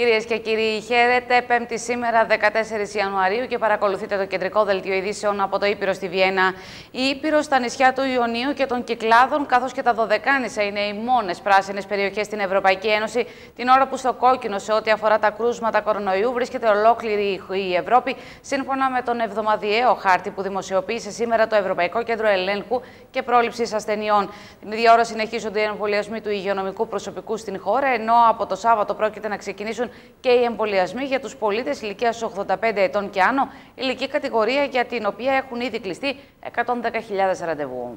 Κυρίες και κύριοι, χαίρετε. Πέμπτη σήμερα, 14 Ιανουαρίου, και παρακολουθείτε το κεντρικό δελτίο ειδήσεων από το Ήπειρο στη Βιέννα. Η Ήπειρος στα νησιά του Ιωνίου και των Κυκλάδων, καθώς και τα Δωδεκάνησα, είναι οι μόνες πράσινες περιοχές στην Ευρωπαϊκή Ένωση, την ώρα που στο κόκκινο σε ό,τι αφορά τα κρούσματα κορονοϊού βρίσκεται ολόκληρη η Ευρώπη, σύμφωνα με τον εβδομαδιαίο χάρτη που δημοσιοποίησε σήμερα το Ευρωπαϊκό Κέντρο Ελέγχου και Πρόληψης Ασθενειών. Την ίδια ώρα συνεχίζονται οι εμβολιασμοί του υγειονομικού προσωπικού στην χώρα, ενώ από το Σάββατο πρόκειται να ξεκινήσουν και οι εμβολιασμοί για τους πολίτες ηλικίας 85 ετών και άνω, ηλική κατηγορία για την οποία έχουν ήδη κλειστεί 110.000 ραντεβού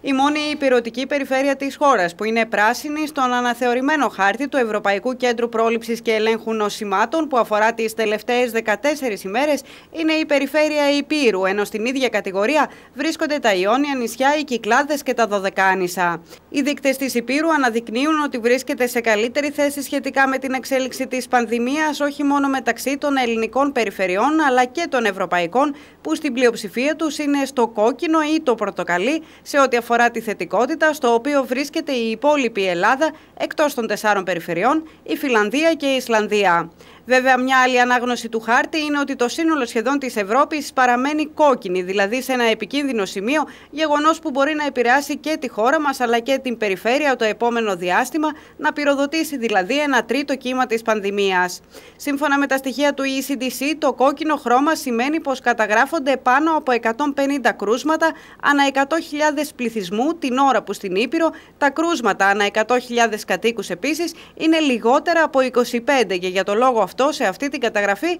η μόνη υπηρετική περιφέρεια της χώρας που είναι πράσινη στον αναθεωρημένο χάρτη του Ευρωπαϊκού Κέντρου Πρόληψης και Ελέγχου Νοσημάτων που αφορά τις τελευταίες 14 ημέρες είναι η περιφέρεια Υπήρου, ενώ στην ίδια κατηγορία βρίσκονται τα Ιόνια νησιά, οι Κυκλάδες και τα Δωδεκάνησα. Οι δείκτες της Υπήρου αναδεικνύουν ότι βρίσκεται σε καλύτερη θέση σχετικά με την εξέλιξη της πανδημίας όχι μόνο μεταξύ των ελληνικών περιφερειών αλλά και των ευρωπαϊκών που στην πλειοψηφία τους είναι στο κόκκινο ή το πορτοκαλί σε ό,τι αφορά τη θετικότητα, στο οποίο βρίσκεται η υπόλοιπη Ελλάδα εκτός των τεσσάρων περιφερειών, η Φιλανδία και η Ισλανδία. Βέβαια, μια άλλη ανάγνωση του χάρτη είναι ότι το σύνολο σχεδόν της Ευρώπης παραμένει κόκκινη, δηλαδή σε ένα επικίνδυνο σημείο, γεγονός που μπορεί να επηρεάσει και τη χώρα μας αλλά και την περιφέρεια το επόμενο διάστημα, να πυροδοτήσει δηλαδή ένα τρίτο κύμα της πανδημίας. Σύμφωνα με τα στοιχεία του ECDC, το κόκκινο χρώμα σημαίνει πως καταγράφονται πάνω από 150 κρούσματα ανά 100.000 πληθυσμού την ώρα που στην Ήπειρο τα κρούσματα ανά 100.000 κατοίκους επίσης είναι λιγότερα από 25 και για το λόγο αυτό αυτό σε αυτή την καταγραφή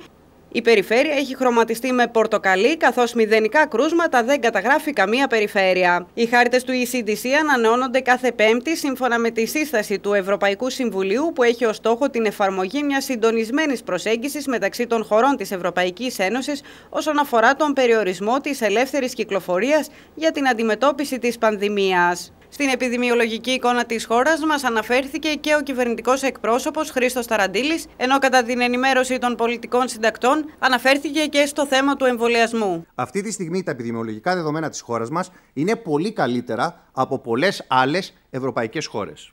η περιφέρεια έχει χρωματιστεί με πορτοκαλί, καθώς μηδενικά κρούσματα δεν καταγράφει καμία περιφέρεια. Οι χάρτες του ECDC ανανεώνονται κάθε Πέμπτη σύμφωνα με τη σύσταση του Ευρωπαϊκού Συμβουλίου, που έχει ως στόχο την εφαρμογή μιας συντονισμένης προσέγγισης μεταξύ των χωρών της Ευρωπαϊκής Ένωσης όσον αφορά τον περιορισμό της ελεύθερης κυκλοφορίας για την αντιμετώπιση της πανδημίας. Στην επιδημιολογική εικόνα της χώρας μας αναφέρθηκε και ο κυβερνητικός εκπρόσωπος Χρήστος Ταραντήλης, ενώ κατά την ενημέρωση των πολιτικών συντακτών αναφέρθηκε και στο θέμα του εμβολιασμού. Αυτή τη στιγμή τα επιδημιολογικά δεδομένα της χώρας μας είναι πολύ καλύτερα από πολλές άλλες ευρωπαϊκές χώρες.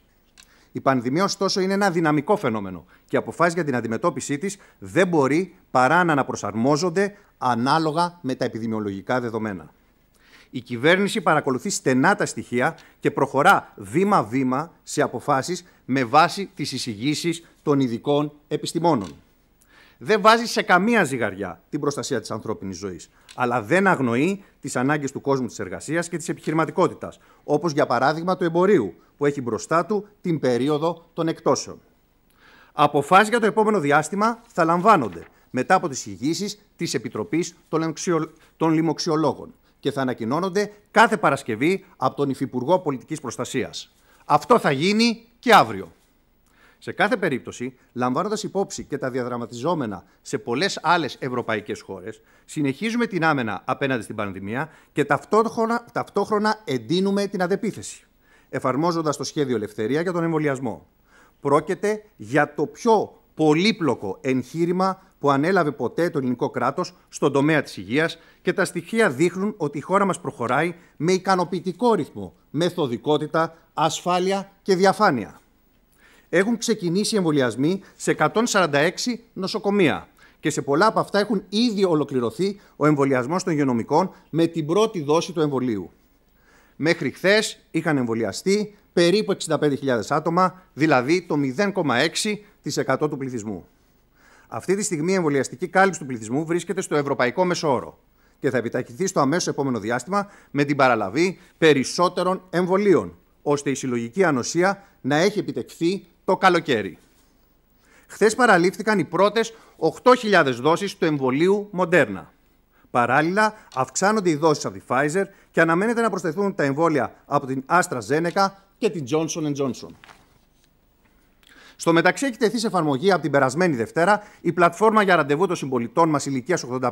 Η πανδημία, ωστόσο, είναι ένα δυναμικό φαινόμενο και οι αποφάσεις για την αντιμετώπιση της δεν μπορεί παρά να αναπροσαρμόζονται ανάλογα με τα επιδημιολογικά δεδομένα. Η κυβέρνηση παρακολουθεί στενά τα στοιχεία και προχωρά βήμα-βήμα σε αποφάσεις με βάση τις εισηγήσεις των ειδικών επιστημόνων. Δεν βάζει σε καμία ζυγαριά την προστασία της ανθρώπινης ζωής, αλλά δεν αγνοεί τις ανάγκες του κόσμου της εργασίας και της επιχειρηματικότητας, όπως για παράδειγμα του εμπορίου, που έχει μπροστά του την περίοδο των εκτόσεων. Αποφάσεις για το επόμενο διάστημα θα λαμβάνονται μετά από τις εισηγήσεις της Επιτροπής των Λοιμοξιολόγων και θα ανακοινώνονται κάθε Παρασκευή από τον Υφυπουργό Πολιτικής Προστασίας. Αυτό θα γίνει και αύριο. Σε κάθε περίπτωση, λαμβάνοντας υπόψη και τα διαδραματιζόμενα σε πολλές άλλες ευρωπαϊκές χώρες, συνεχίζουμε την άμενα απέναντι στην πανδημία και ταυτόχρονα, ταυτόχρονα εντείνουμε την αδεπίθεση, εφαρμόζοντας το σχέδιο Ελευθερία για τον εμβολιασμό. Πρόκειται για το πιο πολύπλοκο εγχείρημα που ανέλαβε ποτέ το ελληνικό κράτος στον τομέα της υγείας και τα στοιχεία δείχνουν ότι η χώρα μας προχωράει με ικανοποιητικό ρυθμό, μεθοδικότητα, ασφάλεια και διαφάνεια. Έχουν ξεκινήσει εμβολιασμοί σε 146 νοσοκομεία και σε πολλά από αυτά έχουν ήδη ολοκληρωθεί ο εμβολιασμός των υγειονομικών με την πρώτη δόση του εμβολίου. Μέχρι χθες είχαν εμβολιαστεί περίπου 65.000 άτομα, δηλαδή το 0,6% του πληθυσμού. Αυτή τη στιγμή η εμβολιαστική κάλυψη του πληθυσμού βρίσκεται στο ευρωπαϊκό μεσόωρο και θα επιταχυνθεί στο αμέσως επόμενο διάστημα με την παραλαβή περισσότερων εμβολίων, ώστε η συλλογική ανοσία να έχει επιτευχθεί το καλοκαίρι. Χθες παραλήφθηκαν οι πρώτες 8.000 δόσεις του εμβολίου Moderna. Παράλληλα, αυξάνονται οι δόσεις από τη Pfizer και αναμένεται να προσθεθούν τα εμβόλια από την AstraZeneca και την Johnson Johnson. Στο μεταξύ, έχει τεθεί σε εφαρμογή από την περασμένη Δευτέρα η πλατφόρμα για ραντεβού των συμπολιτών μας ηλικίας 85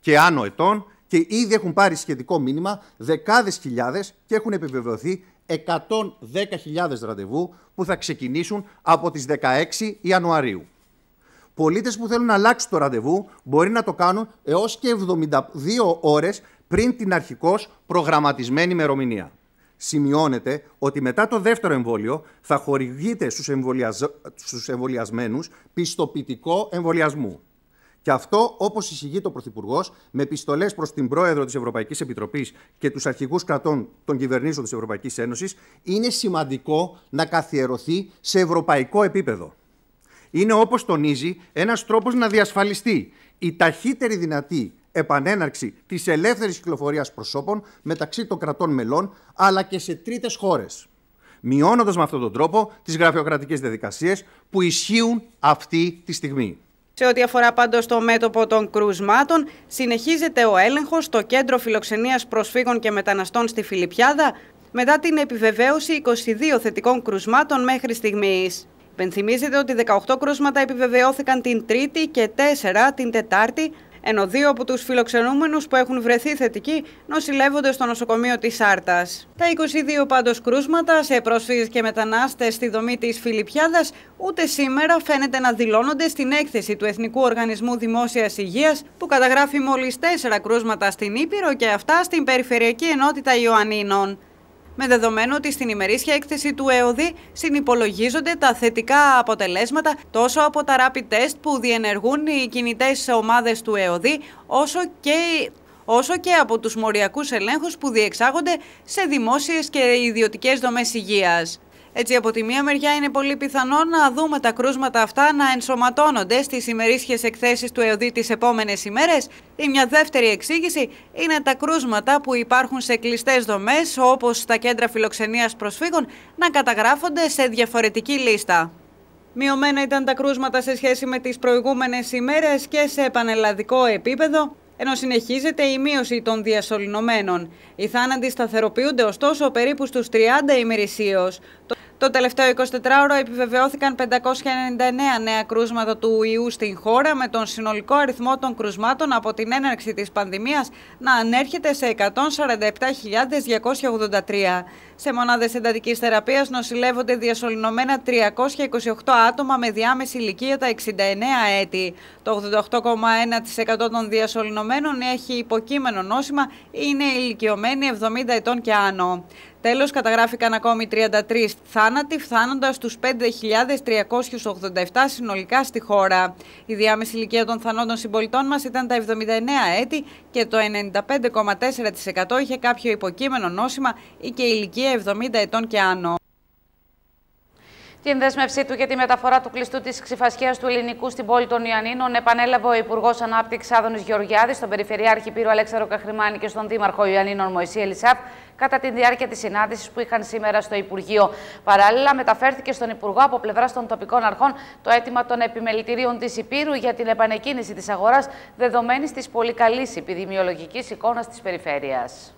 και άνω ετών και ήδη έχουν πάρει σχετικό μήνυμα δεκάδες χιλιάδες και έχουν επιβεβαιωθεί 110.000 ραντεβού που θα ξεκινήσουν από τις 16 Ιανουαρίου. Πολίτες που θέλουν να αλλάξουν το ραντεβού μπορεί να το κάνουν έως και 72 ώρες πριν την αρχικώς προγραμματισμένη ημερομηνία. Σημειώνεται ότι μετά το δεύτερο εμβόλιο θα χορηγείται στους, εμβολιαζ... στους εμβολιασμένους πιστοποιητικό εμβολιασμού. Και αυτό, όπως εισηγεί ο Πρωθυπουργός, με επιστολές προς την Πρόεδρο της Ευρωπαϊκής Επιτροπής και τους αρχηγούς κρατών των κυβερνήσεων της Ευρωπαϊκής Ένωσης, είναι σημαντικό να καθιερωθεί σε ευρωπαϊκό επίπεδο. Είναι, όπως τονίζει, ένας τρόπος να διασφαλιστεί η ταχύτερη δυνατή επανέναρξη της ελεύθερης κυκλοφορίας προσώπων μεταξύ των κρατών μελών, αλλά και σε τρίτες χώρες. Μειώνοντας με αυτόν τον τρόπο τις γραφειοκρατικές διαδικασίες που ισχύουν αυτή τη στιγμή. Σε ό,τι αφορά πάντως το μέτωπο των κρουσμάτων, συνεχίζεται ο έλεγχος στο κέντρο φιλοξενίας προσφύγων και μεταναστών στη Φιλιππιάδα μετά την επιβεβαίωση 22 θετικών κρουσμάτων μέχρι στιγμής. Πενθυμίζεται ότι 18 κρούσματα επιβεβαιώθηκαν την Τρίτη και 4 την Τετάρτη, ενώ δύο από τους φιλοξενούμενους που έχουν βρεθεί θετικοί νοσηλεύονται στο νοσοκομείο της Άρτας. Τα 22 πάντως κρούσματα σε πρόσφυγες και μετανάστες στη δομή της Φιλιππιάδας ούτε σήμερα φαίνεται να δηλώνονται στην έκθεση του Εθνικού Οργανισμού Δημόσιας Υγείας που καταγράφει μόλις 4 κρούσματα στην Ήπειρο και αυτά στην Περιφερειακή Ενότητα Ιωαννίνων με δεδομένο ότι στην ημερήσια έκθεση του ΕΟΔΗ συνυπολογίζονται τα θετικά αποτελέσματα τόσο από τα rapid test που διενεργούν οι κινητές ομάδες του ΕΟΔΗ, όσο και όσο και από τους μοριακούς ελέγχους που διεξάγονται σε δημόσιες και ιδιωτικές δομές υγείας. Έτσι, από τη μία μεριά είναι πολύ πιθανό να δούμε τα κρούσματα αυτά να ενσωματώνονται στις ημερήσιες εκθέσεις του ΕΟΔΗ τις επόμενες ημέρες. Η μια δεύτερη εξήγηση είναι τα κρούσματα που υπάρχουν σε κλειστές δομές, όπως στα κέντρα φιλοξενίας προσφύγων, να καταγράφονται σε διαφορετική λίστα. Μειωμένα ήταν τα κρούσματα σε σχέση με τις προηγούμενες ημέρες και σε επανελλαδικό επίπεδο, ενώ συνεχίζεται η μείωση των διασωληνωμένων. Οι θάνατοι σταθεροποιούνται ωστόσο περίπου στους 30 ημερησίως. Το τελευταίο 24ωρο επιβεβαιώθηκαν 599 νέα κρούσματα του ιού στην χώρα, με τον συνολικό αριθμό των κρούσματων από την έναρξη της πανδημίας να ανέρχεται σε 147.283. Σε μονάδες εντατικής θεραπείας νοσηλεύονται διασωληνωμένα 328 άτομα με διάμεση ηλικία τα 69 έτη. Το 88,1% των διασωληνωμένων έχει υποκείμενο νόσημα ή είναι ηλικιωμένοι 70 ετών και άνω. Τέλος, καταγράφηκαν ακόμη 33 θάνατοι, φτάνοντας στους 5.387 συνολικά στη χώρα. Η διάμεση ηλικία των θανόντων συμπολιτών μας ήταν τα 79 έτη και το 95,4% είχε κάποιο υποκείμενο νόσημα ή και ηλικία 70 ετών και άνω. Την δέσμευσή του για τη μεταφορά του κλειστού της ξυφασιά του ελληνικού στην πόλη των Ιωαννίνων επανέλαβε ο Υπουργός Ανάπτυξης Άδωνης Γεωργιάδης, στον Περιφερειάρχη Πύρο Αλέξαρο Καχρημάνη και στον Δήμαρχο Ιωαννίνων Μωησή Ελισάφ κατά τη διάρκεια της συνάντησης που είχαν σήμερα στο Υπουργείο. Παράλληλα, μεταφέρθηκε στον Υπουργό από πλευρά των τοπικών αρχών το αίτημα των επιμελητηρίων της Υπήρου για την επανεκκίνηση της αγοράς δεδομένης της πολύ καλής επιδημιολογικής εικόνας της περιφέρειας.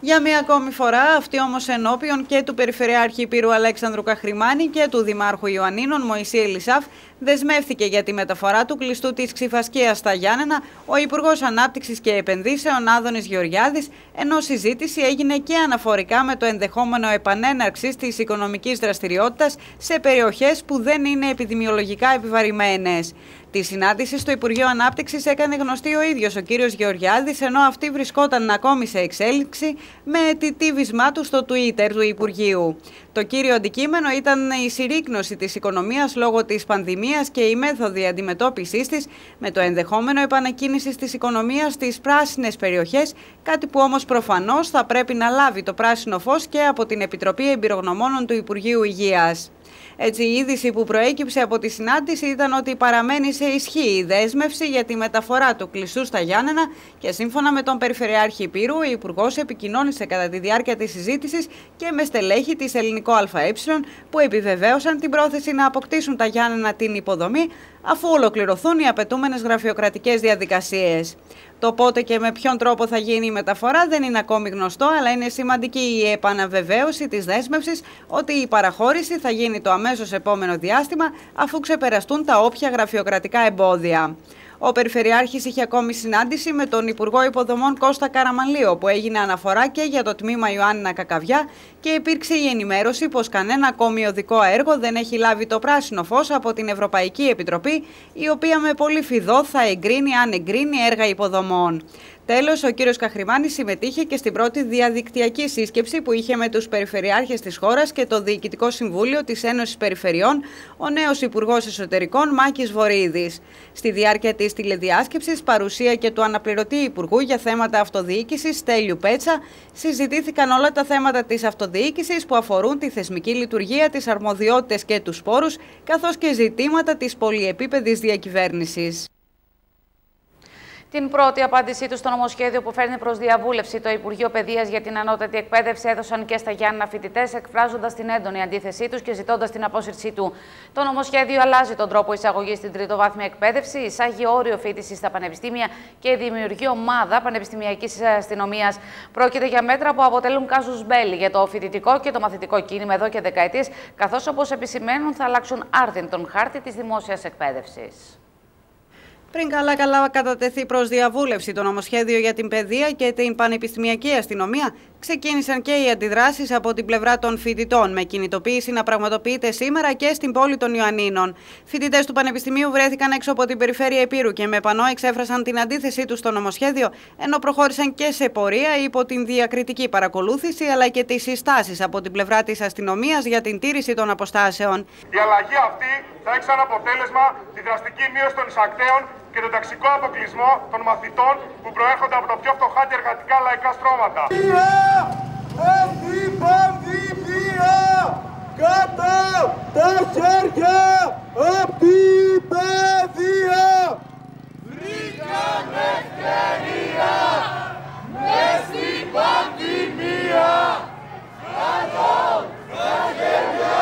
Για μία ακόμη φορά, αυτή όμως ενώπιον και του Περιφερειάρχη Υπήρου Αλέξανδρου Καχρημάνη και του Δημάρχου Ιωαννίνων Μωησή Ελισάφ, δεσμεύτηκε για τη μεταφορά του κλειστού της Ξυφασκία στα Γιάννενα ο Υπουργός Ανάπτυξης και Επενδύσεων Άδωνης Γεωργιάδης, ενώ συζήτηση έγινε και αναφορικά με το ενδεχόμενο επανέναρξη της οικονομικής δραστηριότητας σε περιοχές που δεν είναι επιδημιολογικά επιβαρημένες. Τη συνάντηση στο Υπουργείο Ανάπτυξης έκανε γνωστή ο ίδιος ο κύριος Γεωργιάδης, ενώ αυτή βρισκόταν ακόμη σε εξέλιξη με τιτίβισμά του στο Twitter του Υπουργείου. Το κύριο αντικείμενο ήταν η συρρήκνωση της οικονομίας λόγω της πανδημίας και η μέθοδη αντιμετώπιση της, με το ενδεχόμενο επανακίνηση της οικονομίας στις πράσινες περιοχές, κάτι που όμως προφανώς θα πρέπει να λάβει το πράσινο φως και από την Επιτροπή Εμπειρογνωμόνων του Υπουργείου Υγείας. Έτσι, η είδηση που προέκυψε από τη συνάντηση ήταν ότι παραμένει σε ισχύ η δέσμευση για τη μεταφορά του κλειστού στα Γιάννενα και σύμφωνα με τον Περιφερειάρχη Πύρου, ο Υπουργός επικοινώνησε κατά τη διάρκεια της συζήτησης και με στελέχη της Πολυτεχνικό ΑΕ που επιβεβαίωσαν την πρόθεση να αποκτήσουν τα Γιάννενα την υποδομή αφού ολοκληρωθούν οι απαιτούμενες γραφειοκρατικές διαδικασίες. Το πότε και με ποιον τρόπο θα γίνει η μεταφορά δεν είναι ακόμη γνωστό, αλλά είναι σημαντική η επαναβεβαίωση της δέσμευσης ότι η παραχώρηση θα γίνει το αμέσως επόμενο διάστημα αφού ξεπεραστούν τα όποια γραφειοκρατικά εμπόδια. Ο Περιφερειάρχης είχε ακόμη συνάντηση με τον Υπουργό Υποδομών Κώστα Καραμαλίο, που έγινε αναφορά και για το τμήμα Ιωάννηνα Κακαβιά και υπήρξε η ενημέρωση πως κανένα ακόμη οδικό έργο δεν έχει λάβει το πράσινο φως από την Ευρωπαϊκή Επιτροπή, η οποία με πολύ φιδό θα εγκρίνει αν εγκρίνει έργα υποδομών. Τέλος, ο κύριος Καχρημάνης συμμετείχε και στην πρώτη διαδικτυακή σύσκεψη που είχε με τους περιφερειάρχες της χώρας και το Διοικητικό Συμβούλιο της Ένωσης Περιφερειών, ο νέος Υπουργός Εσωτερικών Μάκης Βορύδης. Στη διάρκεια της τηλεδιάσκεψης, παρουσία και του αναπληρωτή Υπουργού για θέματα αυτοδιοίκησης Στέλιου Πέτσα, συζητήθηκαν όλα τα θέματα της αυτοδιοίκησης που αφορούν τη θεσμική λειτουργία, τις αρμοδιότητες και τους πόρους, καθώς και ζητήματα της πολυεπίπεδης διακυβέρνησης. Την πρώτη απάντησή του στο νομοσχέδιο που φέρνει προς διαβούλευση το Υπουργείο Παιδείας για την Ανώτατη Εκπαίδευση έδωσαν και στα Γιάννα φοιτητές, εκφράζοντας την έντονη αντίθεσή τους και ζητώντας την απόσυρσή του. Το νομοσχέδιο αλλάζει τον τρόπο εισαγωγής στην τριτοβάθμια εκπαίδευση, εισάγει όριο φοιτηση στα πανεπιστήμια και δημιουργεί ομάδα πανεπιστημιακής αστυνομίας. Πρόκειται για μέτρα που αποτελούν κάζους μπέλη για το φοιτητικό και το μαθητικό κίνημα εδώ και δεκαετίες, καθώς όπως επισημαίνουν θα αλλάξουν άρτην τον χάρτη της δημόσιας εκπαίδευσης. Πριν καλά-καλά κατατεθεί προς διαβούλευση το νομοσχέδιο για την παιδεία και την πανεπιστημιακή αστυνομία, ξεκίνησαν και οι αντιδράσεις από την πλευρά των φοιτητών, με κινητοποίηση να πραγματοποιείται σήμερα και στην πόλη των Ιωαννίνων. Φοιτητές του Πανεπιστημίου βρέθηκαν έξω από την περιφέρεια Επίρου και με πανό εξέφρασαν την αντίθεσή τους στο νομοσχέδιο, ενώ προχώρησαν και σε πορεία υπό την διακριτική παρακολούθηση αλλά και τις συστάσεις από την πλευρά της αστυνομίας για την τήρηση των αποστάσεων. Η αλλαγή αυτή θα έχει σαν αποτέλεσμα τη δραστική μείωση των εισακτέων και τον ταξικό αποκλεισμό των μαθητών που προέρχονται από τα πιο φτωχά και εργατικά λαϊκά στρώματα. Αντιπανδημία! Κάτω τα χέρια απ' την παιδεία! Βρήκαν ευκαιρία μες στην πανδημία! Κάτω τα χέρια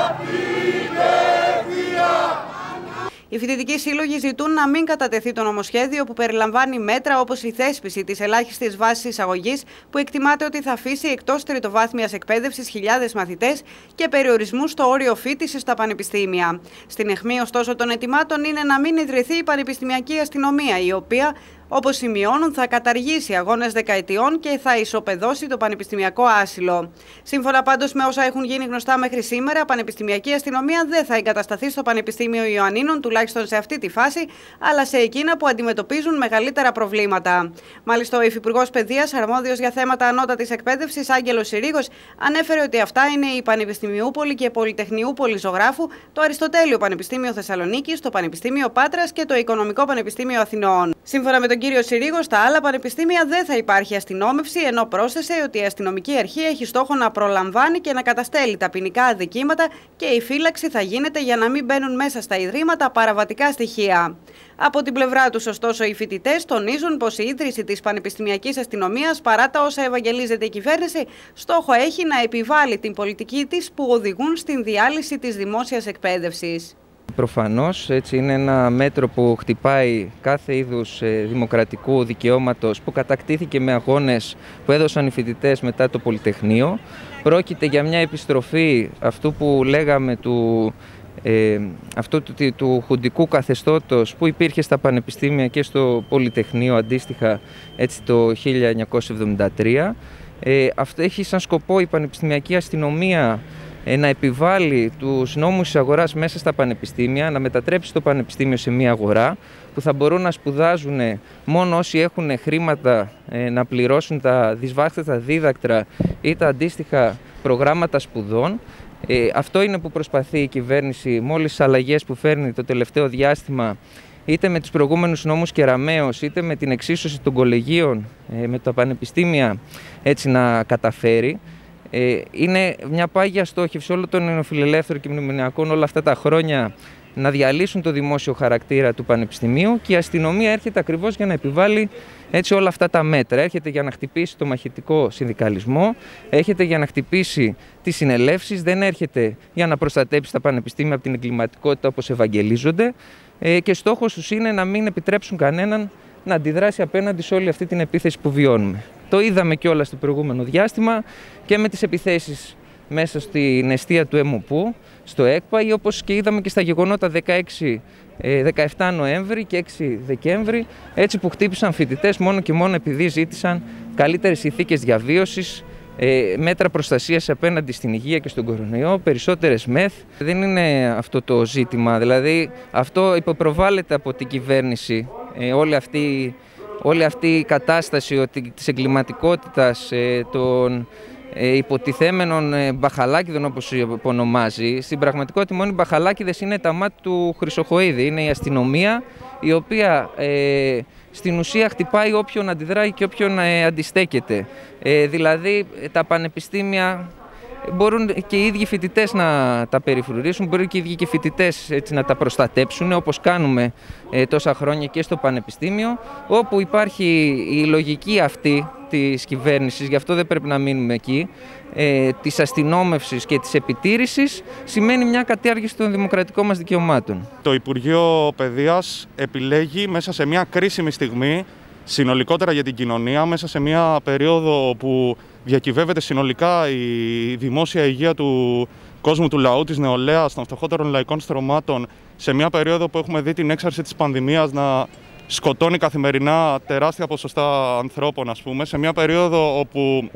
απ' την παιδεία! Οι φοιτητικοί σύλλογοι ζητούν να μην κατατεθεί το νομοσχέδιο που περιλαμβάνει μέτρα όπως η θέσπιση της ελάχιστης βάσης εισαγωγής, που εκτιμάται ότι θα αφήσει εκτός τριτοβάθμιας εκπαίδευσης χιλιάδες μαθητές και περιορισμούς στο όριο φίτησης στα πανεπιστήμια. Στην αιχμή, ωστόσο, των ετοιμάτων είναι να μην ιδρυθεί η πανεπιστημιακή αστυνομία, η οποία Όπως σημειώνουν, θα καταργήσει αγώνες δεκαετιών και θα ισοπεδώσει το πανεπιστημιακό άσυλο. Σύμφωνα πάντως με όσα έχουν γίνει γνωστά μέχρι σήμερα, πανεπιστημιακή αστυνομία δεν θα εγκατασταθεί στο Πανεπιστήμιο Ιωαννίνων, τουλάχιστον σε αυτή τη φάση, αλλά σε εκείνα που αντιμετωπίζουν μεγαλύτερα προβλήματα. Μάλιστα, ο Υφυπουργός Παιδείας, αρμόδιος για θέματα ανώτατης εκπαίδευσης, Άγγελος Συρίγος, ανέφερε ότι αυτά είναι η Πανεπιστημιούπολη και Πολυτεχνιούπολη Ζωγράφου, το Αριστοτέλειο Πανεπιστήμιο Θεσσαλονίκης, το Πανεπιστήμιο Πάτρας και το Οικονομικό Πανεπιστήμιο Αθηνών. Σύμφωνα με τον κύριο Συρίγο, στα άλλα πανεπιστήμια δεν θα υπάρχει αστυνόμευση, ενώ πρόσθεσε ότι η αστυνομική αρχή έχει στόχο να προλαμβάνει και να καταστέλει τα ποινικά αδικήματα και η φύλαξη θα γίνεται για να μην μπαίνουν μέσα στα ιδρύματα παραβατικά στοιχεία. Από την πλευρά τους, ωστόσο, οι φοιτητές τονίζουν πως η ίδρυση της Πανεπιστημιακής Αστυνομίας, παρά τα όσα ευαγγελίζεται η κυβέρνηση, στόχο έχει να επιβάλλει την πολιτική της που οδηγούν στην διάλυση της δημόσιας εκπαίδευσης. Προφανώς έτσι είναι ένα μέτρο που χτυπάει κάθε είδους ε, δημοκρατικού δικαιώματος που κατακτήθηκε με αγώνες που έδωσαν οι φοιτητές μετά το Πολυτεχνείο. Πρόκειται για μια επιστροφή αυτού που λέγαμε του, ε, αυτού του, του χουντικού καθεστώτος που υπήρχε στα πανεπιστήμια και στο Πολυτεχνείο αντίστοιχα έτσι το 1973. Ε, αυτό έχει σαν σκοπό η πανεπιστημιακή αστυνομία ε, να επιβάλλει τους νόμους της αγοράς μέσα στα πανεπιστήμια, να μετατρέψει το πανεπιστήμιο σε μια αγορά που θα μπορούν να σπουδάζουν μόνο όσοι έχουν χρήματα ε, να πληρώσουν τα δυσβάχτητα δίδακτρα ή τα αντίστοιχα προγράμματα σπουδών. Ε, αυτό είναι που προσπαθεί η κυβέρνηση με όλες τις αλλαγές που φέρνει το τελευταίο διάστημα είτε με τους προηγούμενους νόμους Κεραμέως, είτε με την εξίσωση των κολεγίων με τα πανεπιστήμια έτσι να καταφέρει. Ε, είναι μια πάγια στόχευση όλων των νεοφιλελεύθερων και μνημονιακών όλα αυτά τα χρόνια να διαλύσουν το δημόσιο χαρακτήρα του Πανεπιστημίου και η αστυνομία έρχεται ακριβώς για να επιβάλλει έτσι όλα αυτά τα μέτρα. Έρχεται για να χτυπήσει το μαχητικό συνδικαλισμό, έρχεται για να χτυπήσει τις συνελεύσεις, δεν έρχεται για να προστατέψει τα πανεπιστήμια από την εγκληματικότητα όπως ευαγγελίζονται ε, και στόχος τους είναι να μην επιτρέψουν κανέναν να αντιδράσει απέναντι σε όλη αυτή την επίθεση που βιώνουμε. Το είδαμε κιόλας στο προηγούμενο διάστημα και με τις επιθέσεις μέσα στην αιστεία του ΕΜΟΠΟΥ, στο ΕΚΠΑ ή όπως και είδαμε και στα γεγονότα 16 17 ε, Νοέμβρη και 6 Δεκέμβρη, έτσι που χτύπησαν φοιτητές μόνο και μόνο επειδή ζήτησαν καλύτερες ηθίκες διαβίωσης, ε, μέτρα προστασίας απέναντι στην υγεία και στον κορονοϊό, περισσότερες μεθ. Δεν είναι αυτό το ζήτημα, δηλαδή αυτό υποπροβάλλεται από την κυβέρνηση, ε, όλη αυτή όλη αυτή η κατάσταση ότι, της εγκληματικότητας των ε, υποτιθέμενων ε, μπαχαλάκιδων όπως ονομάζει. Στην πραγματικότητα μόνοι μπαχαλάκιδες είναι τα μάτια του Χρυσοχοίδη. Είναι η αστυνομία η οποία ε, στην ουσία χτυπάει όποιον αντιδράει και όποιον ε, αντιστέκεται. Ε, δηλαδή τα πανεπιστήμια μπορούν και οι ίδιοι φοιτητές να τα περιφρουρήσουν, μπορεί και οι ίδιοι και φοιτητές να τα προστατέψουν, όπως κάνουμε ε, τόσα χρόνια και στο Πανεπιστήμιο, όπου υπάρχει η λογική αυτή της κυβέρνησης, γι' αυτό δεν πρέπει να μείνουμε εκεί, ε, της αστυνόμευσης και της επιτήρησης, σημαίνει μια κατάργηση των δημοκρατικών μας δικαιωμάτων. Το Υπουργείο Παιδείας επιλέγει μέσα σε μια κρίσιμη στιγμή συνολικότερα για την κοινωνία μέσα σε μια περίοδο που διακυβεύεται συνολικά η δημόσια υγεία του κόσμου, του λαού, της νεολαίας, των φτωχότερων λαϊκών στρωμάτων σε μια περίοδο που έχουμε δει την έξαρση της πανδημίας να σκοτώνει καθημερινά τεράστια ποσοστά ανθρώπων, ας πούμε, σε μια περίοδο όπου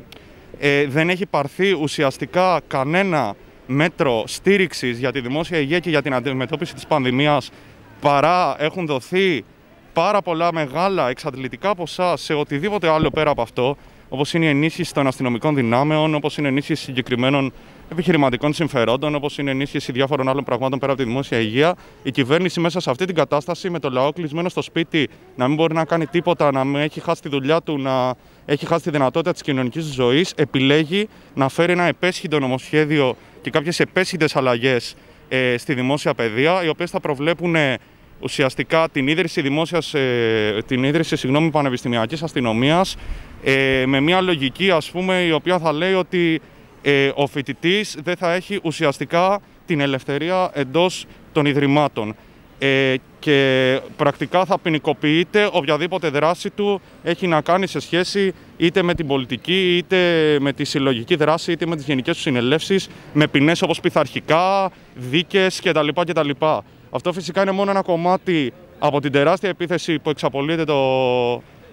ε, δεν έχει πάρθει ουσιαστικά κανένα μέτρο στήριξης για τη δημόσια υγεία και για την αντιμετώπιση της πανδημίας παρά έχουν δοθεί πάρα πολλά μεγάλα εξαντλητικά ποσά σε οτιδήποτε άλλο πέρα από αυτό, όπως είναι η ενίσχυση των αστυνομικών δυνάμεων, όπως είναι η ενίσχυση συγκεκριμένων επιχειρηματικών συμφερόντων, όπως είναι η ενίσχυση διάφορων άλλων πραγμάτων πέρα από τη δημόσια υγεία. Η κυβέρνηση μέσα σε αυτή την κατάσταση, με το λαό κλεισμένο στο σπίτι, να μην μπορεί να κάνει τίποτα, να μην έχει χάσει τη δουλειά του, να έχει χάσει τη δυνατότητα της κοινωνικής ζωής, επιλέγει να φέρει ένα επέσχυντο νομοσχέδιο και κάποιες επέσχυντες αλλαγές ε, στη δημόσια παιδεία, οι οποίες θα προβλέπουν ουσιαστικά την ίδρυση δημόσιας, ε, την ίδρυση συγγνώμη, πανεπιστημιακής αστυνομίας ε, με μια λογική ας πούμε η οποία θα λέει ότι ε, ο φοιτητής δεν θα έχει ουσιαστικά την ελευθερία εντός των ιδρυμάτων ε, και πρακτικά θα ποινικοποιείται οποιαδήποτε δράση του έχει να κάνει σε σχέση είτε με την πολιτική, είτε με τη συλλογική δράση, είτε με τις γενικές τους συνελεύσεις, με ποινές όπως πειθαρχικά, δίκες κτλ. κτλ. Αυτό φυσικά είναι μόνο ένα κομμάτι από την τεράστια επίθεση που εξαπολύεται το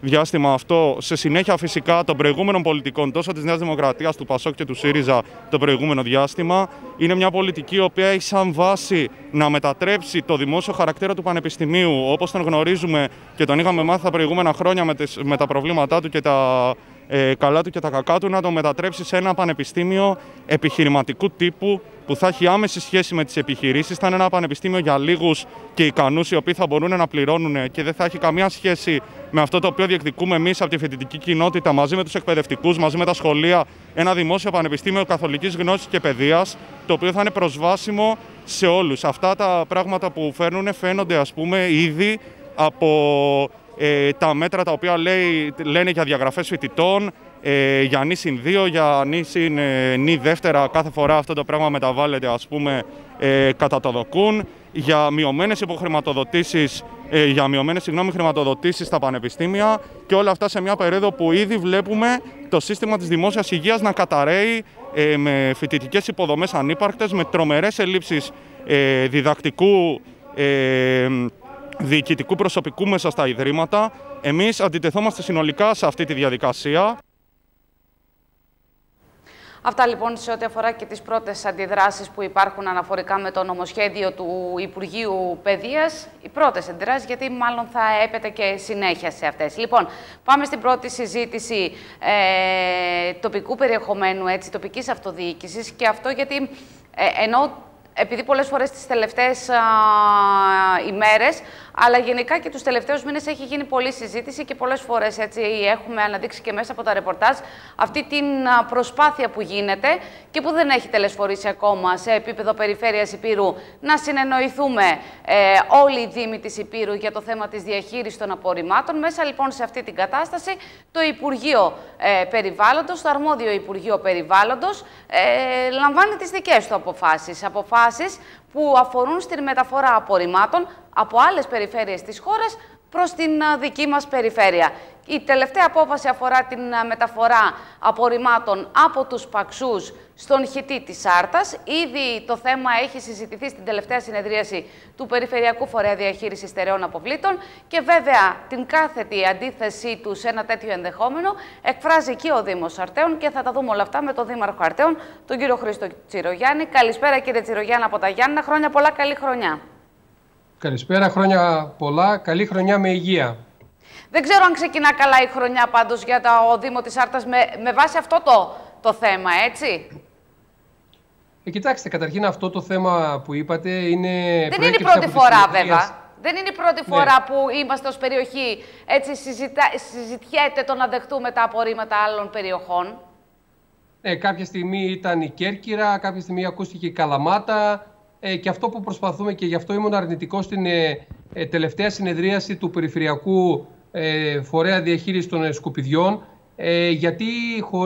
διάστημα αυτό, σε συνέχεια φυσικά των προηγούμενων πολιτικών, τόσο της Νέας Δημοκρατίας, του Πασόκ και του ΣΥΡΙΖΑ, το προηγούμενο διάστημα. Είναι μια πολιτική η οποία έχει σαν βάση να μετατρέψει το δημόσιο χαρακτήρα του Πανεπιστημίου, όπως τον γνωρίζουμε και τον είχαμε μάθει τα προηγούμενα χρόνια με, τις, με τα προβλήματά του και τα ε, καλά του και τα κακά του, να το μετατρέψει σε ένα πανεπιστήμιο επιχειρηματικού τύπου που θα έχει άμεση σχέση με τις επιχειρήσεις. Θα είναι ένα πανεπιστήμιο για λίγους και ικανούς, οι οποίοι θα μπορούν να πληρώνουν και δεν θα έχει καμία σχέση με αυτό το οποίο διεκδικούμε εμείς από τη φοιτητική κοινότητα μαζί με τους εκπαιδευτικούς, μαζί με τα σχολεία. Ένα δημόσιο πανεπιστήμιο καθολικής γνώσης και παιδείας, το οποίο θα είναι προσβάσιμο σε όλους. Αυτά τα πράγματα που φέρνουν φαίνονται, ας πούμε, ήδη από ε, τα μέτρα τα οποία λέει, λένε για διαγραφές φοιτητών, ε, για νήσιν 2, για νήσιν ε, νη δεύτερα, κάθε φορά αυτό το πράγμα μεταβάλλεται ας πούμε ε, κατά το δοκούν, για μειωμένες υποχρηματοδοτήσεις, ε, για μειωμένες συγγνώμη, χρηματοδοτήσεις στα πανεπιστήμια και όλα αυτά σε μια περίοδο που ήδη βλέπουμε το σύστημα της δημόσιας υγείας να καταραίει ε, με φοιτητικές υποδομές ανύπαρκτες, με τρομερές ελλείψεις ε, διδακτικού ε, διοικητικού προσωπικού μέσα στα ιδρύματα. Εμείς αντιτεθόμαστε συνολικά σε αυτή τη διαδικασία. Αυτά λοιπόν σε ό,τι αφορά και τις πρώτες αντιδράσεις που υπάρχουν αναφορικά με το νομοσχέδιο του Υπουργείου Παιδείας. Οι πρώτες αντιδράσεις γιατί μάλλον θα έπεται και συνέχεια σε αυτές. Λοιπόν, πάμε στην πρώτη συζήτηση ε, τοπικού περιεχομένου, έτσι, τοπικής αυτοδιοίκησης και αυτό γιατί ε, ενώ επειδή πολλές φορές τις τελευταίες α, ημέρες, αλλά γενικά και τους τελευταίους μήνες έχει γίνει πολλή συζήτηση και πολλές φορές έτσι έχουμε αναδείξει και μέσα από τα ρεπορτάζ αυτή την προσπάθεια που γίνεται και που δεν έχει τελεσφορήσει ακόμα σε επίπεδο περιφέρειας Υπήρου να συνεννοηθούμε ε, όλοι οι Δήμοι της Υπήρου για το θέμα της διαχείρισης των απορριμμάτων. Μέσα λοιπόν σε αυτή την κατάσταση το Υπουργείο ε, Περιβάλλοντος, το αρμόδιο Υπουργείο Περιβάλλοντος, ε, λαμβάνει τις δικές του αποφάσεις. Αποφάσεις που αφορούν στην μεταφορά απορριμμάτων από άλλες περιφέρειες της χώρας προς την δική μας περιφέρεια. Η τελευταία απόφαση αφορά την μεταφορά απορριμμάτων από τους Παξούς στον χιτή της Άρτας. Ήδη το θέμα έχει συζητηθεί στην τελευταία συνεδρίαση του Περιφερειακού Φορέα Διαχείρισης Στερεών Αποβλήτων και βέβαια την κάθετη αντίθεσή του σε ένα τέτοιο ενδεχόμενο εκφράζει και ο Δήμος Αρτέων και θα τα δούμε όλα αυτά με τον Δήμαρχο Αρτέων, τον κύριο Χρήστο Τσιρογιάννη. Καλησπέρα κύριε Τσιρογιάννη από τα Γιάννα. Χρόνια πολλά, καλή χρονιά. Καλησπέρα, χρόνια πολλά, καλή χρονιά με υγεία. Δεν ξέρω αν ξεκινά καλά η χρονιά πάντως για το Δήμο της Άρτας με, με βάση αυτό το, το θέμα, έτσι. Ε, κοιτάξτε, καταρχήν αυτό το θέμα που είπατε είναι... Δεν είναι η πρώτη φορά βέβαια. Δεν είναι η πρώτη ναι. φορά που είμαστε ως περιοχή, έτσι συζητα... συζητιέται το να δεχτούμε τα απορρίμματα άλλων περιοχών. Ναι, κάποια στιγμή ήταν η Κέρκυρα, κάποια στιγμή ακούστηκε η Καλαμάτα ε, και αυτό που προσπαθούμε και γι' αυτό ήμουν αρνητικός στην ε, ε τελευταία συνεδρίαση του Περιφερειακού ε, Φορέα Διαχείρισης των Σκουπιδιών ε, γιατί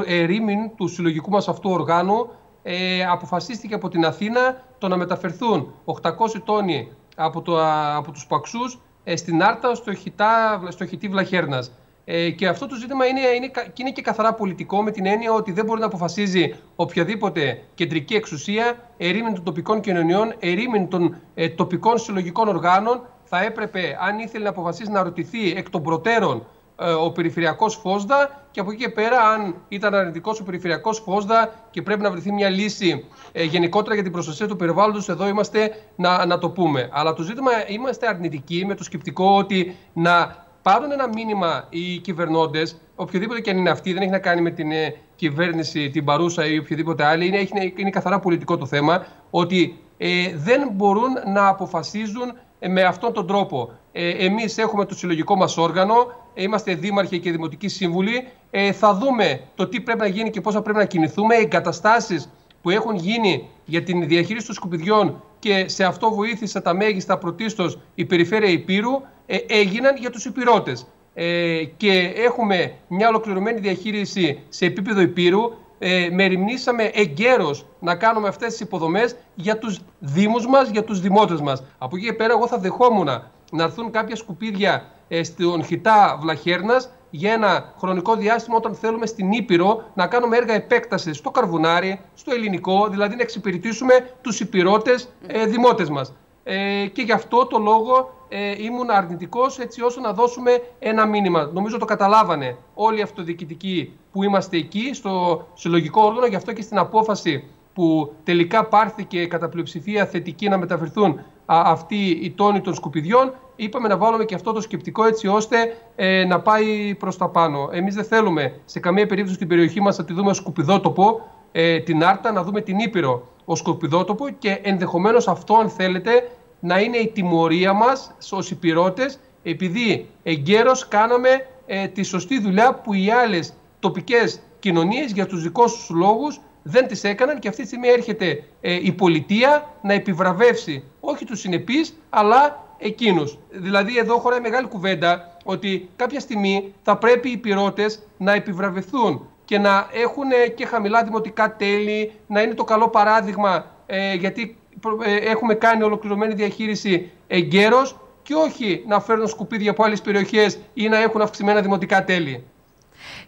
ε, ρήμην του συλλογικού μας αυτού οργάνου ε, αποφασίστηκε από την Αθήνα το να μεταφερθούν 800 τόνοι από, το, από τους Παξούς ε, στην Άρτα στο, χιτά, στο χιτή Βλαχέρνας. Ε, και αυτό το ζήτημα είναι, είναι, είναι και καθαρά πολιτικό με την έννοια ότι δεν μπορεί να αποφασίζει οποιαδήποτε κεντρική εξουσία ερήμην των τοπικών κοινωνιών, ερήμην των ε, τοπικών συλλογικών οργάνων θα έπρεπε αν ήθελε να αποφασίσει να ρωτηθεί εκ των προτέρων ε, ο περιφερειακός Φόσδα και από εκεί και πέρα, αν ήταν αρνητικός ο περιφερειακός Φόσδα και πρέπει να βρεθεί μια λύση ε, γενικότερα για την προστασία του περιβάλλοντος, εδώ είμαστε να, να το πούμε. Αλλά το ζήτημα είμαστε αρνητικοί με το σκεπτικό ότι να πάρουν ένα μήνυμα οι κυβερνώντες, οποιοδήποτε και αν είναι αυτοί, δεν έχει να κάνει με την ε, κυβέρνηση, την παρούσα ή οποιοδήποτε άλλη, είναι, είναι, είναι καθαρά πολιτικό το θέμα, ότι ε, δεν μπορούν να αποφασίζουν ε, με αυτόν τον τρόπο. Ε, εμείς έχουμε το συλλογικό μας όργανο, ε, είμαστε δήμαρχοι και δημοτικοί σύμβουλοι, ε, θα δούμε το τι πρέπει να γίνει και πώς θα πρέπει να κινηθούμε, εγκαταστάσεις που έχουν γίνει για την διαχείριση των σκουπιδιών και σε αυτό βοήθησε τα μέγιστα πρωτίστως η περιφέρεια Υπήρου, ε, έγιναν για τους Υπηρώτες. Ε, και έχουμε μια ολοκληρωμένη διαχείριση σε επίπεδο Υπήρου ε, μεριμνήσαμε εγκαίρως να κάνουμε αυτές τις υποδομές για τους δήμους μας, για τους δημότες μας. Από εκεί και πέρα εγώ θα δεχόμουν να έρθουν κάποια σκουπίδια ε, στον χιτά Βλαχέρνας για ένα χρονικό διάστημα όταν θέλουμε στην Ήπειρο να κάνουμε έργα επέκτασης στο Καρβουνάρι, στο Ελληνικό, δηλαδή να εξυπηρετήσουμε τους Υπηρώτες ε, δημότες μας. Ε, και γι' αυτό το λόγο ε, ήμουν αρνητικός έτσι ώστε να δώσουμε ένα μήνυμα. Νομίζω το καταλάβανε όλοι οι αυτοδιοικητικοί που είμαστε εκεί, στο συλλογικό όργανο, γι' αυτό και στην απόφαση που τελικά πάρθηκε κατά πλειοψηφία θετική να μεταφερθούν α, αυτοί οι τόνοι των σκουπιδιών, είπαμε να βάλουμε και αυτό το σκεπτικό έτσι ώστε ε, να πάει προς τα πάνω. Εμείς δεν θέλουμε σε καμία περίπτωση στην περιοχή μας να τη δούμε σκουπιδότοπο, ε, την Άρτα, να δούμε την Ήπειρο ως σκουπιδότοπο και ενδεχομένως αυτό αν θέλετε να είναι η τιμωρία μας ως υπηρώτες επειδή εγκαίρως κάναμε ε, τη σωστή δουλειά που οι άλλες τοπικές κοινωνίες για τους δικούς τους λόγους δεν τις έκαναν και αυτή τη στιγμή έρχεται ε, η πολιτεία να επιβραβεύσει όχι τους συνεπείς αλλά εκείνους. Δηλαδή εδώ χωράει μεγάλη κουβέντα ότι κάποια στιγμή θα πρέπει οι πυρώτες να επιβραβευθούν και να έχουν και χαμηλά δημοτικά τέλη, να είναι το καλό παράδειγμα ε, γιατί ε, έχουμε κάνει ολοκληρωμένη διαχείριση εγκαίρως και όχι να φέρνουν σκουπίδια από άλλες περιοχές ή να έχουν αυξημένα δημοτικά τέλη.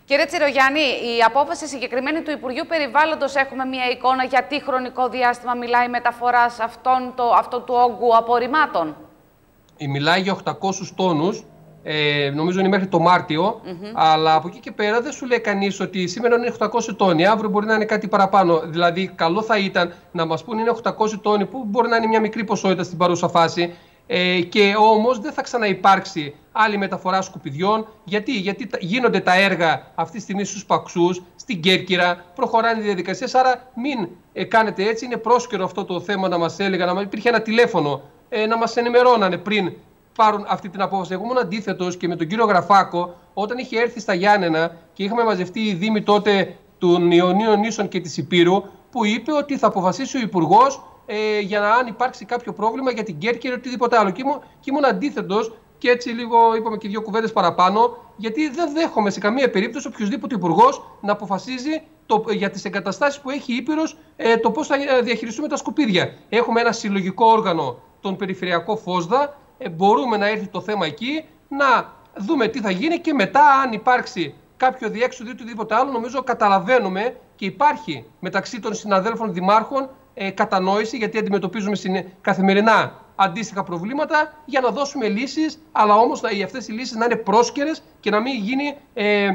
Κύριε Τσιρογιάννη, η απόφαση συγκεκριμένη του Υπουργείου Περιβάλλοντος έχουμε μια εικόνα για τι χρονικό διάστημα μιλάει η μεταφοράς αυτών, το, αυτό του όγκου απορριμμάτων. Μιλάει για 800 τόνους ε, νομίζω είναι μέχρι το Μάρτιο. Αλλά από εκεί και πέρα δεν σου λέει κανείς ότι σήμερα είναι 800 τόνοι, αύριο μπορεί να είναι κάτι παραπάνω. Δηλαδή, καλό θα ήταν να μας πούνε είναι 800 τόνοι, που μπορεί να είναι μια μικρή ποσότητα στην παρούσα φάση. Ε, και όμως δεν θα ξαναυπάρξει άλλη μεταφορά σκουπιδιών. Γιατί, Γιατί γίνονται τα έργα αυτή τη στιγμή στους Παξούς, στην Κέρκυρα, προχωράνε οι διαδικασίες, άρα μην ε, κάνετε έτσι. Είναι πρόσκαιρο αυτό το θέμα να μας έλεγαν, να υπήρχε ένα τηλέφωνο ε, να μας ενημερώνανε πριν πάρουν αυτή την απόφαση. Εγώ ήμουν αντίθετος και με τον κύριο Γραφάκο όταν είχε έρθει στα Γιάννενα και είχαμε μαζευτεί οι Δήμοι τότε των Ιωνίων Νήσων και της Υπήρου, που είπε ότι θα αποφασίσει ο Υπουργός ε, για να αν υπάρξει κάποιο πρόβλημα για την Κέρκυρα ή οτιδήποτε άλλο. Και ήμουν, και ήμουν αντίθετος και έτσι λίγο είπαμε και δύο κουβέντες παραπάνω, γιατί δεν δέχομαι σε καμία περίπτωση οποιοδήποτε υπουργός να αποφασίζει το, για τις εγκαταστάσεις που έχει Ήπειρος ε, το πώς θα διαχειριστούμε τα σκουπίδια. Έχουμε ένα συλλογικό όργανο, τον Περιφερειακό Φόσδα, ε, μπορούμε να έρθει το θέμα εκεί, να δούμε τι θα γίνει και μετά αν υπάρξει κάποιο διέξοδο ή οτιδήποτε άλλο, νομίζω καταλαβαίνουμε και υπάρχει μεταξύ των συναδέλφων δημάρχων ε, κατανόηση, γιατί αντιμετωπίζουμε καθημερινά αντίστοιχα προβλήματα, για να δώσουμε λύσεις, αλλά όμως αυτές οι λύσεις να είναι πρόσκαιρες και να μην γίνει ε,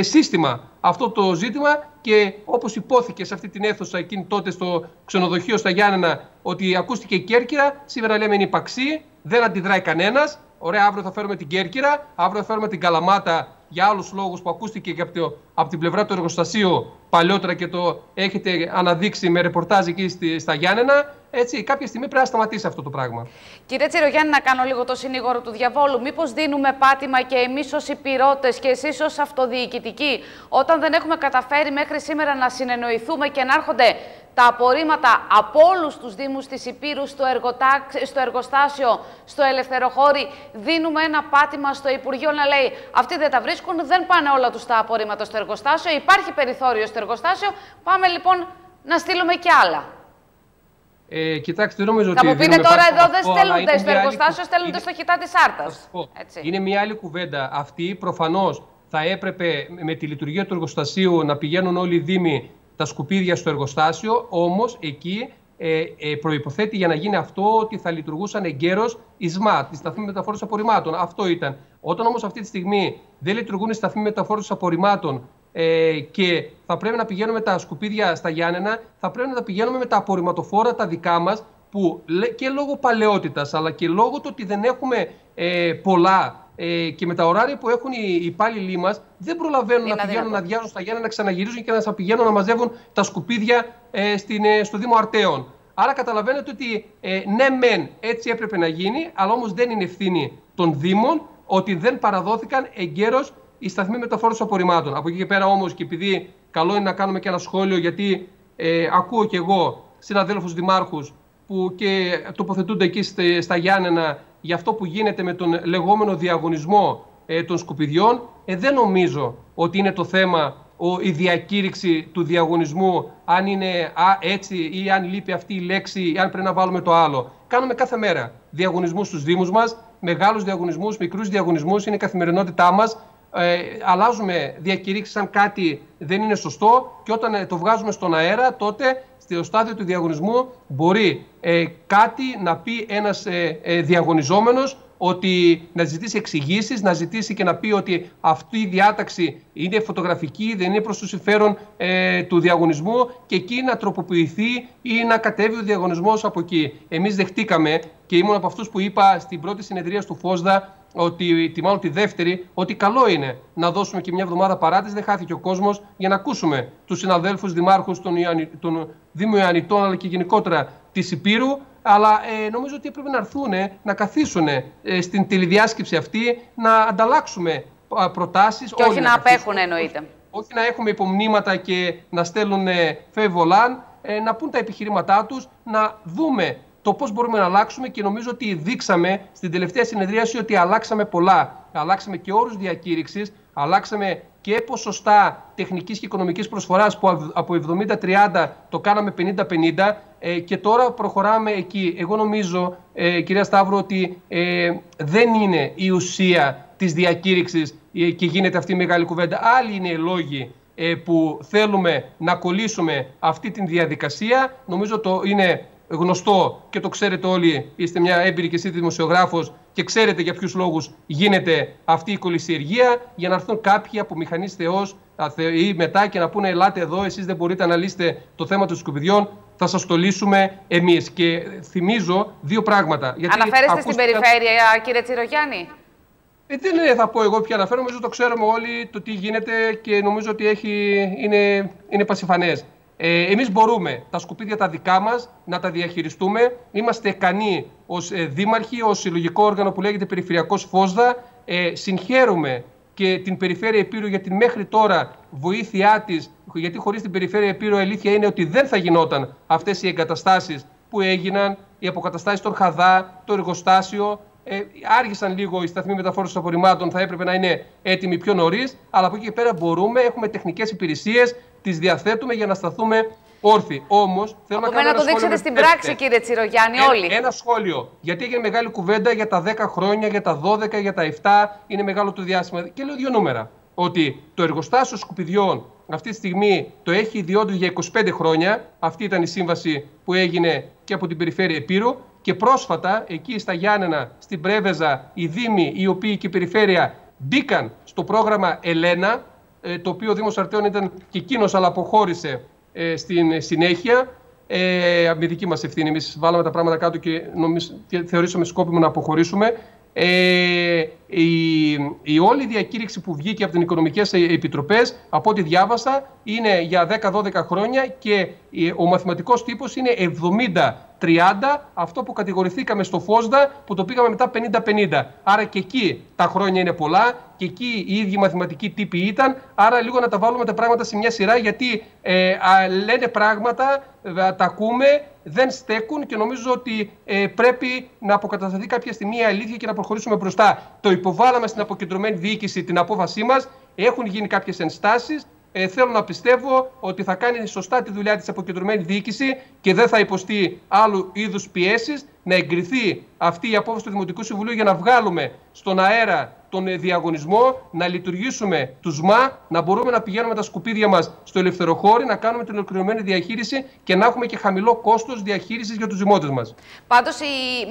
σύστημα αυτό το ζήτημα. Και όπως υπόθηκε σε αυτή την αίθουσα εκείνη τότε στο ξενοδοχείο στα Γιάννενα, ότι ακούστηκε η Κέρκυρα, σήμερα λέμε είναι υπαξί, δεν αντιδράει κανένας. Ωραία, αύριο θα φέρουμε την Κέρκυρα, αύριο θα φέρουμε την Καλαμάτα για άλλους λόγους που ακούστηκε και από, από την πλευρά του εργοστασίου παλιότερα και το έχετε αναδείξει με ρεπορτάζ εκεί στη, στα Γιάννενα. Έτσι, κάποια στιγμή πρέπει να σταματήσει αυτό το πράγμα. Κύριε Τσιρογιάννη, να κάνω λίγο το συνήγορο του διαβόλου. Μήπως δίνουμε πάτημα και εμείς ως υπηρώτες και εσείς ως αυτοδιοικητικοί, όταν δεν έχουμε καταφέρει μέχρι σήμερα να συνεννοηθούμε και να έρχονται τα απορρίμματα από όλους τους Δήμους της Υπήρου στο, στο εργοστάσιο, στο ελευθεροχώρι, δίνουμε ένα πάτημα στο Υπουργείο να λέει Αυτοί δεν τα βρίσκουν, δεν πάνε όλα τους τα απορρίμματα στο εργοστάσιο. Υπάρχει περιθώριο στο εργοστάσιο. Πάμε λοιπόν να στείλουμε και άλλα. Ε, κοιτάξτε, νομίζω Θα μου πείτε τώρα εδώ δεν στέλνονται στο εργοστάσιο, στέλνονται στο χιτά της Άρτας. Είναι μια άλλη κουβέντα. Αυτή προφανώς θα έπρεπε με τη λειτουργία του εργοστασίου να πηγαίνουν όλοι οι Δήμοι τα σκουπίδια στο εργοστάσιο, όμως εκεί ε, ε, προϋποθέτει για να γίνει αυτό ότι θα λειτουργούσαν εγκαίρως οι ΣΜΑ, τη σταθμή μεταφόρηση απορριμμάτων. Αυτό ήταν. Όταν όμως αυτή τη στιγμή δεν λειτουργούν οι σταθμοί μεταφόρηση απορριμμάτων ε, και θα πρέπει να πηγαίνουμε τα σκουπίδια στα Γιάννενα, θα πρέπει να τα πηγαίνουμε με τα απορριμματοφόρα τα δικά μας, που και λόγω παλαιότητας αλλά και λόγω του ότι δεν έχουμε ε, πολλά ε, και με τα ωράρια που έχουν οι υπάλληλοι μας, δεν προλαβαίνουν να πηγαίνουν να διάζουν στα Γιάννα, να ξαναγυρίζουν και να πηγαίνουν να μαζεύουν τα σκουπίδια ε, στην, ε, στο Δήμο Αρτέων. Άρα καταλαβαίνετε ότι ε, ναι, μεν έτσι έπρεπε να γίνει, αλλά όμως δεν είναι ευθύνη των Δήμων ότι δεν παραδόθηκαν εγκαίρως οι σταθμοί μεταφόρου απορριμμάτων. Από εκεί και πέρα όμως, και επειδή καλό είναι να κάνουμε και ένα σχόλιο, γιατί ε, ακούω κι εγώ συναδέλφους δημάρχους που και τοποθετούνται εκεί στα Γιάννενα για αυτό που γίνεται με τον λεγόμενο διαγωνισμό ε, των σκουπιδιών, ε, δεν νομίζω ότι είναι το θέμα ο, η διακήρυξη του διαγωνισμού, αν είναι α, έτσι ή αν λείπει αυτή η λέξη ή αν πρέπει να βάλουμε το άλλο. Κάνουμε κάθε μέρα διαγωνισμούς στους Δήμους μας, μεγάλους διαγωνισμούς, μικρούς διαγωνισμούς, είναι η καθημερινότητά μας. Ε, αλλάζουμε διακηρύξεις αν κάτι δεν είναι σωστό και όταν ε, το βγάζουμε στον αέρα τότε στο στάδιο του διαγωνισμού μπορεί ε, κάτι να πει ένας ε, ε, διαγωνιζόμενος ότι να ζητήσει εξηγήσεις, να ζητήσει και να πει ότι αυτή η διάταξη είναι φωτογραφική, δεν είναι προς το συμφέρον ε, του διαγωνισμού και εκεί να τροποποιηθεί ή να κατέβει ο διαγωνισμός από εκεί. Εμείς δεχτήκαμε και ήμουν από αυτούς που είπα στην πρώτη συνεδρία του ΦΟΣΔΑ ότι, τη, μάλλον τη δεύτερη, ότι καλό είναι να δώσουμε και μια εβδομάδα παράτηση. Δεν χάθηκε ο κόσμος για να ακούσουμε τους συναδέλφους δημάρχους των, των Δήμου Ιωαννητών αλλά και γενικότερα της Υπήρου. Αλλά ε, νομίζω ότι έπρεπε να έρθουν να καθίσουν ε, στην τηλεδιάσκεψη αυτή να ανταλλάξουμε προτάσεις. Και όχι να απέχουν, εννοείται. Όχι, να έχουμε υπομνήματα και να στέλνουν ε, φεύγολαν, ε, να πούν τα επιχειρήματά τους, να δούμε το πώς μπορούμε να αλλάξουμε και νομίζω ότι δείξαμε στην τελευταία συνεδρίαση ότι αλλάξαμε πολλά. Αλλάξαμε και όρους διακήρυξης, αλλάξαμε και ποσοστά τεχνικής και οικονομικής προσφοράς που από 70-30 το κάναμε 50-50 ε, και τώρα προχωράμε εκεί. Εγώ νομίζω, ε, κυρία Σταύρο, ότι ε, δεν είναι η ουσία της διακήρυξης και γίνεται αυτή η μεγάλη κουβέντα. Άλλοι είναι οι λόγοι που θέλουμε να κολλήσουμε αυτή τη διαδικασία. Νομίζω το είναι γνωστό και το ξέρετε όλοι, είστε μια έμπειρη και εσύ δημοσιογράφος και ξέρετε για ποιους λόγους γίνεται αυτή η κολυσιεργία για να έρθουν κάποιοι από μηχανής θεός ή μετά και να πούνε ελάτε εδώ, εσείς δεν μπορείτε να λύσετε το θέμα των σκουπιδιών. θα σας το λύσουμε εμείς. Και θυμίζω δύο πράγματα. Γιατί Αναφέρεστε στην περιφέρεια, κύριε Τσιρογιάννη; Ε, δεν θα πω εγώ πια αναφέρω, νομίζω το ξέρουμε όλοι το τι γίνεται και νομίζω ότι έχει, είναι, είναι πασιφανές. Ε, εμείς μπορούμε τα σκουπίδια τα δικά μας να τα διαχειριστούμε. Είμαστε ικανοί ως ε, δήμαρχοι, ως συλλογικό όργανο που λέγεται Περιφερειακός Φόσδα. Ε, συγχαίρουμε και την Περιφέρεια Επίρου για την μέχρι τώρα βοήθειά της, γιατί χωρίς την Περιφέρεια Επίρου η αλήθεια είναι ότι δεν θα γινόταν αυτές οι εγκαταστάσεις που έγιναν, οι αποκαταστάσεις στον Χαδά, το εργοστάσιο. Ε, άργησαν λίγο οι σταθμοί μεταφόρηση απορριμμάτων, θα έπρεπε να είναι έτοιμοι πιο νωρίς. Αλλά από εκεί και πέρα μπορούμε, έχουμε τεχνικές υπηρεσίες, τις διαθέτουμε για να σταθούμε όρθιοι. Όμως θέλω να κάνω. να το δείξετε στην πράξη, κύριε Τσιρογιάννη, όλοι. Ένα σχόλιο. Γιατί έγινε μεγάλη κουβέντα για τα 10 χρόνια, για τα 12, για τα 7. Είναι μεγάλο το διάστημα. Και λέω δύο νούμερα. Ότι το εργοστάσιο σκουπιδιών αυτή τη στιγμή το έχει ιδιότητα για 25 χρόνια. Αυτή ήταν η σύμβαση που έγινε και από την περιφέρεια Επίρου. Και πρόσφατα, εκεί στα Γιάννενα, στην Πρέβεζα, οι Δήμοι, οι οποίοι και η περιφέρεια μπήκαν στο πρόγραμμα Ελένα, ε, το οποίο ο Δήμος Αρτέων ήταν και εκείνος, αλλά αποχώρησε ε, στην συνέχεια. Ε, με δική μας ευθύνη. Εμείς βάλαμε τα πράγματα κάτω και, νομίζω, και θεωρήσαμε σκόπιμο να αποχωρήσουμε. Ε, η, η όλη διακήρυξη που βγήκε από την Οικονομικές Επιτροπές, από ό,τι διάβασα, είναι για 10-12 χρόνια και ο μαθηματικός τύπος είναι 70-30, αυτό που κατηγορηθήκαμε στο ΦΟΣΔΑ που το πήγαμε μετά 50-50. Άρα και εκεί τα χρόνια είναι πολλά και εκεί οι ίδιοι μαθηματικοί τύποι ήταν, άρα λίγο να τα βάλουμε τα πράγματα σε μια σειρά γιατί ε, λένε πράγματα, τα ακούμε, δεν στέκουν και νομίζω ότι ε, πρέπει να αποκατασταθεί κάποια στιγμή η αλήθεια και να προχωρήσουμε μπροστά. Το υποβάλαμε στην αποκεντρωμένη διοίκηση την απόφασή μας. Έχουν γίνει κάποιες ενστάσεις. Ε, θέλω να πιστεύω ότι θα κάνει σωστά τη δουλειά της αποκεντρωμένη διοίκηση και δεν θα υποστεί άλλου είδους πιέσεις να εγκριθεί αυτή η απόφαση του Δημοτικού Συμβουλίου για να βγάλουμε στον αέρα τον ε, διαγωνισμό, να λειτουργήσουμε τους ΣΜΑ, να μπορούμε να πηγαίνουμε τα σκουπίδια μας στο ελευθεροχώρι, να κάνουμε την ολοκληρωμένη διαχείριση και να έχουμε και χαμηλό κόστος διαχείρισης για τους δημότε μας. Πάντως,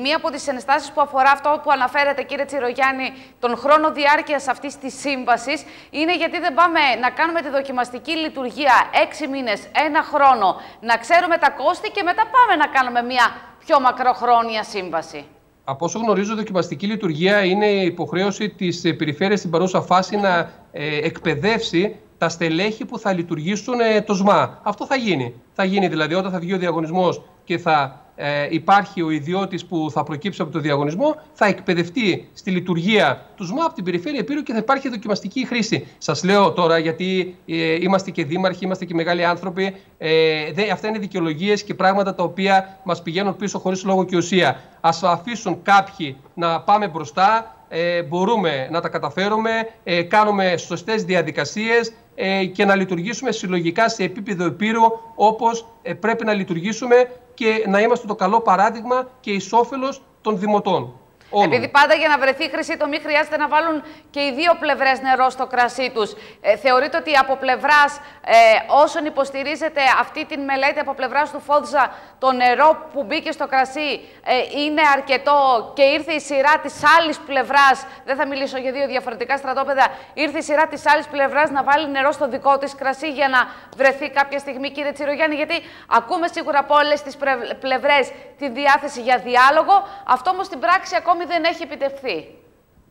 μία από τις ενστάσεις που αφορά αυτό που αναφέρετε, κύριε Τσιρογιάννη, τον χρόνο διάρκειας αυτής της σύμβασης, είναι γιατί δεν πάμε να κάνουμε τη δοκιμαστική λειτουργία έξι μήνες, ένα χρόνο, να ξέρουμε τα κόστη και μετά πάμε να κάνουμε μία πιο μακροχρόνια σύμβαση. Από όσο γνωρίζω, δοκιμαστική λειτουργία είναι η υποχρέωση της περιφέρειας στην παρούσα φάση να ε, εκπαιδεύσει τα στελέχη που θα λειτουργήσουν ε, το ΣΜΑ. Αυτό θα γίνει. Θα γίνει δηλαδή όταν θα βγει ο διαγωνισμός και θα ε, υπάρχει ο ιδιώτης που θα προκύψει από το διαγωνισμό, θα εκπαιδευτεί στη λειτουργία του ΣΜΑ από την περιφέρεια Επίρου και θα υπάρχει δοκιμαστική χρήση. Σας λέω τώρα, γιατί ε, είμαστε και δήμαρχοι, είμαστε και μεγάλοι άνθρωποι, ε, δε, αυτά είναι δικαιολογίες και πράγματα τα οποία μας πηγαίνουν πίσω χωρίς λόγο και ουσία. Α αφήσουν κάποιοι να πάμε μπροστά, ε, μπορούμε να τα καταφέρουμε, ε, κάνουμε σωστές διαδικασίες ε, και να λειτουργήσουμε συλλογικά σε επίπεδο επίρου όπως ε, πρέπει να λειτουργήσουμε και να είμαστε το καλό παράδειγμα και ισόφελος των δημοτών. Όλων. Επειδή πάντα για να βρεθεί χρυσή τομή χρειάζεται να βάλουν και οι δύο πλευρές νερό στο κρασί τους. Ε, θεωρείτε ότι από πλευράς ε, όσων υποστηρίζετε αυτή την μελέτη από πλευράς του Φόδζα, το νερό που μπήκε στο κρασί ε, είναι αρκετό και ήρθε η σειρά της άλλης πλευράς. Δεν θα μιλήσω για δύο διαφορετικά στρατόπεδα. Ήρθε η σειρά της άλλης πλευράς να βάλει νερό στο δικό της κρασί για να βρεθεί κάποια στιγμή, κύριε Τσιρογιάννη. Γιατί ακούμε σίγουρα από όλες τις πλευρές τη διάθεση για διάλογο. Αυτό όμως στην πράξη ακόμη δεν έχει επιτευχθεί.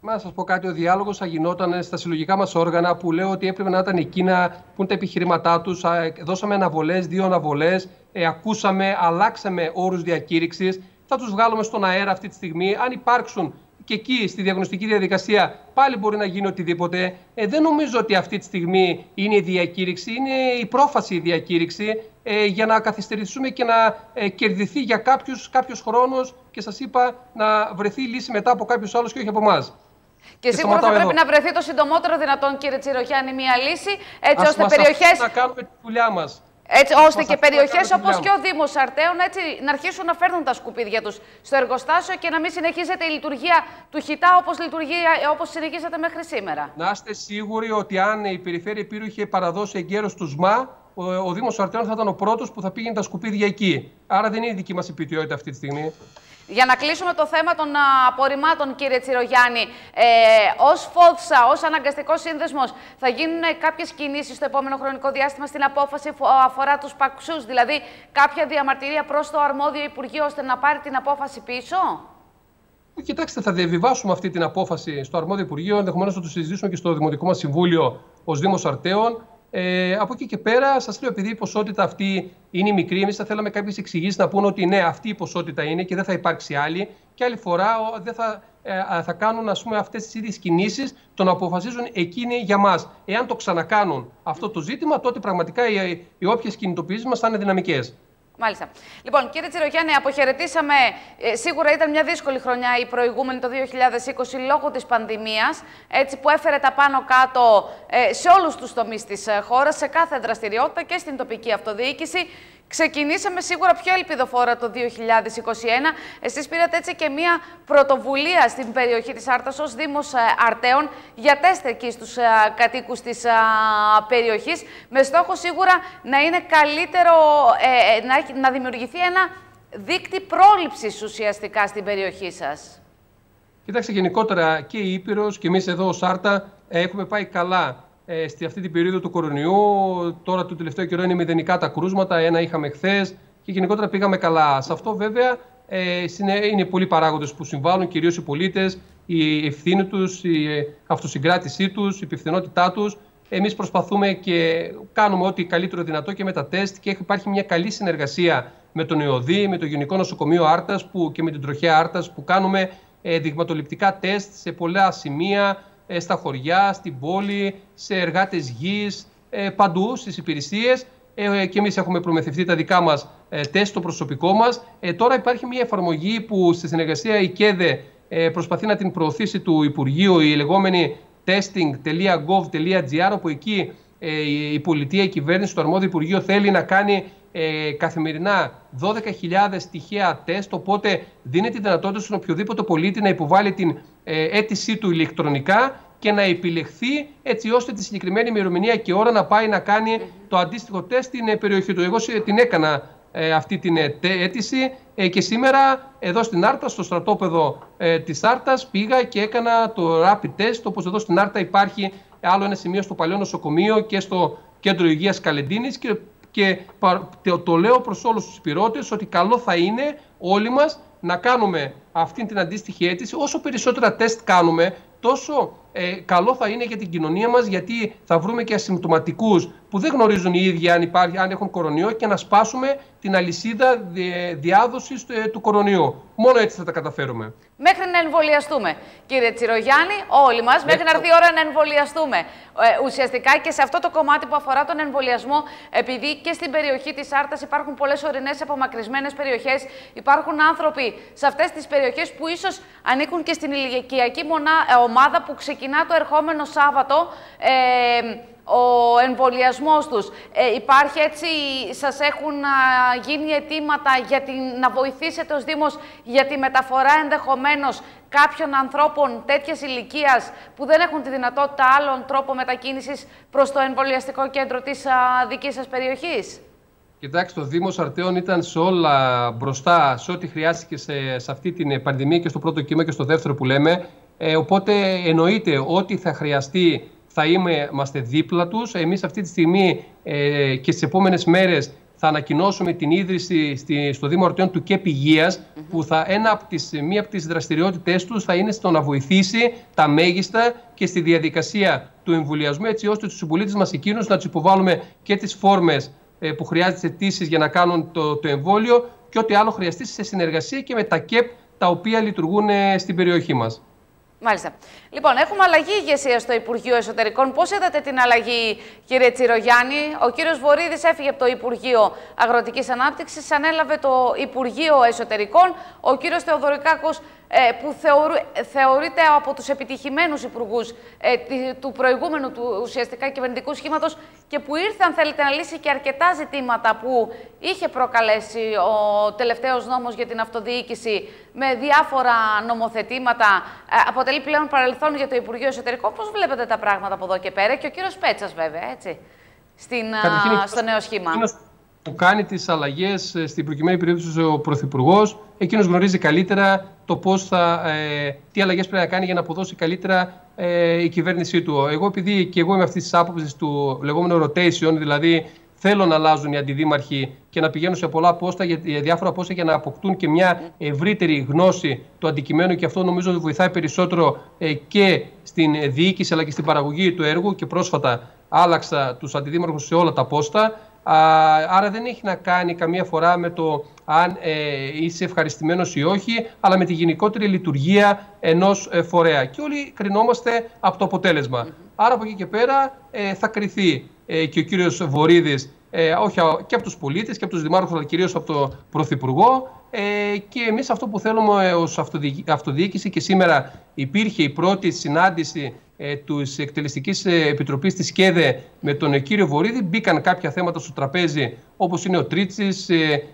Μα σας πω κάτι, ο διάλογος θα γινόταν στα συλλογικά μας όργανα που λέω ότι έπρεπε να ήταν εκείνα που είναι τα επιχειρήματά τους. Δώσαμε αναβολές, δύο αναβολές, ε, ακούσαμε, αλλάξαμε όρους διακήρυξης. Θα τους βγάλουμε στον αέρα αυτή τη στιγμή. Αν υπάρξουν και εκεί στη διαγνωστική διαδικασία πάλι μπορεί να γίνει οτιδήποτε. Ε, δεν νομίζω ότι αυτή τη στιγμή είναι η διακήρυξη, είναι η πρόφαση η διακήρυξη ε, για να καθυστερήσουμε και να ε, κερδιθεί για κάποιους κάποιος χρόνος και σας είπα να βρεθεί λύση μετά από κάποιους άλλους και όχι από εμάς. Και, και σίγουρα θα πρέπει να βρεθεί το συντομότερο δυνατόν, κύριε Τσιροχιάννη, μια λύση, έτσι ώστε περιοχέ. να κάνουμε τη δουλειά μας. Έτσι, ώστε και περιοχές όπως και ο Δήμος Αρτέων έτσι, να αρχίσουν να φέρνουν τα σκουπίδια τους στο εργοστάσιο και να μην συνεχίζεται η λειτουργία του χιτά όπως όπως συνεχίζεται μέχρι σήμερα. Να είστε σίγουροι ότι αν η Περιφέρεια Πύρου είχε παραδώσει εγκαίρως τους ΣΜΑ, ο, ο Δήμος Αρτέων θα ήταν ο πρώτος που θα πήγαινε τα σκουπίδια εκεί. Άρα δεν είναι η δική μας επιτυχία αυτή τη στιγμή. Για να κλείσουμε το θέμα των απορριμμάτων, κύριε Τσιρογιάννη, ε, ως ΦΟΔΣΑ, ως αναγκαστικός σύνδεσμος, θα γίνουν κάποιες κινήσεις στο επόμενο χρονικό διάστημα στην απόφαση που αφορά τους παξούς, δηλαδή κάποια διαμαρτυρία προς το αρμόδιο Υπουργείο ώστε να πάρει την απόφαση πίσω; Κοιτάξτε, θα διαβιβάσουμε αυτή την απόφαση στο αρμόδιο Υπουργείο. Ενδεχομένως θα το συζητήσουμε και στο Δημοτικό μας Συμβούλιο ως Δήμος Αρταίων. Ε, από εκεί και πέρα, σας λέω, επειδή η ποσότητα αυτή είναι μικρή, εμείς θα θέλαμε κάποιες εξηγήσεις να πούνε ότι ναι, αυτή η ποσότητα είναι και δεν θα υπάρξει άλλη. Και άλλη φορά δεν θα, ε, θα κάνουν αυτές τις ίδιες κινήσεις, το να αποφασίζουν εκείνοι για μας. Εάν το ξανακάνουν αυτό το ζήτημα, τότε πραγματικά οι, οι όποιες κινητοποιήσεις μας θα είναι δυναμικές. Μάλιστα. Λοιπόν, κύριε Τσιρογιάννη, αποχαιρετήσαμε. Ε, σίγουρα ήταν μια δύσκολη χρονιά η προηγούμενη το 2020 λόγω της πανδημίας, έτσι που έφερε τα πάνω κάτω ε, σε όλους τους τομείς της ε, χώρας, σε κάθε δραστηριότητα και στην τοπική αυτοδιοίκηση. Ξεκινήσαμε σίγουρα πιο ελπιδοφόρα το 2021. Εσείς πήρατε έτσι και μία πρωτοβουλία στην περιοχή της Άρτας ως Δήμος ε, Αρτέων για τεστ εκεί στους ε, κατοίκους της ε, περιοχής με στόχο σίγουρα να είναι καλύτερο, να δημιουργηθεί ένα δίκτυ πρόληψης ουσιαστικά στην περιοχή σας. Κοιτάξτε, γενικότερα και η Ήπειρος και εμείς εδώ ως Άρτα έχουμε πάει καλά ε, στη αυτή την περίοδο του κορονοϊού. Τώρα το τελευταίο καιρό είναι μηδενικά τα κρούσματα. Ένα είχαμε χθες και γενικότερα πήγαμε καλά. Σε αυτό βέβαια ε, είναι πολλοί παράγοντες που συμβάλλουν, κυρίως οι πολίτες, η ευθύνη τους, η αυτοσυγκράτησή τους, η υπευθυνότητά τους. Εμείς προσπαθούμε και κάνουμε ό,τι καλύτερο δυνατό και με τα τεστ και υπάρχει μια καλή συνεργασία με τον ΕΟΔΗ, με το Γενικό Νοσοκομείο Άρτας και με την Τροχέα Άρτας που κάνουμε ε, δειγματοληπτικά τεστ σε πολλά σημεία ε, στα χωριά, στην πόλη, σε εργάτες γης, ε, παντού στις υπηρεσίες ε, και εμείς έχουμε προμηθευτεί τα δικά μας τεστ στο προσωπικό μας. Τώρα υπάρχει μια εφαρμογή που στη συνεργασία η ΚΕΔΕ προσπαθεί να την προωθήσει του Υπουργείου, η λεγόμενη testing.gov.gr, όπου εκεί η πολιτεία, η κυβέρνηση, το αρμόδιο Υπουργείο θέλει να κάνει καθημερινά 12.000 στοιχεία τεστ, οπότε δίνει τη δυνατότητα στον οποιοδήποτε πολίτη να υποβάλει την ε, αίτησή του ηλεκτρονικά και να επιλεχθεί έτσι ώστε τη συγκεκριμένη ημερομηνία και ώρα να πάει να κάνει το αντίστοιχο τεστ στην ε, περιοχή του. Εγώ την έκανα ε, αυτή την αίτηση και σήμερα εδώ στην Άρτα, στο στρατόπεδο της Άρτας πήγα και έκανα το rapid test όπως εδώ στην Άρτα υπάρχει άλλο ένα σημείο στο παλιό νοσοκομείο και στο κέντρο υγείας Καλεντίνης και, και το, λέω προς όλους τους πυρώτες ότι καλό θα είναι όλοι μας να κάνουμε αυτή την αντίστοιχη αίτηση. Όσο περισσότερα τεστ κάνουμε, τόσο ε, καλό θα είναι για την κοινωνία μας, γιατί θα βρούμε και ασυμπτωματικούς που δεν γνωρίζουν οι ίδιοι αν, υπάρχει, αν έχουν κορονοϊό και να σπάσουμε την αλυσίδα διάδοσης ε, του κορονοϊού. Μόνο έτσι θα τα καταφέρουμε. Μέχρι να εμβολιαστούμε. Κύριε Τσιρογιάννη, όλοι μας, μέχρι να έρθει η ώρα να εμβολιαστούμε. Ε, ουσιαστικά και σε αυτό το κομμάτι που αφορά τον εμβολιασμό, επειδή και στην περιοχή της Άρτας υπάρχουν πολλές ορεινές απομακρυσμένες περιοχές, υπάρχουν άνθρωποι σε αυτές τις περιοχές που ίσως ανήκουν και στην ηλικιακή μονά, ε, ομάδα που ξεκινά το ερχόμενο Σάββατο, ε, ο εμβολιασμός τους. Ε, υπάρχει έτσι, σας έχουν γίνει αιτήματα για την, να βοηθήσετε ως Δήμος για τη μεταφορά ενδεχομένως κάποιων ανθρώπων τέτοιας ηλικίας που δεν έχουν τη δυνατότητα άλλων τρόπο μετακίνησης προς το εμβολιαστικό κέντρο της α, δικής σας περιοχής; Κοιτάξτε, το Δήμος Αρτέων ήταν σε όλα μπροστά, σε ό,τι χρειάστηκε σε, σε αυτή την πανδημία και στο πρώτο κύμα και στο δεύτερο που λέμε. Ε, οπότε εννοείται ότι θα χρειαστεί θα είμαστε δίπλα τους. Εμείς αυτή τη στιγμή ε, και στις επόμενες μέρες θα ανακοινώσουμε την ίδρυση στη, στο Δήμο Αρτιών του ΚΕΠ Υγείας, που θα, ένα από τις, μία από τις δραστηριότητές τους θα είναι στο να βοηθήσει τα μέγιστα και στη διαδικασία του εμβολιασμού, έτσι ώστε τους συμπολίτες μας εκείνους να τους υποβάλουμε και τις φόρμες ε, που χρειάζεται αιτήσεις για να κάνουν το, το εμβόλιο και ό,τι άλλο χρειαστεί σε συνεργασία και με τα ΚΕΠ τα οποία λειτουργούν ε, στην περιοχή μας. Μάλιστα. Λοιπόν, έχουμε αλλαγή ηγεσία στο Υπουργείο Εσωτερικών. Πώς είδατε την αλλαγή, κύριε Τσιρογιάννη; Ο κύριος Βορύδης έφυγε από το Υπουργείο Αγροτικής Ανάπτυξης, ανέλαβε το Υπουργείο Εσωτερικών. Ο κύριος Θεοδωρικάκος ε, που θεωρείται από τους επιτυχημένους υπουργούς ε, του προηγούμενου του ουσιαστικά κυβερνητικού σχήματος και που ήρθε, αν θέλετε, να λύσει και αρκετά ζητήματα που είχε προκαλέσει ο τελευταίος νόμος για την αυτοδιοίκηση με διάφορα νομοθετήματα. Ε, αποτελεί πλέον παρελθόν για το Υπουργείο Εσωτερικών. Πώς βλέπετε τα πράγματα από εδώ και πέρα; Και ο κύριος Πέτσας βέβαια, έτσι, στην, στο νέο σχήμα. Κάνει τις αλλαγές ε, στην προκειμένη περίπτωση ο Πρωθυπουργός. Εκείνος γνωρίζει καλύτερα το πώς θα, ε, τι αλλαγές πρέπει να κάνει για να αποδώσει καλύτερα ε, η κυβέρνησή του. Εγώ επειδή και εγώ είμαι αυτής της άποψης του λεγόμενου rotation, δηλαδή θέλω να αλλάζουν οι αντιδήμαρχοι και να πηγαίνουν σε πολλά πόστα, για διάφορα πόστα για να αποκτούν και μια ευρύτερη γνώση του αντικειμένου και αυτό νομίζω ότι βοηθάει περισσότερο ε, και στην διοίκηση αλλά και στην παραγωγή του έργου και πρόσφατα άλλαξα τους αντιδήμαρχους σε όλα τα πόστα. Άρα δεν έχει να κάνει καμία φορά με το αν ε, είσαι ευχαριστημένος ή όχι, αλλά με τη γενικότερη λειτουργία ενός ε, φορέα. Και όλοι κρινόμαστε από το αποτέλεσμα. Άρα από εκεί και πέρα ε, θα κριθεί ε, και ο κύριος Βορύδης ε, όχι και από τους πολίτες και από τους δημάρχους αλλά κυρίως από τον Πρωθυπουργό ε, και εμείς αυτό που θέλουμε ως αυτοδιοίκηση και σήμερα υπήρχε η πρώτη συνάντηση ε, της Εκτελεστικής Επιτροπής της ΚΕΔΕ με τον κύριο Βορύδη. Μπήκαν κάποια θέματα στο τραπέζι όπως είναι ο Τρίτσης,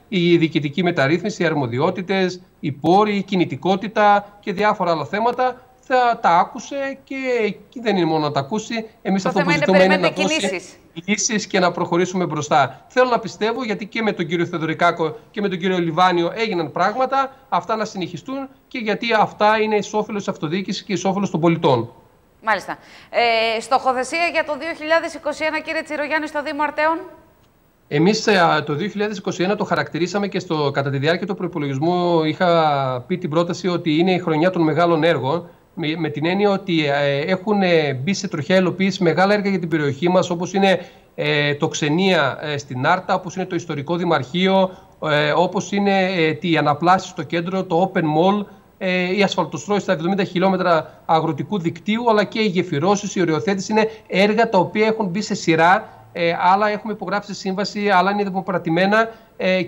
η διοικητική μεταρρύθμιση, οι αρμοδιότητες, οι πόροι, η κινητικότητα και διάφορα άλλα θέματα θα τα άκουσε και δεν είναι μόνο να τα ακούσει. Εμείς αυτό που ζητούμε είναι, να δώσει λύσει και να προχωρήσουμε μπροστά. Θέλω να πιστεύω, γιατί και με τον κύριο Θεοδωρικάκο και με τον κύριο Λιβάνιο έγιναν πράγματα, αυτά να συνεχιστούν και γιατί αυτά είναι εις όφελος της αυτοδιοίκησης και εις όφελος των πολιτών. Μάλιστα. Ε, στοχοθεσία για το 2021, κύριε Τσιρογιάννη, στο Δήμο Αρτέων. Εμείς ε, το 2021 το χαρακτηρίσαμε και στο, κατά τη διάρκεια του προπολογισμού είχα πει την πρόταση ότι είναι η χρονιά των μεγάλων έργων με, την έννοια ότι ε, έχουν μπει σε τροχιά υλοποίηση μεγάλα έργα για την περιοχή μας όπως είναι ε, το Ξενία ε, στην Άρτα, όπως είναι το Ιστορικό Δημαρχείο, ε, όπως είναι η αναπλάση στο κέντρο, το Open Mall, η ασφαλτοστρόη στα 70 χιλιόμετρα αγροτικού δικτύου, αλλά και οι γεφυρώσεις, οι οριοθέτηση είναι έργα τα οποία έχουν μπει σε σειρά άλλα έχουμε υπογράψει σύμβαση, άλλα είναι δημοπρατημένα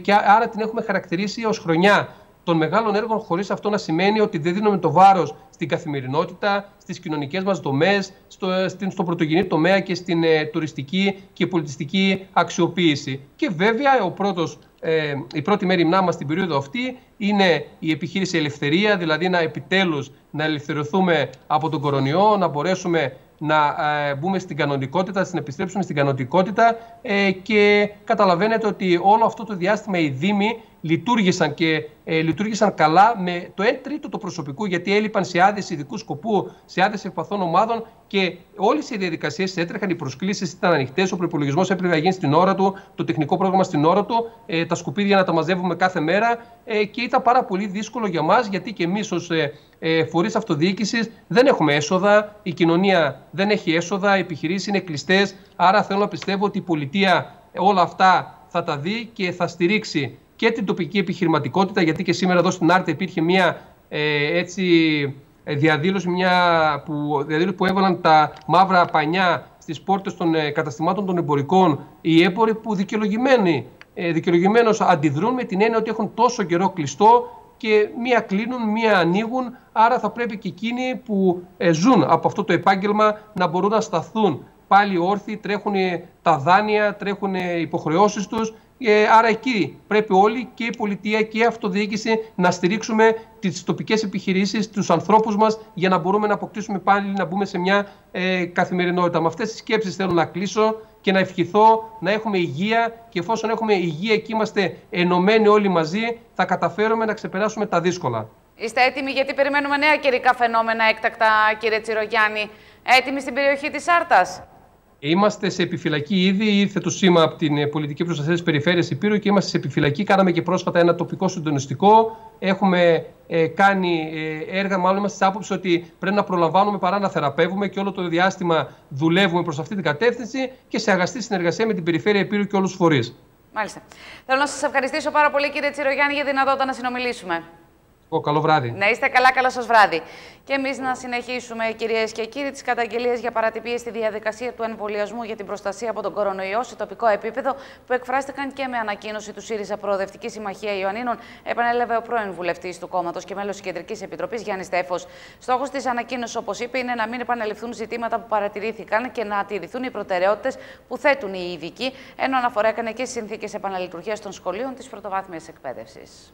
και άρα την έχουμε χαρακτηρίσει ως χρονιά των μεγάλων έργων, χωρίς αυτό να σημαίνει ότι δεν δίνουμε το βάρος στην καθημερινότητα, στις κοινωνικές μας δομές, στο, στο πρωτογενή τομέα και στην ε, τουριστική και πολιτιστική αξιοποίηση. Και βέβαια ο πρώτος, ε, η πρώτη μέρημνά μα στην περίοδο αυτή είναι η επιχείρηση Ελευθερία, δηλαδή να επιτέλους να ελευθερωθούμε από τον κορονοϊό, να μπορέσουμε να ε, μπούμε στην κανονικότητα, να επιστρέψουμε στην κανονικότητα ε, και καταλαβαίνετε ότι όλο αυτό το διάστημα οι Δήμοι λειτουργήσαν και ε, λειτουργήσαν καλά με το 1 τρίτο του προσωπικού, γιατί έλειπαν σε άδειες ειδικού σκοπού, σε άδειες ευπαθών ομάδων και όλες οι διαδικασίες έτρεχαν, οι προσκλήσεις ήταν ανοιχτές, ο προπολογισμός έπρεπε να γίνει στην ώρα του, το τεχνικό πρόγραμμα στην ώρα του, ε, τα σκουπίδια να τα μαζεύουμε κάθε μέρα ε, και ήταν πάρα πολύ δύσκολο για μας, γιατί και εμείς ως ε, ε φορείς αυτοδιοίκησης δεν έχουμε έσοδα, η κοινωνία δεν έχει έσοδα, οι επιχειρήσεις είναι κλειστές. Άρα θέλω να πιστεύω ότι η πολιτεία όλα αυτά θα τα δει και θα στηρίξει και την τοπική επιχειρηματικότητα, γιατί και σήμερα εδώ στην Άρτα υπήρχε μια ε, έτσι, ε, διαδήλωση, μια που, διαδήλωση που έβαλαν τα μαύρα πανιά στις πόρτες των ε, καταστημάτων των εμπορικών. Οι έμποροι που δικαιολογημένοι, ε, δικαιολογημένως αντιδρούν με την έννοια ότι έχουν τόσο καιρό κλειστό και μία κλείνουν, μία ανοίγουν, άρα θα πρέπει και εκείνοι που ε, ζουν από αυτό το επάγγελμα να μπορούν να σταθούν. Πάλι όρθιοι, τρέχουν τα δάνεια, τρέχουν οι υποχρεώσεις τους ε, άρα εκεί πρέπει όλοι και η πολιτεία και η αυτοδιοίκηση να στηρίξουμε τις τοπικές επιχειρήσεις, τους ανθρώπους μας, για να μπορούμε να αποκτήσουμε πάλι να μπούμε σε μια ε, καθημερινότητα. Με αυτές τις σκέψεις θέλω να κλείσω και να ευχηθώ να έχουμε υγεία και εφόσον έχουμε υγεία και είμαστε ενωμένοι όλοι μαζί, θα καταφέρουμε να ξεπεράσουμε τα δύσκολα. Είστε έτοιμοι γιατί περιμένουμε νέα καιρικά φαινόμενα έκτακτα, κύριε Τσιρογιάννη. Έτοιμοι στην περιοχή της Άρτας. Είμαστε σε επιφυλακή ήδη. Ήρθε το σήμα από την ε, πολιτική προστασία της Περιφέρειας Υπήρου και είμαστε σε επιφυλακή. Κάναμε και πρόσφατα ένα τοπικό συντονιστικό. Έχουμε ε, κάνει ε, έργα, μάλλον είμαστε σε άποψη ότι πρέπει να προλαμβάνουμε παρά να θεραπεύουμε και όλο το διάστημα δουλεύουμε προς αυτή την κατεύθυνση και σε αγαστή συνεργασία με την Περιφέρεια Υπήρου και όλους τους φορείς. Μάλιστα. Θέλω να σας ευχαριστήσω πάρα πολύ, κύριε Τσιρογιάννη, για τη δυνατότητα να συνομιλήσουμε. Ο, καλό βράδυ. Να είστε καλά, καλό σας βράδυ. Και εμείς να συνεχίσουμε, κυρίες και κύριοι, τις καταγγελίες για παρατυπίες στη διαδικασία του εμβολιασμού για την προστασία από τον κορονοϊό σε τοπικό επίπεδο, που εκφράστηκαν και με ανακοίνωση του ΣΥΡΙΖΑ Προοδευτική Συμμαχία Ιωαννίνων, επανέλαβε ο πρώην βουλευτής του κόμματος και μέλος της Κεντρικής Επιτροπής Γιάννης Στέφος. Στόχος της ανακοίνωσης, όπως είπε, είναι να μην επαναληφθούν ζητήματα που παρατηρήθηκαν και να τηρηθούν οι προτεραιότητες που θέτουν οι ειδικοί, ενώ αναφορά έκανε και στις συνθήκες επαναλειτουργίας των σχολείων της πρωτοβάθμιας εκπαίδευσης.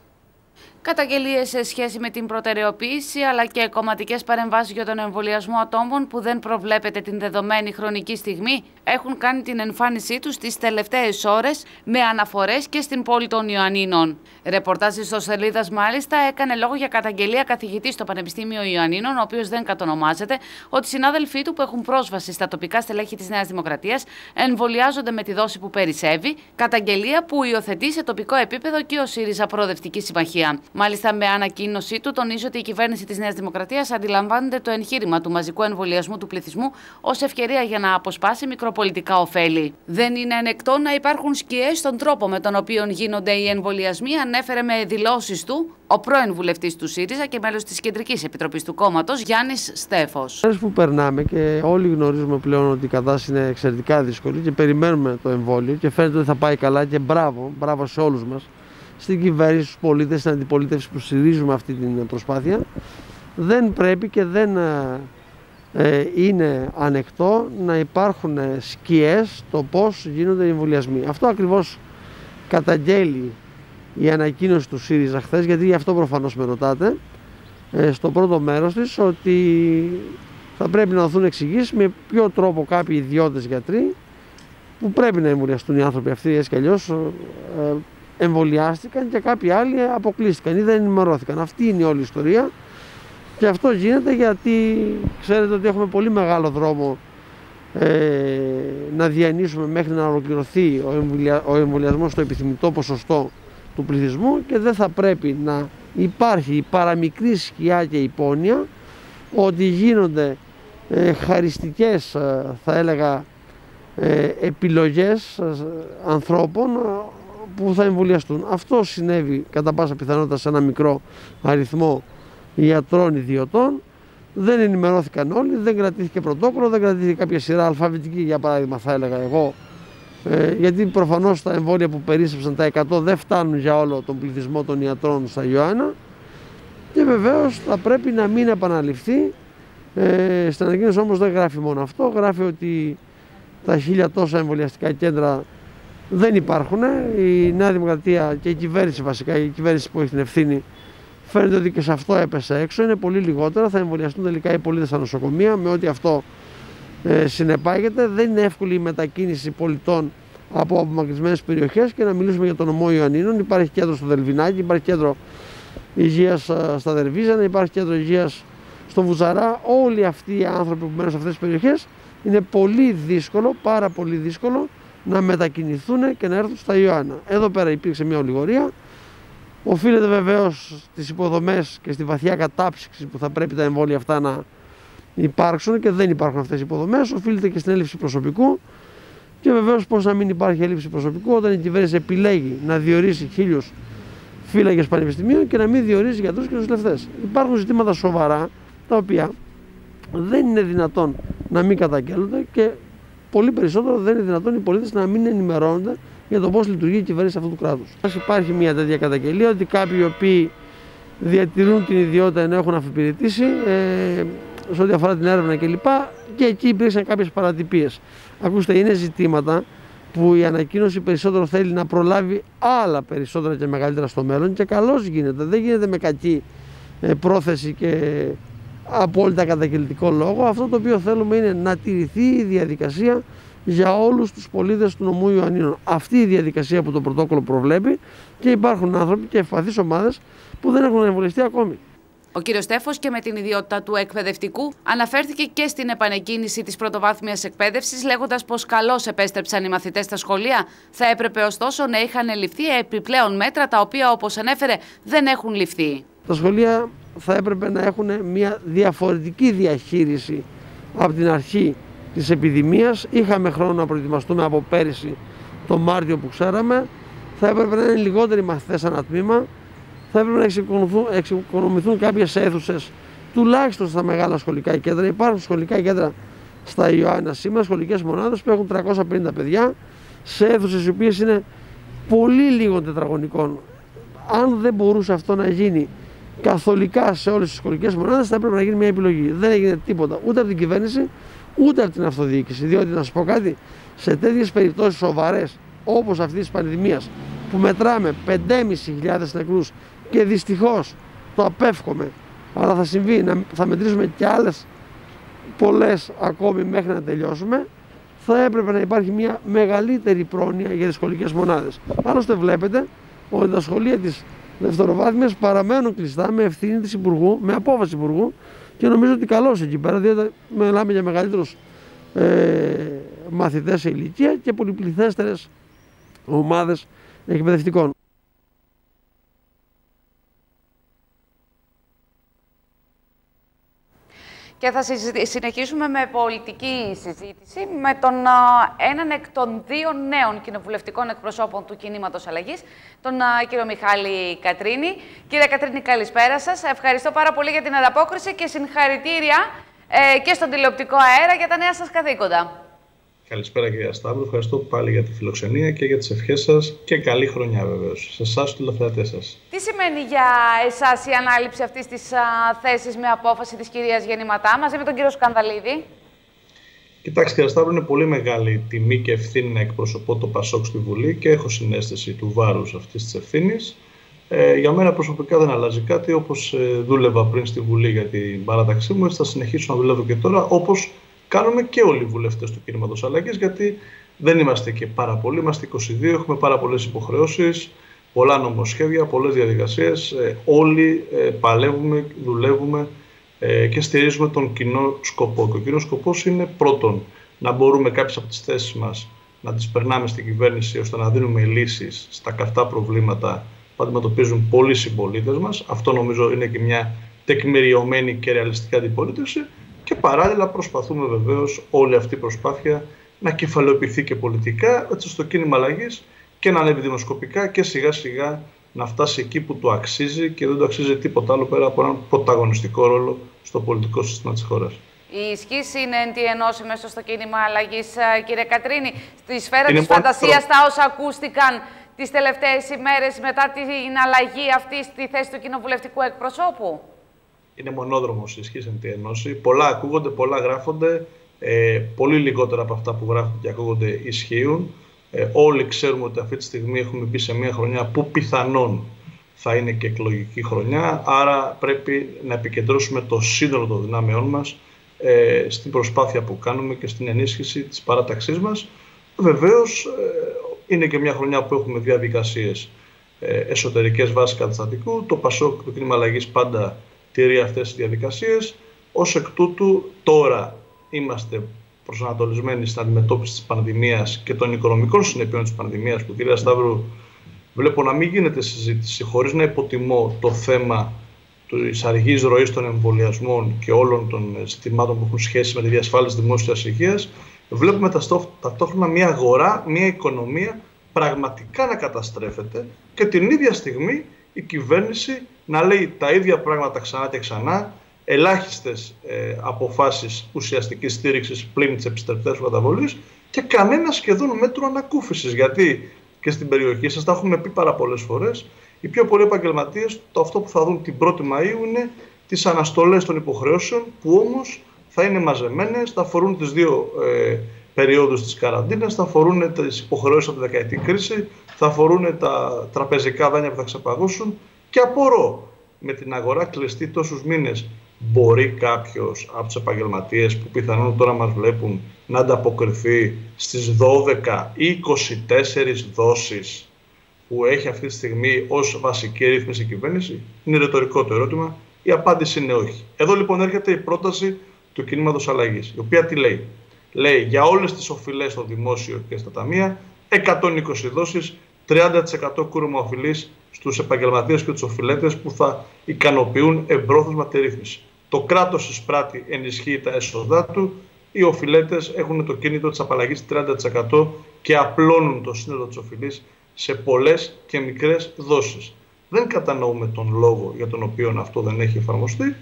Καταγγελίες σε σχέση με την προτεραιοποίηση αλλά και κομματικές παρεμβάσεις για τον εμβολιασμό ατόμων που δεν προβλέπεται την δεδομένη χρονική στιγμή έχουν κάνει την εμφάνισή τους τις τελευταίες ώρες με αναφορές και στην πόλη των Ιωαννίνων. Ρεπορτάζ στο σελίδας μάλιστα έκανε λόγο για καταγγελία καθηγητή στο Πανεπιστήμιο Ιωαννίνων, ο οποίος δεν κατονομάζεται, ότι συνάδελφοί του που έχουν πρόσβαση στα τοπικά στελέχη της Νέας Δημοκρατίας εμβολιάζονται με τη δόση που περισσεύει, καταγγελία που υιοθετεί σε τοπικό επίπεδο και ο ΣΥΡΙΖΑ Προοδευτική Συμμαχία. Μάλιστα, με ανακοίνωσή του, τονίζει ότι η κυβέρνηση της Νέας Δημοκρατίας αντιλαμβάνεται το εγχείρημα του μαζικού εμβολιασμού του πληθυσμού ως ευκαιρία για να αποσπάσει μικροπολιτικά ωφέλη. Δεν είναι ανεκτό να υπάρχουν σκιές στον τρόπο με τον οποίο γίνονται οι εμβολιασμοί, ανέφερε με δηλώσεις του ο πρώην βουλευτής του ΣΥΡΙΖΑ και μέλος της Κεντρικής Επιτροπής του Κόμματος, Γιάννης Στέφος. που περνάμε και όλοι γνωρίζουμε πλέον ότι η κατάσταση είναι εξαιρετικά δύσκολη και περιμένουμε το εμβόλιο και φαίνεται ότι θα πάει καλά και μπράβο, μπράβο σε όλους μας στην κυβέρνηση, στους πολίτες, στην αντιπολίτευση που στηρίζουμε αυτή την προσπάθεια δεν πρέπει και δεν ε, ε, είναι ανεκτό να υπάρχουν σκιές το πώς γίνονται οι εμβολιασμοί. Αυτό ακριβώς καταγγέλει η ανακοίνωση του ΣΥΡΙΖΑ χθες, γιατί γι' αυτό προφανώς με ρωτάτε, ε, στο πρώτο μέρος της, ότι θα πρέπει να δοθούν εξηγήσεις με ποιο τρόπο κάποιοι ιδιώτες γιατροί που πρέπει να εμβολιαστούν οι άνθρωποι αυτοί έτσι κι αλλιώς εμβολιάστηκαν και κάποιοι άλλοι αποκλείστηκαν ή δεν ενημερώθηκαν. Αυτή είναι η όλη η ιστορία και αυτό γίνεται γιατί ξέρετε ότι έχουμε πολύ μεγάλο δρόμο ε, να διανύσουμε μέχρι να ολοκληρωθεί ο, εμβολια, ο εμβολιασμός στο επιθυμητό ποσοστό του πληθυσμού και δεν θα πρέπει να υπάρχει η παραμικρή σκιά και υπόνοια ότι γίνονται ε, χαριστικές ε, θα έλεγα ε, επιλογές ε, ανθρώπων που θα εμβολιαστούν. Αυτό συνέβη κατά πάσα πιθανότητα σε ένα μικρό αριθμό ιατρών ιδιωτών. Δεν ενημερώθηκαν όλοι, δεν κρατήθηκε πρωτόκολλο, δεν κρατήθηκε κάποια σειρά αλφαβητική για παράδειγμα θα έλεγα εγώ. Ε, γιατί προφανώς τα εμβόλια που περίσσεψαν τα 100 δεν φτάνουν για όλο τον πληθυσμό των ιατρών στα Ιωάννα και βεβαίως θα πρέπει να μην επαναληφθεί. Ε, στην ανακοίνωση όμως δεν γράφει μόνο αυτό, γράφει ότι τα χίλια τόσα εμβολιαστικά κέντρα δεν υπάρχουν. Η Νέα Δημοκρατία και η κυβέρνηση βασικά, η κυβέρνηση που έχει την ευθύνη, φαίνεται ότι και σε αυτό έπεσε έξω. Είναι πολύ λιγότερα. Θα εμβολιαστούν τελικά οι πολίτες στα νοσοκομεία με ό,τι αυτό ε, συνεπάγεται. Δεν είναι εύκολη η μετακίνηση πολιτών από απομακρυσμένες περιοχές και να μιλήσουμε για τον νομό Ιωαννίνων. Υπάρχει κέντρο στο Δελβινάκι, υπάρχει κέντρο υγείας ε, στα Δερβίζανα, υπάρχει κέντρο υγείας στο Βουζαρά. Όλοι αυτοί οι άνθρωποι που μένουν σε αυτές τις περιοχές είναι πολύ δύσκολο, πάρα πολύ δύσκολο να μετακινηθούν και να έρθουν στα Ιωάννα. Εδώ πέρα υπήρξε μια ολιγορία. Οφείλεται βεβαίως στις υποδομές και στη βαθιά κατάψυξη που θα πρέπει τα εμβόλια αυτά να υπάρξουν και δεν υπάρχουν αυτές οι υποδομές. Οφείλεται και στην έλλειψη προσωπικού. Και βεβαίως πώς να μην υπάρχει έλλειψη προσωπικού όταν η κυβέρνηση επιλέγει να διορίσει χίλιους φύλακε πανεπιστημίων και να μην διορίζει γιατρούς και νοσηλευτές. Υπάρχουν ζητήματα σοβαρά τα οποία δεν είναι δυνατόν να μην καταγγέλλονται και πολύ περισσότερο δεν είναι δυνατόν οι πολίτες να μην ενημερώνονται για το πώς λειτουργεί η κυβέρνηση αυτού του κράτους. Υπάρχει μια τέτοια καταγγελία ότι κάποιοι οι οποίοι διατηρούν την ιδιότητα ενώ έχουν αφιπηρετήσει ε, σε ό,τι αφορά την έρευνα κλπ. Και εκεί υπήρξαν κάποιες παρατυπίες. Ακούστε, είναι ζητήματα που η ανακοίνωση περισσότερο θέλει να προλάβει άλλα περισσότερα και μεγαλύτερα στο μέλλον και καλώς γίνεται. Δεν γίνεται με κακή ε, πρόθεση και απόλυτα καταγγελτικό λόγο. Αυτό το οποίο θέλουμε είναι να τηρηθεί η διαδικασία για όλους τους πολίτες του νομού Ιωαννίνων. Αυτή η διαδικασία που το πρωτόκολλο προβλέπει και υπάρχουν άνθρωποι και ευπαθείς ομάδες που δεν έχουν εμβολιαστεί ακόμη. Ο κύριος Στέφος και με την ιδιότητα του εκπαιδευτικού αναφέρθηκε και στην επανεκκίνηση της πρωτοβάθμιας εκπαίδευσης, λέγοντας πως καλώς επέστρεψαν οι μαθητές στα σχολεία. Θα έπρεπε ωστόσο να είχαν ληφθεί επιπλέον μέτρα, τα οποία όπως ανέφερε δεν έχουν ληφθεί. Τα σχολεία θα έπρεπε να έχουν μια διαφορετική διαχείριση από την αρχή της επιδημίας. Είχαμε χρόνο να προετοιμαστούμε από πέρυσι το Μάρτιο που ξέραμε. Θα έπρεπε να είναι λιγότεροι μαθητές ένα τμήμα. Θα έπρεπε να εξοικονομηθούν κάποιες αίθουσες τουλάχιστον στα μεγάλα σχολικά κέντρα. Υπάρχουν σχολικά κέντρα στα Ιωάννα σήμερα, σχολικές μονάδες που έχουν 350 παιδιά σε αίθουσες οι οποίες είναι πολύ λίγο τετραγωνικών. Αν δεν μπορούσε αυτό να γίνει καθολικά σε όλες τις σχολικές μονάδες θα έπρεπε να γίνει μια επιλογή. Δεν έγινε τίποτα ούτε από την κυβέρνηση ούτε από την αυτοδιοίκηση. Διότι να σας πω κάτι, σε τέτοιες περιπτώσεις σοβαρές όπως αυτής της πανδημίας που μετράμε 5.500 νεκρούς και δυστυχώς το απέφχομαι αλλά θα συμβεί, θα μετρήσουμε και άλλες πολλές ακόμη μέχρι να τελειώσουμε θα έπρεπε να υπάρχει μια μεγαλύτερη πρόνοια για τις σχολικές μονάδες. Άλλωστε βλέπετε ότι τα σχολεία της δευτεροβάθμιας παραμένουν κλειστά με ευθύνη της Υπουργού, με απόφαση Υπουργού και νομίζω ότι καλώς εκεί πέρα, διότι μιλάμε για μεγαλύτερους ε, μαθητές σε ηλικία και πολυπληθέστερες ομάδες εκπαιδευτικών. Και θα συνεχίσουμε με πολιτική συζήτηση με τον έναν εκ των δύο νέων κοινοβουλευτικών εκπροσώπων του κινήματος Αλλαγής, τον κύριο Μιχάλη Κατρίνη. Κύριε Κατρίνη, καλησπέρα σας. Ευχαριστώ πάρα πολύ για την ανταπόκριση και συγχαρητήρια ε, και στον τηλεοπτικό αέρα για τα νέα σας καθήκοντα. Καλησπέρα κυρία Σταύρου, ευχαριστώ πάλι για τη φιλοξενία και για τις ευχές σας και καλή χρονιά βεβαίως σε εσάς τους τηλεθεατές σας. Τι σημαίνει για εσάς η ανάληψη αυτής της θέσης με απόφαση της κυρίας Γεννηματά μαζί με τον κύριο Σκανδαλίδη; Κοιτάξτε κυρία Σταύρου, είναι πολύ μεγάλη τιμή και ευθύνη να εκπροσωπώ το Πασόκ στη Βουλή και έχω συνέστηση του βάρους αυτής της ευθύνης. Ε, για μένα προσωπικά δεν αλλάζει κάτι, όπως ε, δούλευα πριν στη Βουλή για την παράταξή μου, θα συνεχίσω να δουλεύω και τώρα, όπως κάνουμε και όλοι οι βουλευτές του κινήματος αλλαγής, γιατί δεν είμαστε και πάρα πολλοί, είμαστε 22, έχουμε πάρα πολλές υποχρεώσεις, πολλά νομοσχέδια, πολλές διαδικασίες. Ε, όλοι ε, παλεύουμε, δουλεύουμε ε, και στηρίζουμε τον κοινό σκοπό. Και ο κοινός σκοπός είναι πρώτον να μπορούμε κάποιες από τις θέσεις μας να τις περνάμε στην κυβέρνηση ώστε να δίνουμε λύσεις στα καυτά προβλήματα που αντιμετωπίζουν πολλοί συμπολίτες μας. Αυτό νομίζω είναι και μια τεκμηριωμένη και ρεαλιστική αντιπολίτευση και παράλληλα προσπαθούμε βεβαίως όλη αυτή η προσπάθεια να κεφαλαιοποιηθεί και πολιτικά, έτσι στο κίνημα αλλαγής και να ανέβει δημοσκοπικά και σιγά σιγά να φτάσει εκεί που το αξίζει και δεν το αξίζει τίποτα άλλο πέρα από έναν πρωταγωνιστικό ρόλο στο πολιτικό σύστημα της χώρας. Η ισχύ είναι εν τη ενώση μέσα στο κίνημα αλλαγής, κύριε Κατρίνη. Στη σφαίρα της φαντασίας, τα όσα ακούστηκαν τις τελευταίες ημέρες μετά την αλλαγή αυτή στη θέση του κοινοβουλευτικού εκπροσώπου; Είναι μονόδρομος η ισχύ εν τη ενώση. Πολλά ακούγονται, πολλά γράφονται. Ε, πολύ λιγότερα από αυτά που γράφονται και ακούγονται ισχύουν. Ε, όλοι ξέρουμε ότι αυτή τη στιγμή έχουμε μπει σε μια χρονιά που πιθανόν θα είναι και εκλογική χρονιά. Άρα πρέπει να επικεντρώσουμε το σύνολο των δυνάμεών μας ε, στην προσπάθεια που κάνουμε και στην ενίσχυση της παράταξής μας. Βεβαίως ε, είναι και μια χρονιά που έχουμε διαδικασίες ε, εσωτερικές βάσεις καταστατικού. Το ΠΑΣΟΚ, το κίνημα αλλαγής πάντα τηρεί αυτές τις διαδικασίες. Ως εκ τούτου τώρα είμαστε προσανατολισμένοι στην αντιμετώπιση της πανδημίας και των οικονομικών συνεπειών της πανδημίας που κυρία Σταύρου βλέπω να μην γίνεται συζήτηση χωρίς να υποτιμώ το θέμα της αργής ροής των εμβολιασμών και όλων των ζητημάτων που έχουν σχέση με τη διασφάλιση δημόσιας υγείας, βλέπουμε ταυτόχρονα μια αγορά, μια οικονομία πραγματικά να καταστρέφεται και την ίδια στιγμή η κυβέρνηση να λέει τα ίδια πράγματα ξανά και ξανά, ελάχιστες ε, αποφάσεις ουσιαστικής στήριξης πλην της επιστρεπτές καταβολή και κανένα σχεδόν μέτρο ανακούφισης. Γιατί και στην περιοχή σας, τα έχουμε πει πάρα πολλές φορές, οι πιο πολλοί επαγγελματίες το αυτό που θα δουν την 1η Μαου είναι τις αναστολές των υποχρεώσεων που όμως θα είναι μαζεμένες, θα αφορούν τις δύο ε, περιόδους της καραντίνας, θα αφορούν τις υποχρεώσεις από τη δεκαετή κρίση, θα αφορούν τα τραπεζικά δάνεια που θα ξεπαγώσουν και απορώ με την αγορά κλειστή τόσους μήνες μπορεί κάποιος από τους επαγγελματίες που πιθανόν τώρα μας βλέπουν να ανταποκριθεί στις 12 ή 24 δόσεις που έχει αυτή τη στιγμή ως βασική ρύθμιση κυβέρνηση; Είναι ρητορικό το ερώτημα. Η απάντηση είναι όχι. Εδώ λοιπόν έρχεται η πρόταση του κινήματος αλλαγής, η οποία τι λέει; Λέει για όλες τις οφειλές στο δημόσιο και στα ταμεία 120 δόσεις 30% κούρεμα οφειλής στους επαγγελματίες και τους οφειλέτες που θα ικανοποιούν εμπρόθεσμα τη ρύθμιση. Το κράτος εισπράττει, ενισχύει τα έσοδά του, οι οφειλέτες έχουν το κίνητο της απαλλαγής 30% και απλώνουν το σύνολο της οφειλής σε πολλές και μικρές δόσεις. Δεν κατανοούμε τον λόγο για τον οποίο αυτό δεν έχει εφαρμοστεί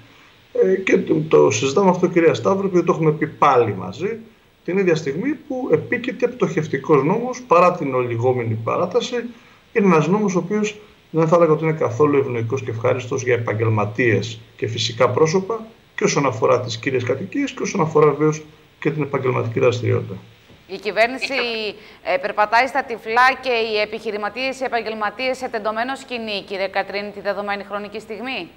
ε, και το συζητάμε αυτό, κυρία Σταύρου, και το έχουμε πει πάλι μαζί την ίδια στιγμή που επίκειται πτωχευτικός νόμος παρά την ολιγόμενη παράταση. Είναι ένας νόμος ο οποίος δεν θα έλεγα ότι είναι καθόλου ευνοϊκός και ευχάριστος για επαγγελματίες και φυσικά πρόσωπα και όσον αφορά τις κύριες κατοικίες και όσον αφορά βεβαίως και την επαγγελματική δραστηριότητα. Η κυβέρνηση ε, περπατάει στα τυφλά και οι επιχειρηματίες, οι επαγγελματίες σε τεντωμένο σκηνή, κύριε Κατρίνη, τη δεδομένη χρονική στιγμή;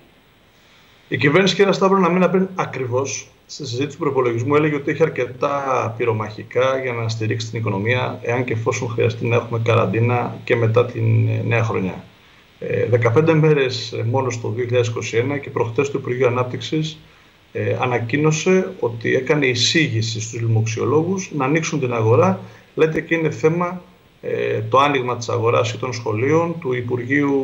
Η κυβέρνηση, κύριε Σταύρο, να μην πριν ακριβώς στη συζήτηση του προπολογισμού έλεγε ότι έχει αρκετά πυρομαχικά για να στηρίξει την οικονομία, εάν και εφόσον χρειαστεί να έχουμε καραντίνα και μετά την ε, νέα χρονιά. 15 ε, μέρες μόνο στο 2021 και προχτές το Υπουργείο Ανάπτυξης ε, ανακοίνωσε ότι έκανε εισήγηση στους λοιμοξιολόγους να ανοίξουν την αγορά. Λέτε και είναι θέμα ε, το άνοιγμα της αγοράς ή των σχολείων του Υπουργείου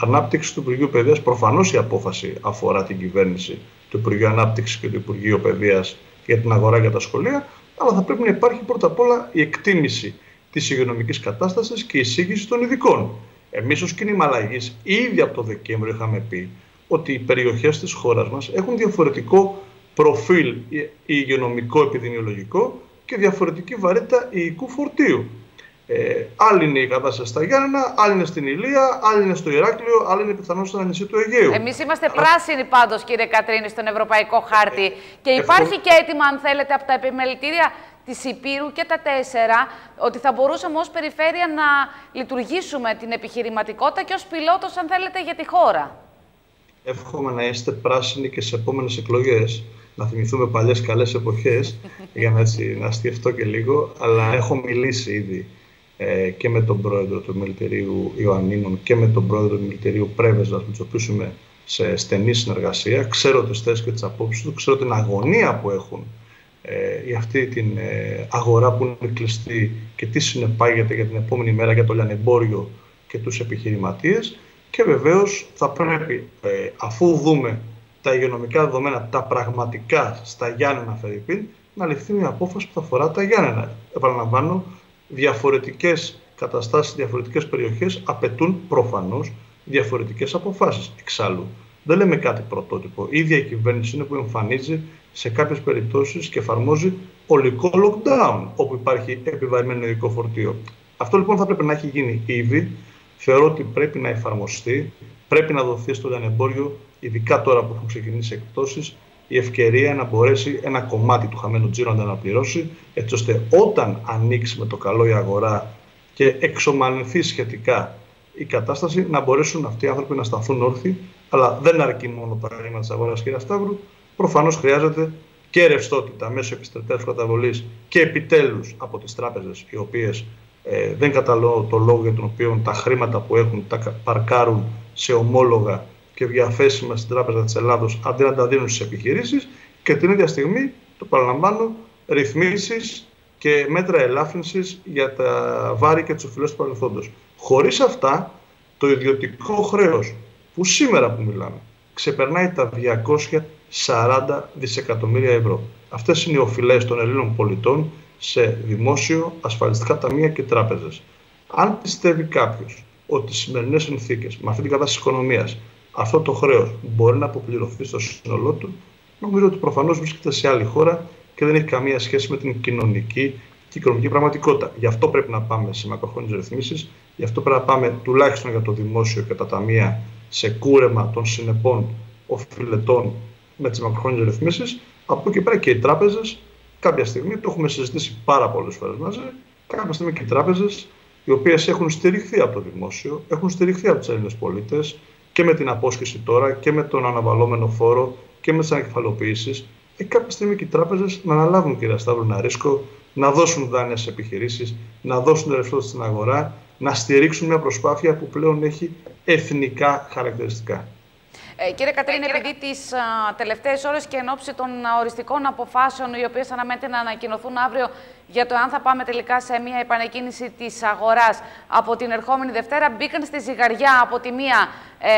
Ανάπτυξης, του Υπουργείου Παιδείας. Προφανώς η απόφαση αφορά την κυβέρνηση του Υπουργείου Ανάπτυξης και του Υπουργείου Παιδείας για την αγορά για τα σχολεία, αλλά θα πρέπει να υπάρχει πρώτα απ' όλα η εκτίμηση της υγειονομικής κατάστασης και η εισήγηση των ειδικών. Εμείς ως κίνημα αλλαγής ήδη από το Δεκέμβριο είχαμε πει ότι οι περιοχές της χώρας μας έχουν διαφορετικό προφίλ υγειονομικό επιδημιολογικό και διαφορετική βαρύτητα υγικού φορτίου. Ε, άλλη είναι η κατάσταση στα Γιάννενα, άλλη είναι στην Ηλία, άλλη είναι στο Ηράκλειο, άλλη είναι πιθανώς στο νησί του Αιγαίου. Εμείς είμαστε πράσινοι πάντως, κύριε Κατρίνη, στον Ευρωπαϊκό Χάρτη. Ε, και υπάρχει και έτοιμα, αν θέλετε, από τα επιμελητήρια της Υπήρου και τα τέσσερα, ότι θα μπορούσαμε ως περιφέρεια να λειτουργήσουμε την επιχειρηματικότητα και ως πιλότος, αν θέλετε, για τη χώρα. Εύχομαι να είστε πράσινοι και σε επόμενες εκλογές. Να θυμηθούμε παλιές καλές εποχές, για να, έτσι, να αστιευτώ και λίγο. Αλλά έχω μιλήσει ήδη ε, και με τον πρόεδρο του Μιλτερίου Ιωαννίνων και με τον πρόεδρο του Μιλτερίου Πρέβεζας, με τους οποίους είμαι σε στενή συνεργασία. Ξέρω τις θέσεις και τις απόψεις τους, ξέρω την αγωνία που έχουν ε, για αυτή την ε, αγορά που είναι κλειστή και τι συνεπάγεται για την επόμενη μέρα για το λιανεμπόριο και τους επιχειρηματίες και βεβαίως θα πρέπει, ε, αφού δούμε τα υγειονομικά δεδομένα, τα πραγματικά στα Γιάννενα Φερρυπίν, να ληφθεί μια απόφαση που θα αφορά τα Γιάννενα. Επαναλαμβάνω, διαφορετικές καταστάσεις, διαφορετικές περιοχές απαιτούν προφανώς διαφορετικές αποφάσεις. Εξάλλου, δεν λέμε κάτι πρωτότυπο. Η ίδια η κυβέρνηση είναι που εμφανίζει σε κάποιες περιπτώσεις και εφαρμόζει ολικό lockdown, όπου υπάρχει επιβαρημένο ειδικό φορτίο. Αυτό λοιπόν θα πρέπει να έχει γίνει ήδη θεωρώ ότι πρέπει να εφαρμοστεί, πρέπει να δοθεί στο λιανεμπόριο, ειδικά τώρα που έχουν ξεκινήσει εκπτώσεις, η ευκαιρία να μπορέσει ένα κομμάτι του χαμένου τζίρου να τα αναπληρώσει, έτσι ώστε όταν ανοίξει με το καλό η αγορά και εξομαλυνθεί σχετικά η κατάσταση, να μπορέσουν αυτοί οι άνθρωποι να σταθούν όρθιοι. Αλλά δεν αρκεί μόνο τα χρήματα της αγοράς, κύριε Σταύρου. Προφανώς χρειάζεται και ρευστότητα μέσω επιστρεπτέ καταβολής και επιτέλους από τις τράπεζες, οι οποίες ε, δεν καταλαβαίνω το λόγο για τον οποίο τα χρήματα που έχουν τα παρκάρουν σε ομόλογα και διαθέσιμα στην Τράπεζα της Ελλάδος αντί να τα δίνουν στις επιχειρήσεις και την ίδια στιγμή, το παραλαμβάνω, ρυθμίσεις και μέτρα ελάφρυνσης για τα βάρη και τις οφειλές του παρελθόντος. Χωρίς αυτά, το ιδιωτικό χρέος που σήμερα που μιλάμε ξεπερνάει τα 240 δισεκατομμύρια ευρώ. Αυτές είναι οι οφειλές των Ελλήνων πολιτών σε δημόσιο, ασφαλιστικά ταμεία και τράπεζες. Αν πιστεύει κάποιος ότι στι σημερινές συνθήκες, με αυτή την κατάσταση της οικονομίας, αυτό το χρέος μπορεί να αποπληρωθεί στο σύνολό του, νομίζω ότι προφανώς βρίσκεται σε άλλη χώρα και δεν έχει καμία σχέση με την κοινωνική και οικονομική πραγματικότητα. Γι' αυτό πρέπει να πάμε σε μακροχρόνιες ρυθμίσεις, γι' αυτό πρέπει να πάμε τουλάχιστον για το δημόσιο και τα ταμεία σε κούρεμα των συνεπών οφειλετών με τις μακροχρόνιες ρυθμίσεις. Από εκεί πέρα και οι τράπεζες κάποια στιγμή, το έχουμε συζητήσει πάρα πολλές φορές μαζί, κάποια στιγμή και οι τράπεζες, οι οποίες έχουν στηριχθεί από το δημόσιο, έχουν στηριχθεί από του Έλληνες πολίτες και με την απόσχεση τώρα και με τον αναβαλώμενο φόρο και με τις ανακεφαλοποιήσει. Ε, κάποια στιγμή και οι τράπεζες να αναλάβουν, κύριε Σταύρο, ένα ρίσκο, να δώσουν δάνεια σε επιχειρήσεις, να δώσουν ρευστότητα στην αγορά, να στηρίξουν μια προσπάθεια που πλέον έχει εθνικά χαρακτηριστικά. Ε, κύριε Κατρίνα, επειδή τις τελευταίες ώρες και εν ώψη των οριστικών αποφάσεων, οι οποίες αναμένεται να ανακοινωθούν αύριο για το αν θα πάμε τελικά σε μια επανεκκίνηση της αγοράς από την ερχόμενη Δευτέρα, μπήκαν στη ζυγαριά από τη μία ε,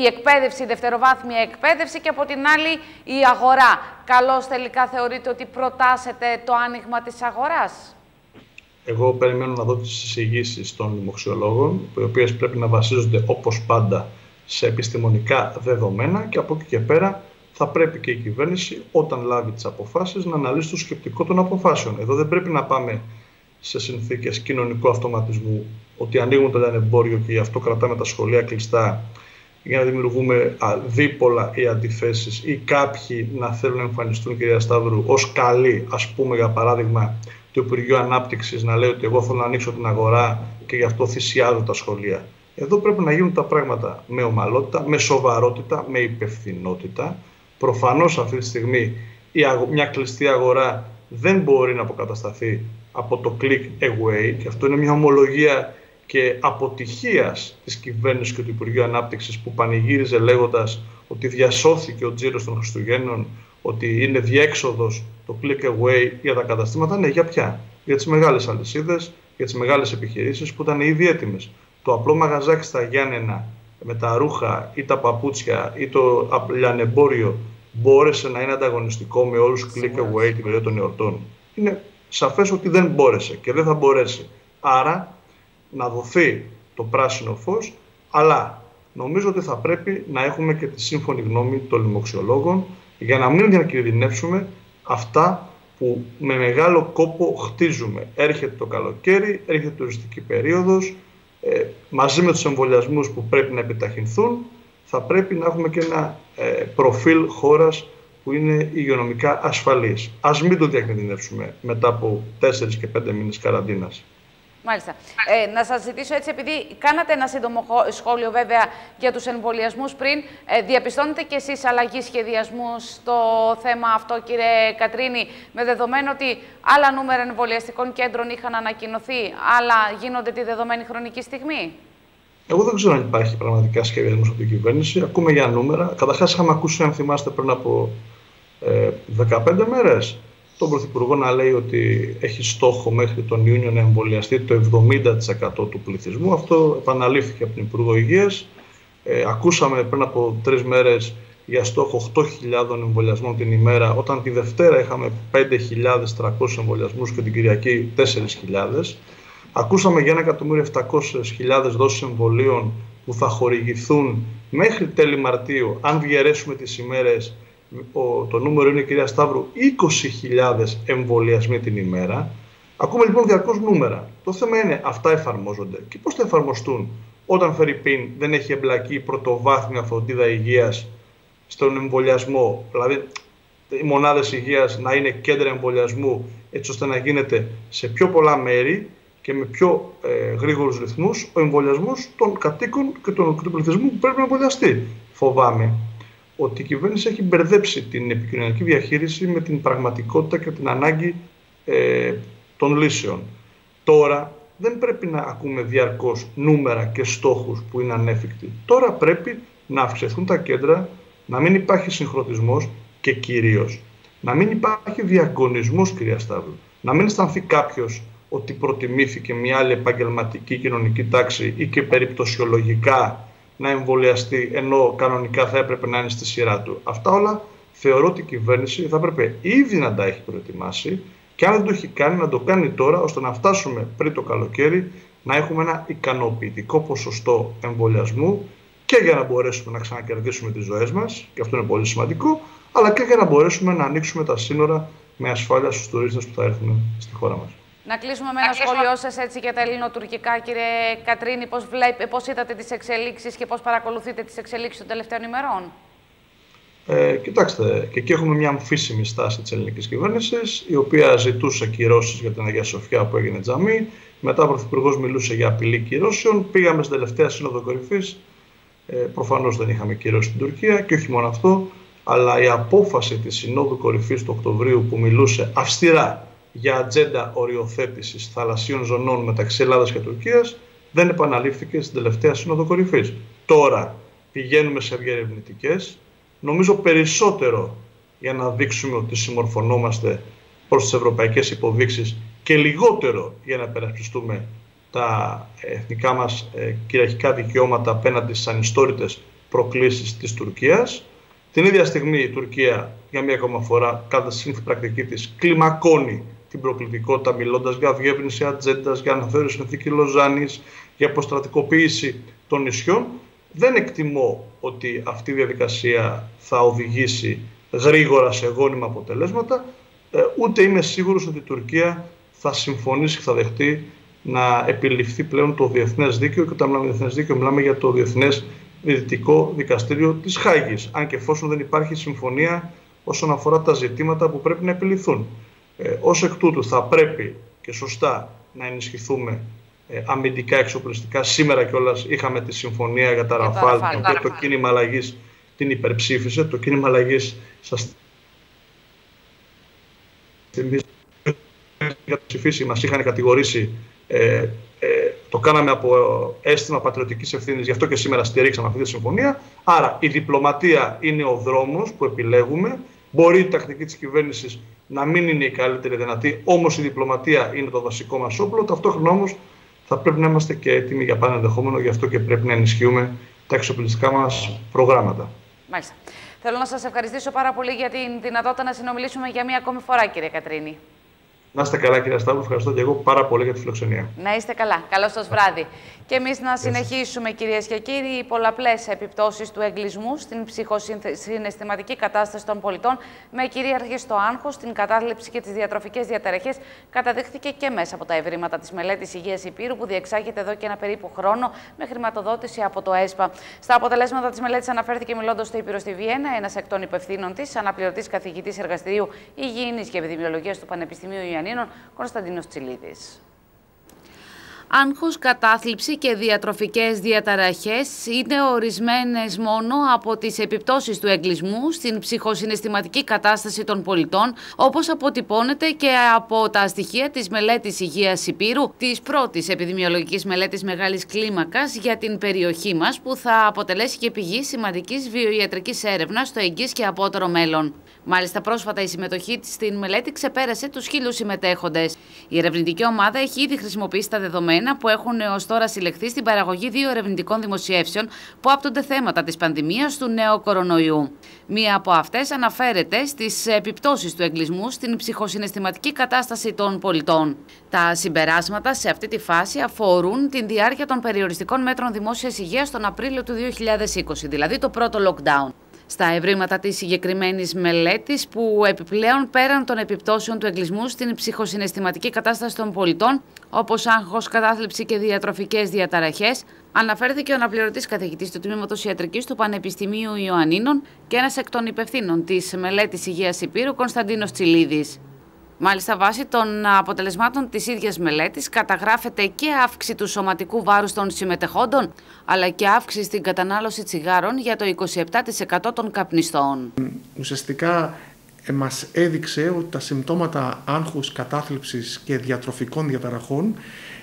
η εκπαίδευση, η δευτεροβάθμια εκπαίδευση και από την άλλη η αγορά. Καλώς τελικά θεωρείτε ότι προτάσετε το άνοιγμα της αγοράς; Εγώ περιμένω να δω τις εισηγήσεις των δημοξιολόγων, οι οποίες πρέπει να βασίζονται όπως πάντα σε επιστημονικά δεδομένα και από εκεί και πέρα θα πρέπει και η κυβέρνηση όταν λάβει τις αποφάσεις να αναλύσει το σκεπτικό των αποφάσεων. Εδώ δεν πρέπει να πάμε σε συνθήκες κοινωνικού αυτοματισμού ότι ανοίγουν το λιανεμπόριο και γι' αυτό κρατάμε τα σχολεία κλειστά για να δημιουργούμε δίπολα ή αντιθέσεις ή κάποιοι να θέλουν να εμφανιστούν, κυρία Σταύρου, ως καλοί, ας πούμε για παράδειγμα, του Υπουργείου Ανάπτυξης να λέει ότι εγώ θέλω να ανοίξω την αγορά και γι' αυτό θυσιάζω τα σχολεία. Εδώ πρέπει να γίνουν τα πράγματα με ομαλότητα, με σοβαρότητα, με υπευθυνότητα. Προφανώς αυτή τη στιγμή μια κλειστή αγορά δεν μπορεί να αποκατασταθεί από το click away και αυτό είναι μια ομολογία και αποτυχίας της κυβέρνησης και του Υπουργείου Ανάπτυξης που πανηγύριζε λέγοντας ότι διασώθηκε ο τζίρος των Χριστουγέννων, ότι είναι διέξοδος το click away για τα καταστήματα. Ναι, για ποια; Για τις μεγάλες αλυσίδες, για τις μεγάλες επιχειρήσεις που ήταν ήδη έτοιμες. Το απλό μαγαζάκι στα Γιάννενα με τα ρούχα ή τα παπούτσια ή το λιανεμπόριο μπόρεσε να είναι ανταγωνιστικό με όρους click away την περίοδο των εορτών. Είναι σαφές ότι δεν μπόρεσε και δεν θα μπορέσει. Άρα να δοθεί το πράσινο φως, αλλά νομίζω ότι θα πρέπει να έχουμε και τη σύμφωνη γνώμη των λοιμοξιολόγων για να μην διακινδυνεύσουμε αυτά που με μεγάλο κόπο χτίζουμε. Έρχεται το καλοκαίρι, έρχεται η τουριστική περίοδος, ε, μαζί με τους εμβολιασμούς που πρέπει να επιταχυνθούν, θα πρέπει να έχουμε και ένα ε, προφίλ χώρας που είναι υγειονομικά ασφαλής. Ας μην το διακινδυνεύσουμε μετά από 4 και 5 μήνες καραντίνας. Μάλιστα. Ε, να σας ζητήσω έτσι, επειδή κάνατε ένα σύντομο σχόλιο βέβαια για τους εμβολιασμούς πριν, ε, διαπιστώνετε και εσείς αλλαγή σχεδιασμού στο θέμα αυτό, κύριε Κατρίνη, με δεδομένο ότι άλλα νούμερα εμβολιαστικών κέντρων είχαν ανακοινωθεί, άλλα γίνονται τη δεδομένη χρονική στιγμή; Εγώ δεν ξέρω αν υπάρχει πραγματικά σχεδιασμός από την κυβέρνηση. Ακούμε για νούμερα. Καταρχάς, είχαμε ακούσει, αν θυμάστε, πριν από ε, 15 μέρες τον Πρωθυπουργό να λέει ότι έχει στόχο μέχρι τον Ιούνιο να εμβολιαστεί το 70% του πληθυσμού. Αυτό επαναλήφθηκε από την Υπουργό Υγείας. Ε, ακούσαμε πριν από τρεις μέρες για στόχο 8.000 εμβολιασμών την ημέρα, όταν τη Δευτέρα είχαμε 5.300 εμβολιασμούς και την Κυριακή 4.000. Ακούσαμε για 1.700.000 δόσεις εμβολίων που θα χορηγηθούν μέχρι τέλη Μαρτίου, αν διαιρέσουμε τις ημέρες το νούμερο είναι, κυρία Σταύρου, 20.000 εμβολιασμοί την ημέρα. Ακούμε λοιπόν διαρκώς νούμερα. Το θέμα είναι αυτά εφαρμόζονται και πώς θα εφαρμοστούν όταν Φερρυπίν δεν έχει εμπλακεί πρωτοβάθμια φροντίδα υγείας στον εμβολιασμό, δηλαδή οι μονάδες υγείας να είναι κέντρα εμβολιασμού, έτσι ώστε να γίνεται σε πιο πολλά μέρη και με πιο ε, γρήγορους ρυθμούς ο εμβολιασμός των κατοίκων και του πληθυσμού που πρέπει να εμβολιαστεί. Φοβάμαι ότι η κυβέρνηση έχει μπερδέψει την επικοινωνιακή διαχείριση με την πραγματικότητα και την ανάγκη ε, των λύσεων. Τώρα δεν πρέπει να ακούμε διαρκώς νούμερα και στόχους που είναι ανέφικτοι. Τώρα πρέπει να αυξηθούν τα κέντρα, να μην υπάρχει συγχρονισμός και κυρίως να μην υπάρχει διαγωνισμός, κυρία Σταύρου. Να μην αισθανθεί κάποιος ότι προτιμήθηκε μια άλλη επαγγελματική κοινωνική τάξη ή και περιπτωσιολογικά να εμβολιαστεί, ενώ κανονικά θα έπρεπε να είναι στη σειρά του. Αυτά όλα θεωρώ ότι η κυβέρνηση θα έπρεπε ήδη να τα έχει προετοιμάσει και αν δεν το έχει κάνει, να το κάνει τώρα, ώστε να φτάσουμε πριν το καλοκαίρι να έχουμε ένα ικανοποιητικό ποσοστό εμβολιασμού και για να μπορέσουμε να ξανακερδίσουμε τις ζωές μας, και αυτό είναι πολύ σημαντικό, αλλά και για να μπορέσουμε να ανοίξουμε τα σύνορα με ασφάλεια στους τουρίστες που θα έρθουν στη χώρα μας. Να κλείσουμε με ένα σχόλιο σας έτσι για τα ελληνοτουρκικά, κύριε Κατρίνη. Πώς πώς είδατε τις εξελίξεις και πώς παρακολουθείτε τις εξελίξεις των τελευταίων ημερών; Ε, κοιτάξτε, και εκεί έχουμε μια αμφίσιμη στάση της ελληνικής κυβέρνησης, η οποία ζητούσε κυρώσεις για την Αγία Σοφιά που έγινε τζαμί. Μετά ο Πρωθυπουργός μιλούσε για απειλή κυρώσεων. Πήγαμε στην τελευταία σύνοδο κορυφής. Ε, Προφανώς δεν είχαμε κυρώσει στην Τουρκία και όχι μόνο αυτό, αλλά η απόφαση της Συνόδου Κορυφής του Οκτωβρίου που μιλούσε αυστηρά για ατζέντα οριοθέτησης θαλασσίων ζωνών μεταξύ Ελλάδας και Τουρκίας δεν επαναλήφθηκε στην τελευταία Σύνοδο Κορυφής. Τώρα πηγαίνουμε σε διερευνητικές, νομίζω περισσότερο για να δείξουμε ότι συμμορφωνόμαστε προς τις ευρωπαϊκές υποδείξεις και λιγότερο για να περασπιστούμε τα εθνικά μας ε, κυριαρχικά δικαιώματα απέναντι στις ανιστόρητες προκλήσεις της Τουρκίας. Την ίδια στιγμή η Τουρκία για μία ακόμα φορά κατά τη πρακτική της κλιμακώνει την προκλητικότητα, μιλώντας για διεύρυνση ατζέντας, για αναθεώρηση συνθήκη Λοζάνης, για αποστρατικοποίηση των νησιών. Δεν εκτιμώ ότι αυτή η διαδικασία θα οδηγήσει γρήγορα σε γόνιμα αποτελέσματα, ε, ούτε είμαι σίγουρος ότι η Τουρκία θα συμφωνήσει και θα δεχτεί να επιληφθεί πλέον το διεθνές δίκαιο και όταν μιλάμε για διεθνές δίκαιο μιλάμε για το διεθνές Δυτικό Δικαστήριο της Χάγης, αν και εφόσον δεν υπάρχει συμφωνία όσον αφορά τα ζητήματα που πρέπει να επιληθούν. Ε, ως εκ τούτου θα πρέπει και σωστά να ενισχυθούμε ε, αμυντικά εξοπλιστικά. Σήμερα κιόλας είχαμε τη συμφωνία για τα Ραφάλ, το οποίο το κίνημα αλλαγής την υπερψήφισε. Το κίνημα αλλαγής σας θυμίζω για το ψηφίσει, μας είχαν κατηγορήσει. Ε, ε, το κάναμε από αίσθημα πατριωτικής ευθύνης, γι' αυτό και σήμερα στηρίξαμε αυτή τη συμφωνία. Άρα η διπλωματία είναι ο δρόμος που επιλέγουμε. Μπορεί η τακτική της κυβέρνησης να μην είναι η καλύτερη δυνατή, όμως η διπλωματία είναι το βασικό μας όπλο. Ταυτόχρονα όμως θα πρέπει να είμαστε και έτοιμοι για πάνω ενδεχόμενο, γι' αυτό και πρέπει να ενισχύουμε τα εξοπλιστικά μας προγράμματα. Μάλιστα. Θέλω να σας ευχαριστήσω πάρα πολύ για την δυνατότητα να συνομιλήσουμε για μία ακόμη φορά, κύριε Κατρίνη. Να είστε καλά, κύριε Σταύρου. Ευχαριστώ και εγώ πάρα πολύ για τη φιλοξενία. Να είστε καλά. Καλό σας βράδυ. Και εμείς να συνεχίσουμε, κυρίες και κύριοι, οι πολλαπλές επιπτώσεις του εγκλισμού στην ψυχοσυναισθηματική κατάσταση των πολιτών, με κυρίαρχη στο άγχος, την κατάληψη και τις διατροφικές διαταραχές, καταδείχθηκε και μέσα από τα ευρήματα της μελέτης Υγείας Υπήρου, που διεξάγεται εδώ και ένα περίπου χρόνο με χρηματοδότηση από το ΕΣΠΑ. Στα αποτελέσματα της μελέτης αναφέρθηκε μιλώντας στο Ήπειρο στη Βιέννα, ένας εκ των υπευθύνων της, αναπληρωτής καθηγητής εργαστηρίου Υγιεινής και Επιδημιολογίας του Πανεπιστημίου Ιωαννίνων, Κωνσταντίνος Τσιλίδης. Άγχος, κατάθλιψη και διατροφικές διαταραχές είναι ορισμένες μόνο από τις επιπτώσεις του εγκλισμού στην ψυχοσυναισθηματική κατάσταση των πολιτών, όπως αποτυπώνεται και από τα στοιχεία της μελέτης υγείας Υπήρου, της πρώτης επιδημιολογικής μελέτης μεγάλης κλίμακας για την περιοχή μας, που θα αποτελέσει και πηγή σημαντικής βιοιατρικής έρευνας στο εγγύς και απότερο μέλλον. Μάλιστα, πρόσφατα η συμμετοχή τη στην μελέτη ξεπέρασε τους χίλιους συμμετέχοντες. Η ερευνητική ομάδα έχει ήδη χρησιμοποιήσει τα δεδομένα που έχουν έως τώρα συλλεχθεί στην παραγωγή δύο ερευνητικών δημοσιεύσεων που άπτονται θέματα της πανδημίας του νέου κορονοϊού. Μία από αυτές αναφέρεται στις επιπτώσεις του εγκλισμού στην ψυχοσυναισθηματική κατάσταση των πολιτών. Τα συμπεράσματα σε αυτή τη φάση αφορούν την διάρκεια των περιοριστικών μέτρων δημόσιας υγείας τον Απρίλιο του 2020, δηλαδή το πρώτο lockdown στα ευρήματα της συγκεκριμένης μελέτης που επιπλέον πέραν των επιπτώσεων του εγκλισμού στην ψυχοσυναισθηματική κατάσταση των πολιτών, όπως άγχος, κατάθλιψη και διατροφικές διαταραχές, αναφέρθηκε ο αναπληρωτής καθηγητής του Τμήματος Ιατρικής του Πανεπιστημίου Ιωαννίνων και ένας εκ των υπευθύνων της μελέτης υγείας Υπήρου, Κωνσταντίνος Τσιλίδης. Μάλιστα, βάσει των αποτελεσμάτων της ίδιας μελέτης καταγράφεται και αύξηση του σωματικού βάρους των συμμετεχόντων, αλλά και αύξηση στην κατανάλωση τσιγάρων για το 27% των καπνιστών. Ουσιαστικά ε, μας έδειξε ότι τα συμπτώματα άγχους, κατάθλιψης και διατροφικών διαταραχών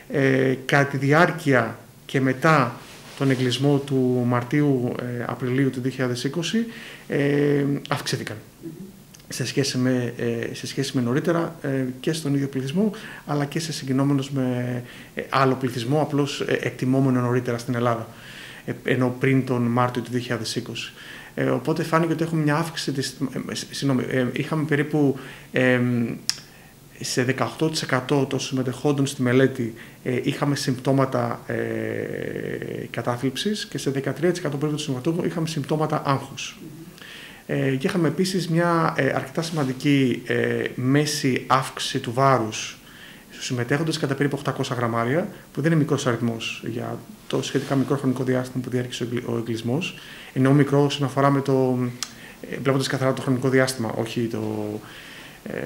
ε, κατά τη διάρκεια και μετά τον εγκλισμό του Μαρτίου-Απριλίου του 2020 ε, αυξήθηκαν σε σχέση με, ε, σε σχέση με νωρίτερα ε, και στον ίδιο πληθυσμό, αλλά και σε συγκινόμενος με ε, άλλο πληθυσμό, απλώς εκτιμόμενο νωρίτερα στην Ελλάδα, ενώ πριν τον Μάρτιο του 2020. οπότε φάνηκε ότι έχουμε μια αύξηση της... Συγγνώμη, είχαμε περίπου σε 18% των συμμετεχόντων στη μελέτη είχαμε συμπτώματα ε, κατάθλιψης και σε 13% περίπου των συμμετεχόντων είχαμε συμπτώματα άγχους. Ε, και είχαμε επίσης μια ε, αρκετά σημαντική ε, μέση αύξηση του βάρους στους συμμετέχοντες κατά περίπου 800 γραμμάρια, που δεν είναι μικρός αριθμός για το σχετικά μικρό χρονικό διάστημα που διάρκησε ο εγκλισμός, ενώ μικρό όσον αφορά με το, ε, βλέποντας καθαρά το χρονικό διάστημα, όχι το... Ε,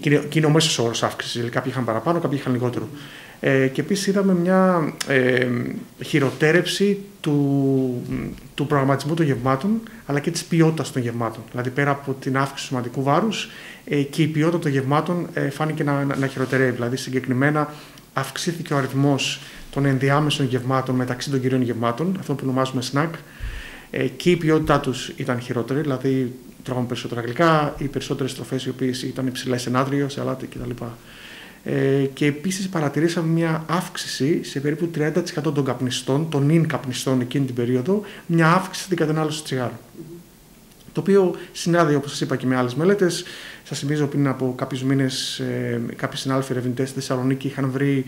και είναι ο μέσος όρος αύξησης, δηλαδή κάποιοι είχαν παραπάνω, κάποιοι είχαν λιγότερο. Ε, και επίσης είδαμε μια ε, χειροτέρεψη του, του προγραμματισμού των γευμάτων, αλλά και της ποιότητας των γευμάτων. Δηλαδή πέρα από την αύξηση του σωματικού βάρους ε, και η ποιότητα των γευμάτων ε, φάνηκε να, να, να χειροτερεύει. Δηλαδή συγκεκριμένα αυξήθηκε ο αριθμός των ενδιάμεσων γευμάτων μεταξύ των κυρίων γευμάτων, αυτό που ονομάζουμε snack, ε, και η ποιότητά τους ήταν χειρότερη, δηλαδή τρώγαμε περισσότερα γλυκά ή περισσότερες τροφές οι οποίες ήταν υψηλές σε νάτριο, σε αλάτι κτλ. Ε, και επίσης παρατηρήσαμε μια αύξηση σε περίπου 30% των καπνιστών, των νυν καπνιστών εκείνη την περίοδο, μια αύξηση στην κατανάλωση τσιγάρου. Το οποίο συνάδει, όπως σας είπα και με άλλες μελέτες. Σας θυμίζω πριν από κάποιους μήνες ε, κάποιοι συνάδελφοι ερευνητές στη Θεσσαλονίκη είχαν βρει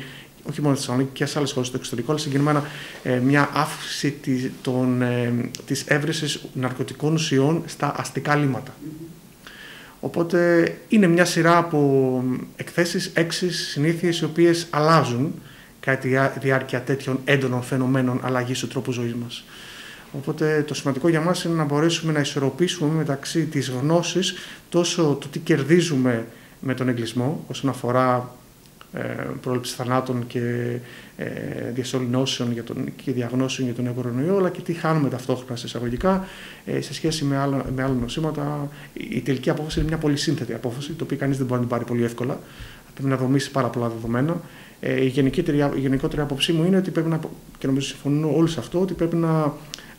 όχι μόνο στη Θεσσαλονίκη και σε άλλες χώρες στο εξωτερικό, αλλά συγκεκριμένα ε, μια αύξηση τη ε, της έβρεσης ναρκωτικών ουσιών στα αστικά λίμματα. Οπότε είναι μια σειρά από εκθέσεις, έξις συνήθειες οι οποίες αλλάζουν κατά τη διάρκεια τέτοιων έντονων φαινομένων αλλαγής του τρόπου ζωής μας. Οπότε το σημαντικό για μας είναι να μπορέσουμε να ισορροπήσουμε μεταξύ της γνώσης τόσο το τι κερδίζουμε με τον εγκλισμό όσον αφορά πρόληψη θανάτων και ε, διασωληνώσεων για τον, και διαγνώσεων για τον νέο κορονοϊό, αλλά και τι χάνουμε ταυτόχρονα σε εισαγωγικά ε, σε σχέση με άλλα, με άλλα νοσήματα. Η τελική απόφαση είναι μια πολύ σύνθετη απόφαση, το οποίο κανείς δεν μπορεί να την πάρει πολύ εύκολα. Πρέπει να δομήσει πάρα πολλά δεδομένα. Ε, η, γενικότερη, η γενικότερη άποψή μου είναι ότι πρέπει να, και νομίζω συμφωνούν όλοι σε αυτό, ότι πρέπει να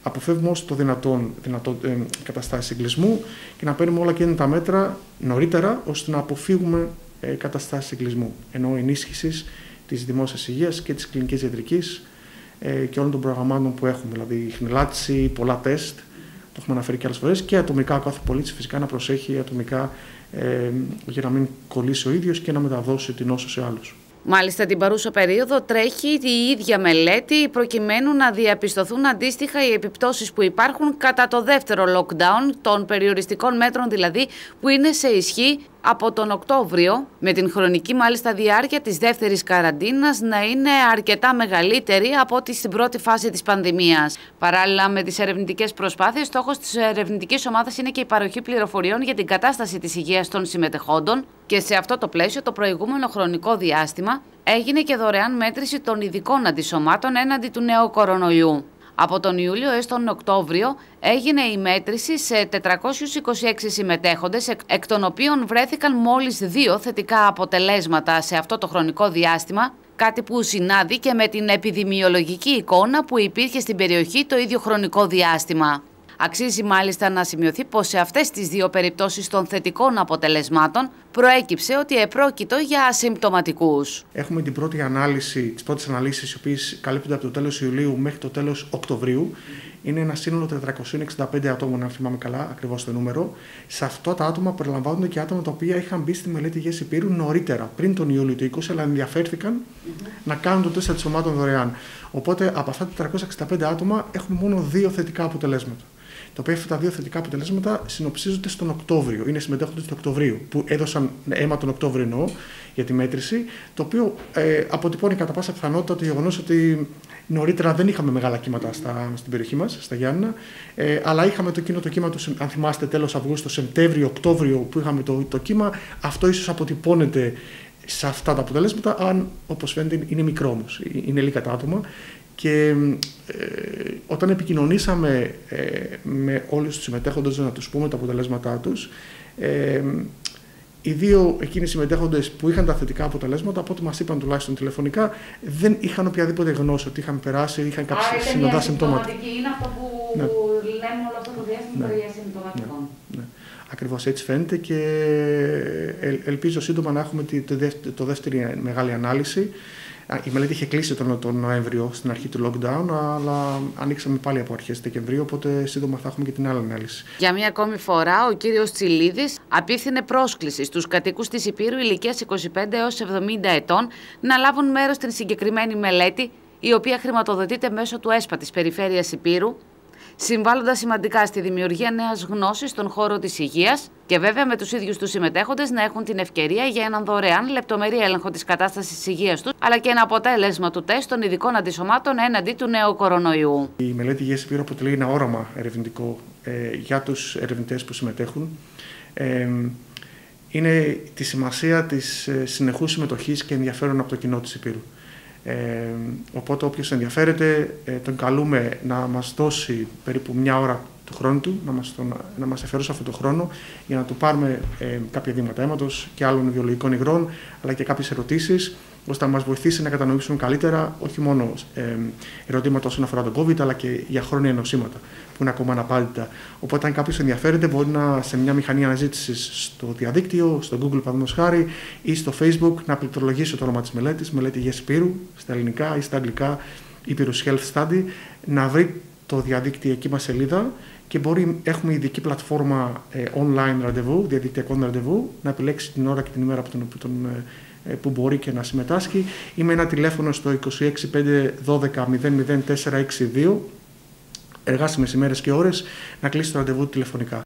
αποφεύγουμε όσο το δυνατόν, δυνατόν ε, καταστάσεις εγκλισμού και να παίρνουμε όλα και τα μέτρα νωρίτερα ώστε να αποφύγουμε ε, καταστάσεις εγκλισμού. Ενώ ενίσχυσης της δημόσιας υγείας και της κλινικής ιατρικής ε, και όλων των προγραμμάτων που έχουμε. Δηλαδή, χνηλάτιση, πολλά τεστ, το έχουμε αναφέρει και άλλες φορές, και ατομικά ο κάθε πολίτης φυσικά να προσέχει ατομικά ε, για να μην κολλήσει ο ίδιος και να μεταδώσει την νόσο σε άλλους. Μάλιστα την παρούσα περίοδο τρέχει η ίδια μελέτη προκειμένου να διαπιστωθούν αντίστοιχα οι επιπτώσεις που υπάρχουν κατά το δεύτερο lockdown των περιοριστικών μέτρων δηλαδή που είναι σε ισχύ από τον Οκτώβριο, με την χρονική μάλιστα διάρκεια της δεύτερης καραντίνας να είναι αρκετά μεγαλύτερη από ό,τι στην πρώτη φάση της πανδημίας. Παράλληλα με τις ερευνητικές προσπάθειες, στόχος της ερευνητικής ομάδας είναι και η παροχή πληροφοριών για την κατάσταση της υγείας των συμμετεχόντων και σε αυτό το πλαίσιο το προηγούμενο χρονικό διάστημα έγινε και δωρεάν μέτρηση των ειδικών αντισωμάτων έναντι του νέου κορονοϊού. Από τον Ιούλιο έως τον Οκτώβριο έγινε η μέτρηση σε 426 συμμετέχοντες, εκ των οποίων βρέθηκαν μόλις δύο θετικά αποτελέσματα σε αυτό το χρονικό διάστημα, κάτι που συνάδει και με την επιδημιολογική εικόνα που υπήρχε στην περιοχή το ίδιο χρονικό διάστημα. Αξίζει μάλιστα να σημειωθεί πως σε αυτές τις δύο περιπτώσεις των θετικών αποτελεσμάτων προέκυψε ότι επρόκειτο για ασυμπτωματικούς. Έχουμε την πρώτη ανάλυση, τις πρώτες αναλύσεις οι οποίες καλύπτονται από το τέλος Ιουλίου μέχρι το τέλος Οκτωβρίου. Είναι ένα σύνολο 465 ατόμων, αν θυμάμαι καλά, ακριβώς το νούμερο. Σε αυτά τα άτομα περιλαμβάνονται και άτομα τα οποία είχαν μπει στη μελέτη υγείας υπήρου νωρίτερα, πριν τον Ιούλιο του 20, αλλά ενδιαφέρθηκαν να κάνουν το τεστ αντισωμάτων δωρεάν. Οπότε από αυτά τα 465 άτομα έχουμε μόνο δύο θετικά αποτελέσματα τα οποία αυτά τα δύο θετικά αποτελέσματα συνοψίζονται στον Οκτώβριο, είναι συμμετέχοντες του Οκτωβρίου, που έδωσαν αίμα τον Οκτώβριο εννοώ για τη μέτρηση, το οποίο ε, αποτυπώνει κατά πάσα πιθανότητα το γεγονός ότι νωρίτερα δεν είχαμε μεγάλα κύματα στα, στην περιοχή μας, στα Γιάννα, ε, αλλά είχαμε το εκείνο το κύμα, του, αν θυμάστε, τέλος Αυγούστου, Σεπτέμβριο, Οκτώβριο που είχαμε το, το κύμα. Αυτό ίσως αποτυπώνεται σε αυτά τα αποτελέσματα, αν όπως φαίνεται είναι μικρό όμως, είναι λίγα τα άτομα. Και ε, όταν επικοινωνήσαμε ε, με όλους τους συμμετέχοντες να τους πούμε τα αποτελέσματά τους, ε, οι δύο εκείνοι συμμετέχοντες που είχαν τα θετικά αποτελέσματα, από ό,τι μας είπαν τουλάχιστον τηλεφωνικά, δεν είχαν οποιαδήποτε γνώση ότι είχαν περάσει, είχαν κάποια συνοδά συμπτώματα. Είναι αυτό που ναι. λέμε όλο αυτό το διάστημα ναι. συμπτωματικών. Ναι. ναι. Ακριβώς έτσι φαίνεται και ελπίζω σύντομα να έχουμε το δεύτερη μεγάλη ανάλυση η μελέτη είχε κλείσει τον, τον Νοέμβριο στην αρχή του lockdown, αλλά ανοίξαμε πάλι από αρχές Δεκεμβρίου, οπότε σύντομα θα έχουμε και την άλλη ανάλυση. Για μία ακόμη φορά, ο κύριος Τσιλίδης απίθυνε πρόσκληση στους κατοίκους της Υπήρου ηλικίας 25 έως 70 ετών να λάβουν μέρος στην συγκεκριμένη μελέτη, η οποία χρηματοδοτείται μέσω του ΕΣΠΑ της Περιφέρειας Υπήρου συμβάλλοντας σημαντικά στη δημιουργία νέας γνώσης στον χώρο της υγείας και βέβαια με τους ίδιους τους συμμετέχοντες να έχουν την ευκαιρία για έναν δωρεάν λεπτομερή έλεγχο της κατάστασης της υγείας τους, αλλά και ένα αποτέλεσμα του τεστ των ειδικών αντισωμάτων έναντι του νέου κορονοϊού. Η μελέτη υγείας Επίρου αποτελεί ένα όραμα ερευνητικό ε, για τους ερευνητές που συμμετέχουν. Ε, είναι τη σημασία της ε, συνεχούς συμμετοχής και ενδιαφέρον από το κοινό της Υπήρου. Ε, οπότε όποιος ενδιαφέρεται ε, τον καλούμε να μας δώσει περίπου μια ώρα του χρόνου του, να μας, τον, να μας αφιερώσει αυτό το χρόνο για να του πάρουμε ε, κάποια δήματα αίματος και άλλων βιολογικών υγρών αλλά και κάποιες ερωτήσεις ώστε να μας βοηθήσει να κατανοήσουμε καλύτερα όχι μόνο ε, ερωτήματα όσον αφορά τον COVID, αλλά και για χρόνια νοσήματα που είναι ακόμα αναπάντητα. Οπότε, αν κάποιος ενδιαφέρεται, μπορεί να σε μια μηχανή αναζήτησης στο διαδίκτυο, στο Google παραδείγματος χάρη ή στο Facebook να πληκτρολογήσει το όνομα της μελέτης, μελέτη Υγεία Υπήρου, στα ελληνικά ή στα αγγλικά, Υπήρους Health Study, να βρει το διαδίκτυο εκεί μας σελίδα και μπορεί, έχουμε ειδική πλατφόρμα ε, online ραντεβού, διαδικτυακό ραντεβού, να επιλέξει την ώρα και την ημέρα που τον, που τον ε, ε, που μπορεί και να συμμετάσχει ή με ένα τηλέφωνο στο 26512 εργάσιμες ημέρες και ώρες να κλείσει το ραντεβού τηλεφωνικά.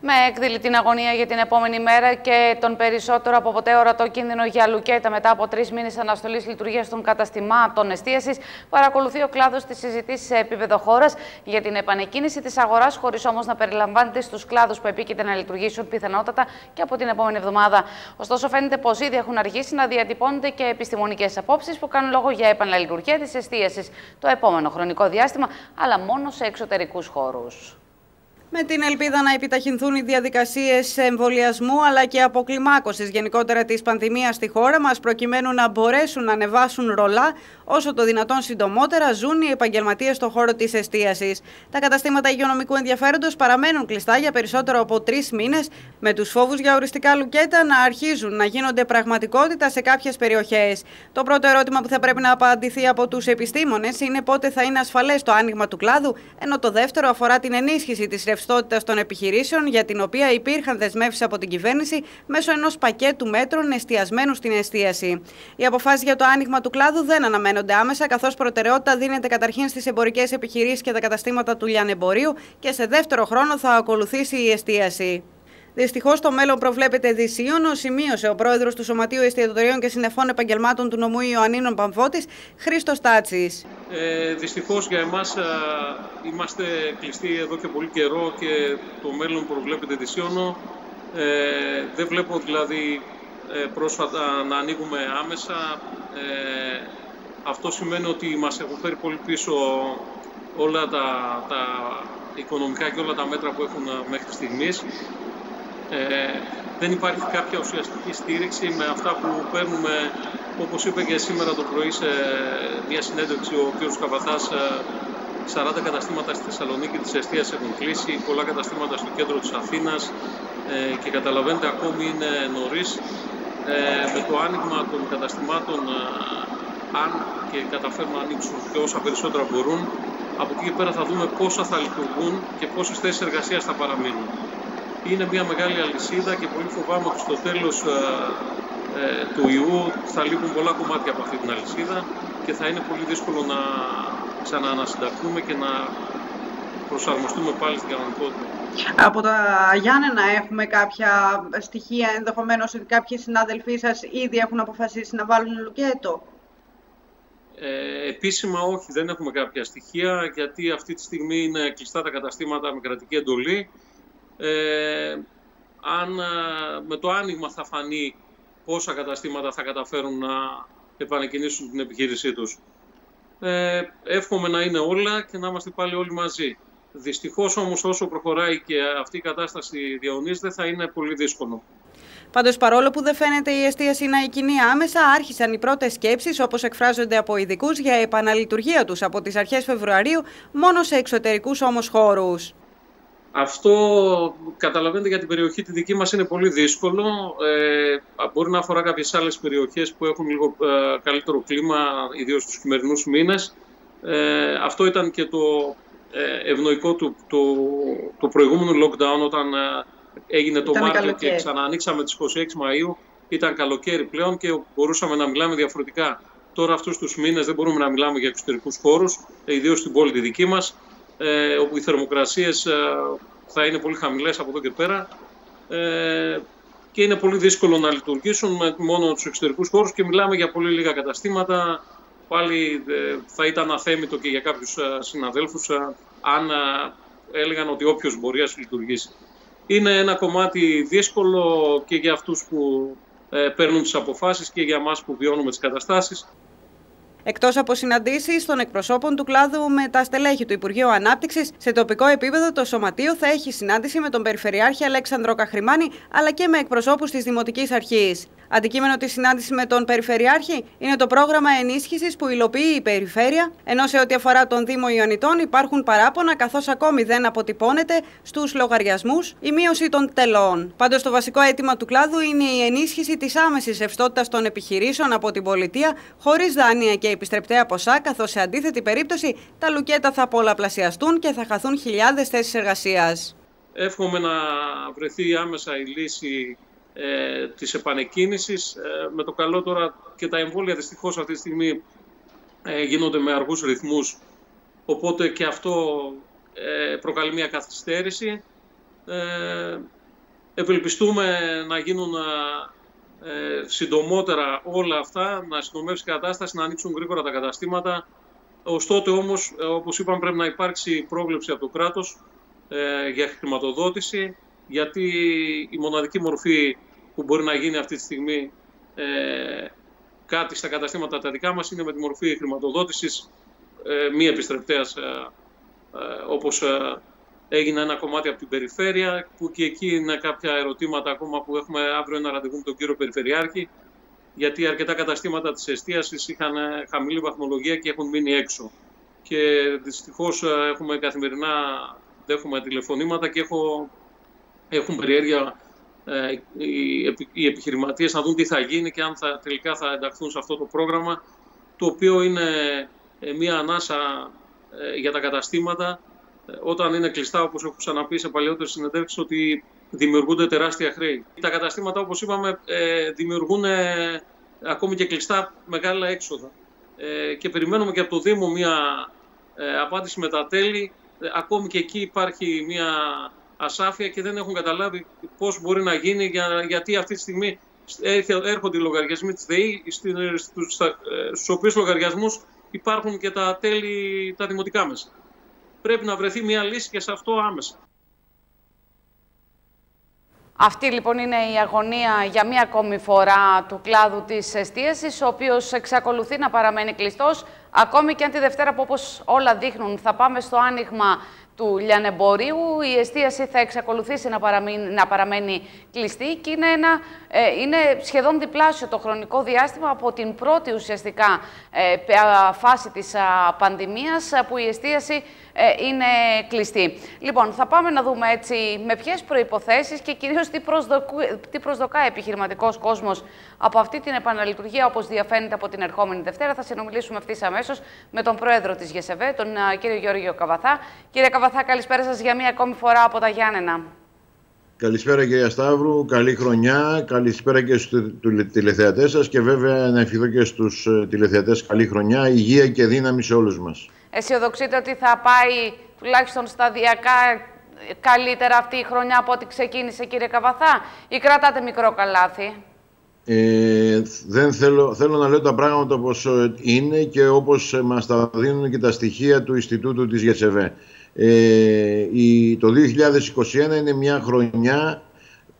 Με έκδηλη την αγωνία για την επόμενη μέρα και τον περισσότερο από ποτέ ορατό κίνδυνο για λουκέτα μετά από τρεις μήνες αναστολής λειτουργίας των καταστημάτων εστίασης, παρακολουθεί ο κλάδος τη συζητήση σε επίπεδο χώρας για την επανεκκίνηση της αγοράς, χωρίς όμως να περιλαμβάνεται στους κλάδους που επίκειται να λειτουργήσουν πιθανότατα και από την επόμενη εβδομάδα. Ωστόσο, φαίνεται πως ήδη έχουν αργήσει να διατυπώνονται και επιστημονικές απόψεις που κάνουν λόγο για επαναλειτουργία της εστίασης το επόμενο χρονικό διάστημα, αλλά μόνο σε εξωτερικούς χώρους με την ελπίδα να επιταχυνθούν οι διαδικασίες εμβολιασμού αλλά και αποκλιμάκωσης γενικότερα της πανδημίας στη χώρα μας, προκειμένου να μπορέσουν να ανεβάσουν ρολά όσο το δυνατόν συντομότερα ζουν οι επαγγελματίες στον χώρο της εστίασης. Τα καταστήματα υγειονομικού ενδιαφέροντος παραμένουν κλειστά για περισσότερο από τρεις μήνες, με τους φόβους για οριστικά λουκέτα να αρχίζουν να γίνονται πραγματικότητα σε κάποιες περιοχές. Το πρώτο ερώτημα που θα πρέπει να απαντηθεί από τους επιστήμονες είναι πότε θα είναι ασφαλές το άνοιγμα του κλάδου, ενώ το δεύτερο αφορά την ενίσχυση της ρευστότητας των επιχειρήσεων, για την οποία υπήρχαν δεσμεύσεις από την κυβέρνηση μέσω ενός πακέτου μέτρων εστιασμένου στην εστίαση. Οι αποφάσεις για το άνοιγμα του κλάδου δεν αναμένονται άμεσα, καθώς προτεραιότητα δίνεται καταρχήν στις εμπορικές επιχειρήσεις και τα καταστήματα του λιανεμπορίου και σε δεύτερο χρόνο θα ακολουθήσει η εστίαση. Δυστυχώς, το μέλλον προβλέπεται δυσίωνο, σημείωσε ο πρόεδρος του Σωματείου Εστιατορίων και Συνεφών Επαγγελμάτων του νομού Ιωαννίνων Παμφώτη, Χρήστος Τάτσης. Ε, Δυστυχώς για εμάς είμαστε κλειστοί εδώ και πολύ καιρό και το μέλλον προβλέπεται δυσίωνο. Ε, δεν βλέπω δηλαδή ε, πρόσφατα να ανοίγουμε άμεσα. Ε, αυτό σημαίνει ότι μας έχουν φέρει πολύ πίσω όλα τα, τα οικονομικά και όλα τα μέτρα που έχουν μέχρι στιγμής. Ε, δεν υπάρχει κάποια ουσιαστική στήριξη με αυτά που παίρνουμε, όπως είπε και σήμερα το πρωί σε μια συνέντευξη ο κ. Καβαθάς, 40 καταστήματα στη Θεσσαλονίκη της εστίας έχουν κλείσει, πολλά καταστήματα στο κέντρο της Αθήνας ε, και καταλαβαίνετε ακόμη είναι νωρίς. Ε, με το άνοιγμα των καταστημάτων, αν και καταφέρουν να ανοίξουν και όσα περισσότερα μπορούν, από εκεί και πέρα θα δούμε πόσα θα λειτουργούν και πόσες θέσεις εργασίας θα παραμείνουν είναι μια μεγάλη αλυσίδα και πολύ φοβάμαι ότι στο τέλος ε, ε, του ιού θα λείπουν πολλά κομμάτια από αυτή την αλυσίδα και θα είναι πολύ δύσκολο να ξαναανασυνταχθούμε και να προσαρμοστούμε πάλι στην κανονικότητα. Από τα Γιάννενα έχουμε κάποια στοιχεία, ενδεχομένως ότι κάποιοι συνάδελφοί σας ήδη έχουν αποφασίσει να βάλουν λουκέτο; Ε, επίσημα όχι, δεν έχουμε κάποια στοιχεία, γιατί αυτή τη στιγμή είναι κλειστά τα καταστήματα με κρατική εντολή ε, αν ε, με το άνοιγμα θα φανεί πόσα καταστήματα θα καταφέρουν να επανεκκινήσουν την επιχείρησή τους. Ε, εύχομαι να είναι όλα και να είμαστε πάλι όλοι μαζί. Δυστυχώς όμως όσο προχωράει και αυτή η κατάσταση διαονίζεται θα είναι πολύ δύσκολο. Πάντως, παρόλο που δεν φαίνεται η εστίαση να εκκινεί άμεσα, άρχισαν οι πρώτες σκέψεις, όπως εκφράζονται από ειδικούς, για επαναλειτουργία τους από τις αρχές Φεβρουαρίου, μόνο σε εξωτερικούς όμως χώρους. Αυτό καταλαβαίνετε για την περιοχή τη δική μας είναι πολύ δύσκολο. Ε, μπορεί να αφορά κάποιες άλλες περιοχές που έχουν λίγο ε, καλύτερο κλίμα, ιδίως τους χειμερινούς μήνες. Ε, αυτό ήταν και το ε, ευνοϊκό του το, το προηγούμενο lockdown όταν ε, έγινε το Μάρτιο και ξαναανοίξαμε τις 26 Μαΐου. Ήταν καλοκαίρι πλέον και μπορούσαμε να μιλάμε διαφορετικά. Τώρα αυτούς τους μήνες δεν μπορούμε να μιλάμε για εξωτερικούς χώρους, ιδίως στην πόλη τη δική μας ε, όπου οι θερμοκρασίες ε, θα είναι πολύ χαμηλές από εδώ και πέρα ε, και είναι πολύ δύσκολο να λειτουργήσουν με μόνο τους εξωτερικούς χώρους και μιλάμε για πολύ λίγα καταστήματα. Πάλι ε, θα ήταν αθέμητο και για κάποιους συναδέλφους αν έλεγαν ότι όποιος μπορεί να λειτουργήσει. Είναι ένα κομμάτι δύσκολο και για αυτούς που παίρνουν τις αποφάσεις και για μας που βιώνουμε τις καταστάσεις. Εκτός από συναντήσεις των εκπροσώπων του κλάδου με τα στελέχη του Υπουργείου Ανάπτυξης, σε τοπικό επίπεδο το Σωματείο θα έχει συνάντηση με τον Περιφερειάρχη Αλέξανδρο Καχρημάνη αλλά και με εκπροσώπους της Δημοτικής Αρχής. Αντικείμενο της συνάντησης με τον Περιφερειάρχη είναι το πρόγραμμα ενίσχυσης που υλοποιεί η Περιφέρεια, ενώ σε ό,τι αφορά τον Δήμο Ιωνιτών υπάρχουν παράπονα, καθώς ακόμη δεν αποτυπώνεται στους λογαριασμούς η μείωση των τελών. Πάντως, το βασικό αίτημα του κλάδου είναι η ενίσχυση της άμεσης ρευστότητα των επιχειρήσεων από την πολιτεία, χωρίς δάνεια και επιστρεπτέα ποσά, καθώς σε αντίθετη περίπτωση τα λουκέτα θα πολλαπλασιαστούν και θα χαθούν χιλιάδες θέσεις εργασίας. Εύχομαι να βρεθεί άμεσα η λύση ε, της επανεκκίνησης. Ε, με το καλό τώρα και τα εμβόλια δυστυχώς αυτή τη στιγμή ε, γίνονται με αργούς ρυθμούς, οπότε και αυτό ε, προκαλεί μια καθυστέρηση. Ε, ευελπιστούμε να γίνουν ε, συντομότερα όλα αυτά, να συντομεύσει η κατάσταση, να ανοίξουν γρήγορα τα καταστήματα. Ωστότε όμως, ε, όπως είπαμε, πρέπει να υπάρξει πρόβλεψη από το κράτος ε, για χρηματοδότηση, γιατί η μοναδική μορφή που μπορεί να γίνει αυτή τη στιγμή ε, κάτι στα καταστήματα τα δικά μας είναι με τη μορφή χρηματοδότησης ε, μη επιστρεπτέας ε, όπως έγινε ένα κομμάτι από την περιφέρεια, που και εκεί είναι κάποια ερωτήματα ακόμα που έχουμε αύριο ένα ραντεβού με τον κύριο Περιφερειάρχη, γιατί αρκετά καταστήματα της εστίασης είχαν χαμηλή βαθμολογία και έχουν μείνει έξω. Και δυστυχώς έχουμε καθημερινά, δέχουμε τηλεφωνήματα και έχω, έχουν περιέργεια ε, οι επιχειρηματίες να δουν τι θα γίνει και αν θα, τελικά θα ενταχθούν σε αυτό το πρόγραμμα, το οποίο είναι ε, μία ανάσα ε, για τα καταστήματα όταν είναι κλειστά, όπως έχω ξαναπεί σε παλαιότερες συνεντεύξεις, ότι δημιουργούνται τεράστια χρέη. Τα καταστήματα, όπως είπαμε, δημιουργούν ακόμη και κλειστά μεγάλα έξοδα. Και περιμένουμε και από το Δήμο μια απάντηση με τα τέλη. Ακόμη και εκεί υπάρχει μια ασάφεια και δεν έχουν καταλάβει πώς μπορεί να γίνει για, γιατί αυτή τη στιγμή έρχονται οι λογαριασμοί της ΔΕΗ στους, ε, στους οποίους λογαριασμούς υπάρχουν και τα τέλη τα δημοτικά μέσα. Πρέπει να βρεθεί μια λύση και σε αυτό άμεσα. Αυτή λοιπόν είναι η αγωνία για μία ακόμη φορά του κλάδου της εστίασης, ο οποίος εξακολουθεί να παραμένει κλειστός, ακόμη και αν τη Δευτέρα που όπως όλα δείχνουν θα πάμε στο άνοιγμα του λιανεμπορίου. Η εστίαση θα εξακολουθήσει να παραμένει, να παραμένει κλειστή και είναι, ένα, ε, είναι σχεδόν διπλάσιο το χρονικό διάστημα από την πρώτη ουσιαστικά ε, φάση της α, πανδημίας που η εστίαση ε, είναι κλειστή. Λοιπόν, θα πάμε να δούμε έτσι με ποιες προϋποθέσεις και κυρίως τι, τι προσδοκά επιχειρηματικός κόσμος από αυτή την επαναλειτουργία όπως διαφαίνεται από την ερχόμενη Δευτέρα. Θα συνομιλήσουμε ευθύ αμέσως με τον πρόεδρο της ΓΕΣΕΒΕ, τον κύριο Γιώργο Καβαθά. Κύριε Καβαθά, καλησπέρα σας για μία ακόμη φορά από τα Γιάννενα. Καλησπέρα κυρία Σταύρου, καλή χρονιά, καλησπέρα και στους τηλεθεατές σας και βέβαια να ευχηθώ και στους ε, τηλεθεατές καλή χρονιά, υγεία και δύναμη σε όλους μας. Αισιοδοξείτε ότι θα πάει τουλάχιστον σταδιακά καλύτερα αυτή η χρονιά από ό,τι ξεκίνησε κύριε Καβαθά ή κρατάτε μικρό καλάθι; Ε, δεν θέλω, θέλω να λέω τα πράγματα όπως είναι και όπως μας τα δίνουν και τα στοιχεία του Ινστιτούτου της ΓΕΣΕΒΕ. Ε, η, το 2021 είναι μια χρονιά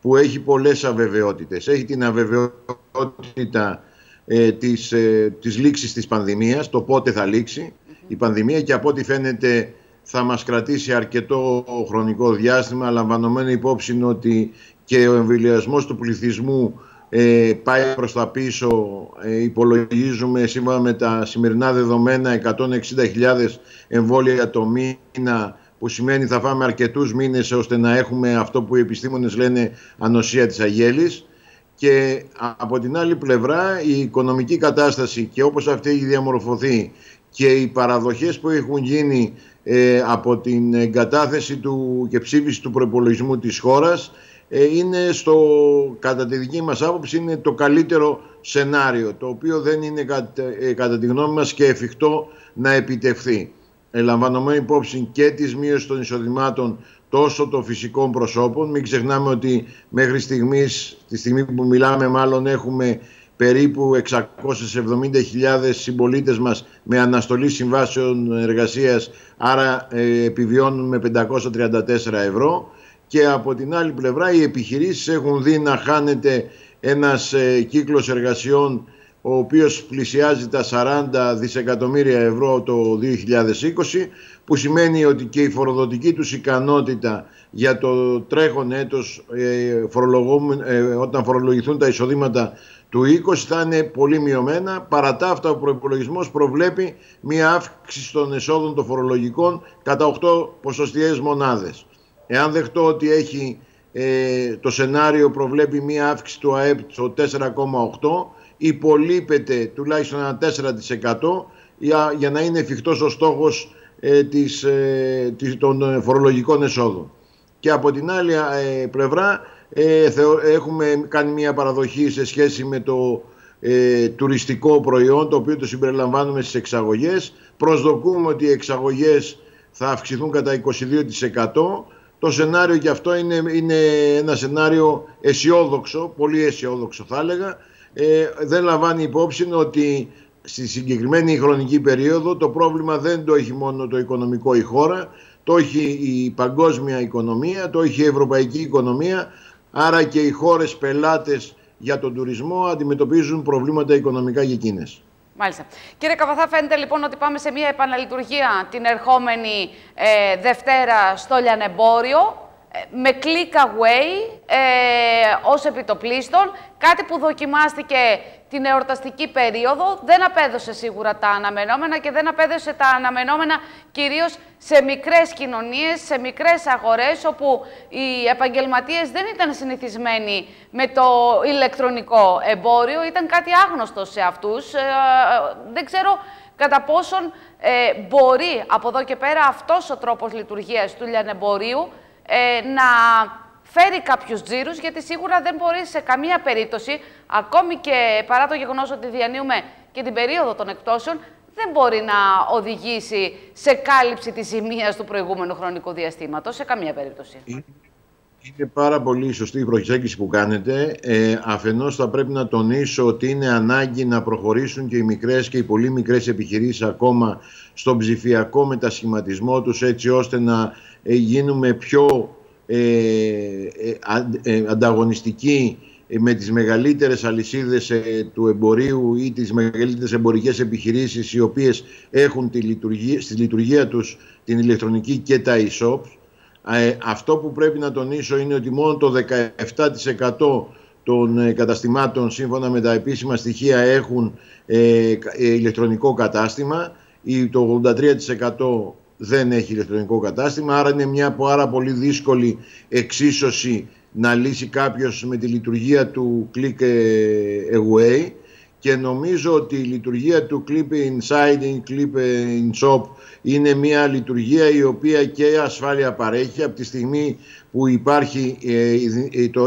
που έχει πολλές αβεβαιότητες. Έχει την αβεβαιότητα ε, της, ε, της λήξης της πανδημίας, το πότε θα λήξει η πανδημία και από ό,τι φαίνεται θα μας κρατήσει αρκετό χρονικό διάστημα λαμβανωμένο υπόψη ότι και ο εμβολιασμός του πληθυσμού ε, πάει προς τα πίσω. Ε, υπολογίζουμε σύμφωνα με τα σημερινά δεδομένα 160.000 εμβόλια το μήνα που σημαίνει θα φάμε αρκετούς μήνες ώστε να έχουμε αυτό που οι επιστήμονες λένε ανοσία της αγέλης και από την άλλη πλευρά η οικονομική κατάσταση και όπως αυτή έχει διαμορφωθεί και οι παραδοχές που έχουν γίνει ε, από την εγκατάθεση του και ψήφιση του προπολογισμού της χώρας ε, είναι στο, κατά τη δική μας άποψη είναι το καλύτερο σενάριο το οποίο δεν είναι κατά, ε, κατά τη γνώμη μας και εφικτό να επιτευχθεί. Ελαμβανωμένη υπόψη και της μείωσης των εισοδημάτων τόσο των φυσικών προσώπων. Μην ξεχνάμε ότι μέχρι στιγμής, τη στιγμή που μιλάμε μάλλον έχουμε περίπου 670.000 συμπολίτες μας με αναστολή συμβάσεων εργασίας, άρα ε, επιβιώνουν με 534 ευρώ και από την άλλη πλευρά οι επιχειρήσεις έχουν δει να χάνεται ένας ε, κύκλος εργασιών ο οποίος πλησιάζει τα 40 δισεκατομμύρια ευρώ το 2020 που σημαίνει ότι και η φοροδοτική τους ικανότητα για το τρέχον έτος ε, ε, όταν φορολογηθούν τα εισοδήματα του 20 θα είναι πολύ μειωμένα. Παρά τα αυτά ο προπολογισμό προβλέπει μια αύξηση των εσόδων των φορολογικών κατά 8 ποσοστιαίες μονάδες. Εάν δεχτώ ότι έχει ε, το σενάριο προβλέπει μια αύξηση του ΑΕΠ στο 4,8 υπολείπεται τουλάχιστον ένα 4% για, για να είναι εφικτός ο στόχος ε, της, ε, της, των φορολογικών εσόδων. Και από την άλλη ε, πλευρά ε, έχουμε κάνει μια παραδοχή σε σχέση με το ε, τουριστικό προϊόν το οποίο το συμπεριλαμβάνουμε στις εξαγωγές. Προσδοκούμε ότι οι εξαγωγές θα αυξηθούν κατά 22% Το σενάριο και αυτό είναι, είναι ένα σενάριο αισιόδοξο, πολύ αισιόδοξο θα έλεγα. Ε, δεν λαμβάνει υπόψη ότι στη συγκεκριμένη χρονική περίοδο το πρόβλημα δεν το έχει μόνο το οικονομικό η χώρα, το έχει η παγκόσμια οικονομία, το έχει η ευρωπαϊκή οικονομία, άρα και οι χώρες πελάτες για τον τουρισμό αντιμετωπίζουν προβλήματα οικονομικά για εκείνες. Μάλιστα. Κύριε Καβαθά, φαίνεται λοιπόν ότι πάμε σε μια επαναλειτουργία την ερχόμενη ε, Δευτέρα στο λιανεμπόριο με click away ε, ως επιτοπλίστων, κάτι που δοκιμάστηκε την εορταστική περίοδο, δεν απέδωσε σίγουρα τα αναμενόμενα και δεν απέδωσε τα αναμενόμενα κυρίως σε μικρές κοινωνίες, σε μικρές αγορές, όπου οι επαγγελματίες δεν ήταν συνηθισμένοι με το ηλεκτρονικό εμπόριο, ήταν κάτι άγνωστο σε αυτούς. Ε, δεν ξέρω κατά πόσον ε, μπορεί από εδώ και πέρα αυτός ο τρόπος λειτουργίας του λιανεμπορίου ε, να φέρει κάποιους τζίρους, γιατί σίγουρα δεν μπορεί σε καμία περίπτωση, ακόμη και παρά το γεγονός ότι διανύουμε και την περίοδο των εκπτώσεων, δεν μπορεί να οδηγήσει σε κάλυψη της ζημίας του προηγούμενου χρονικού διαστήματος, σε καμία περίπτωση. Είναι πάρα πολύ σωστή η προσέγγιση που κάνετε. Ε, αφενός θα πρέπει να τονίσω ότι είναι ανάγκη να προχωρήσουν και οι μικρές και οι πολύ μικρές επιχειρήσεις ακόμα στον ψηφιακό μετασχηματισμό τους έτσι ώστε να ε, γίνουμε πιο ε, ε, ανταγωνιστικοί με τις μεγαλύτερες αλυσίδες του εμπορίου ή τις μεγαλύτερες εμπορικές επιχειρήσεις οι οποίες έχουν τη λειτουργία, στη λειτουργία τους την ηλεκτρονική και τα e-shops. Αυτό που πρέπει να τονίσω είναι ότι μόνο το 17% των καταστημάτων σύμφωνα με τα επίσημα στοιχεία έχουν ηλεκτρονικό κατάστημα το 83% δεν έχει ηλεκτρονικό κατάστημα, άρα είναι μια πάρα πολύ δύσκολη εξίσωση να λύσει κάποιος με τη λειτουργία του Click Away. Και νομίζω ότι η λειτουργία του Clip Inside ή Clip In Shop είναι μια λειτουργία η οποία και ασφάλεια παρέχει από τη στιγμή που υπάρχει, ε,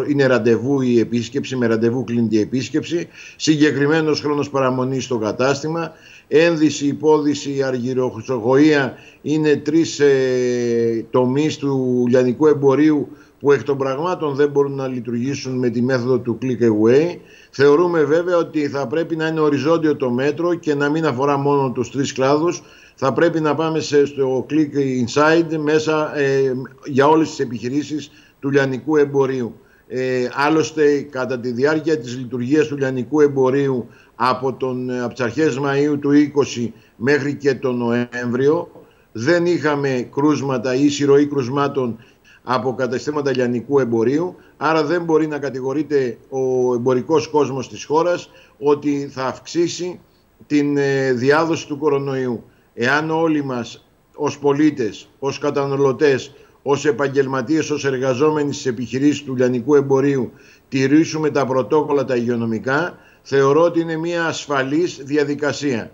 είναι ραντεβού η επίσκεψη, με ραντεβού κλείνει η επίσκεψη, συγκεκριμένος χρόνος παραμονής στο κατάστημα, ένδυση, υπόδηση, αργυροχρυσογοία είναι τρεις ε, τομείς του λιανικού εμπορίου που εκ των πραγμάτων δεν μπορούν να λειτουργήσουν με τη μέθοδο του click away. Θεωρούμε βέβαια ότι θα πρέπει να είναι οριζόντιο το μέτρο και να μην αφορά μόνο τους τρεις κλάδους. Θα πρέπει να πάμε σε, στο click inside μέσα ε, για όλες τις επιχειρήσεις του λιανικού εμπορίου. Ε, άλλωστε κατά τη διάρκεια της λειτουργίας του λιανικού εμπορίου από, τον, από τις αρχές Μαΐου του 20 μέχρι και τον Νοέμβριο δεν είχαμε κρούσματα ή συρροή κρουσμάτων από καταστήματα λιανικού εμπορίου, άρα δεν μπορεί να κατηγορείται ο εμπορικός κόσμος της χώρας ότι θα αυξήσει την ε, διάδοση του κορονοϊού. Εάν όλοι μας ως πολίτες, ως καταναλωτές, ως επαγγελματίες, ως εργαζόμενοι στις επιχειρήσεις του λιανικού εμπορίου τηρήσουμε τα πρωτόκολλα τα υγειονομικά, θεωρώ ότι είναι μια ασφαλής διαδικασία.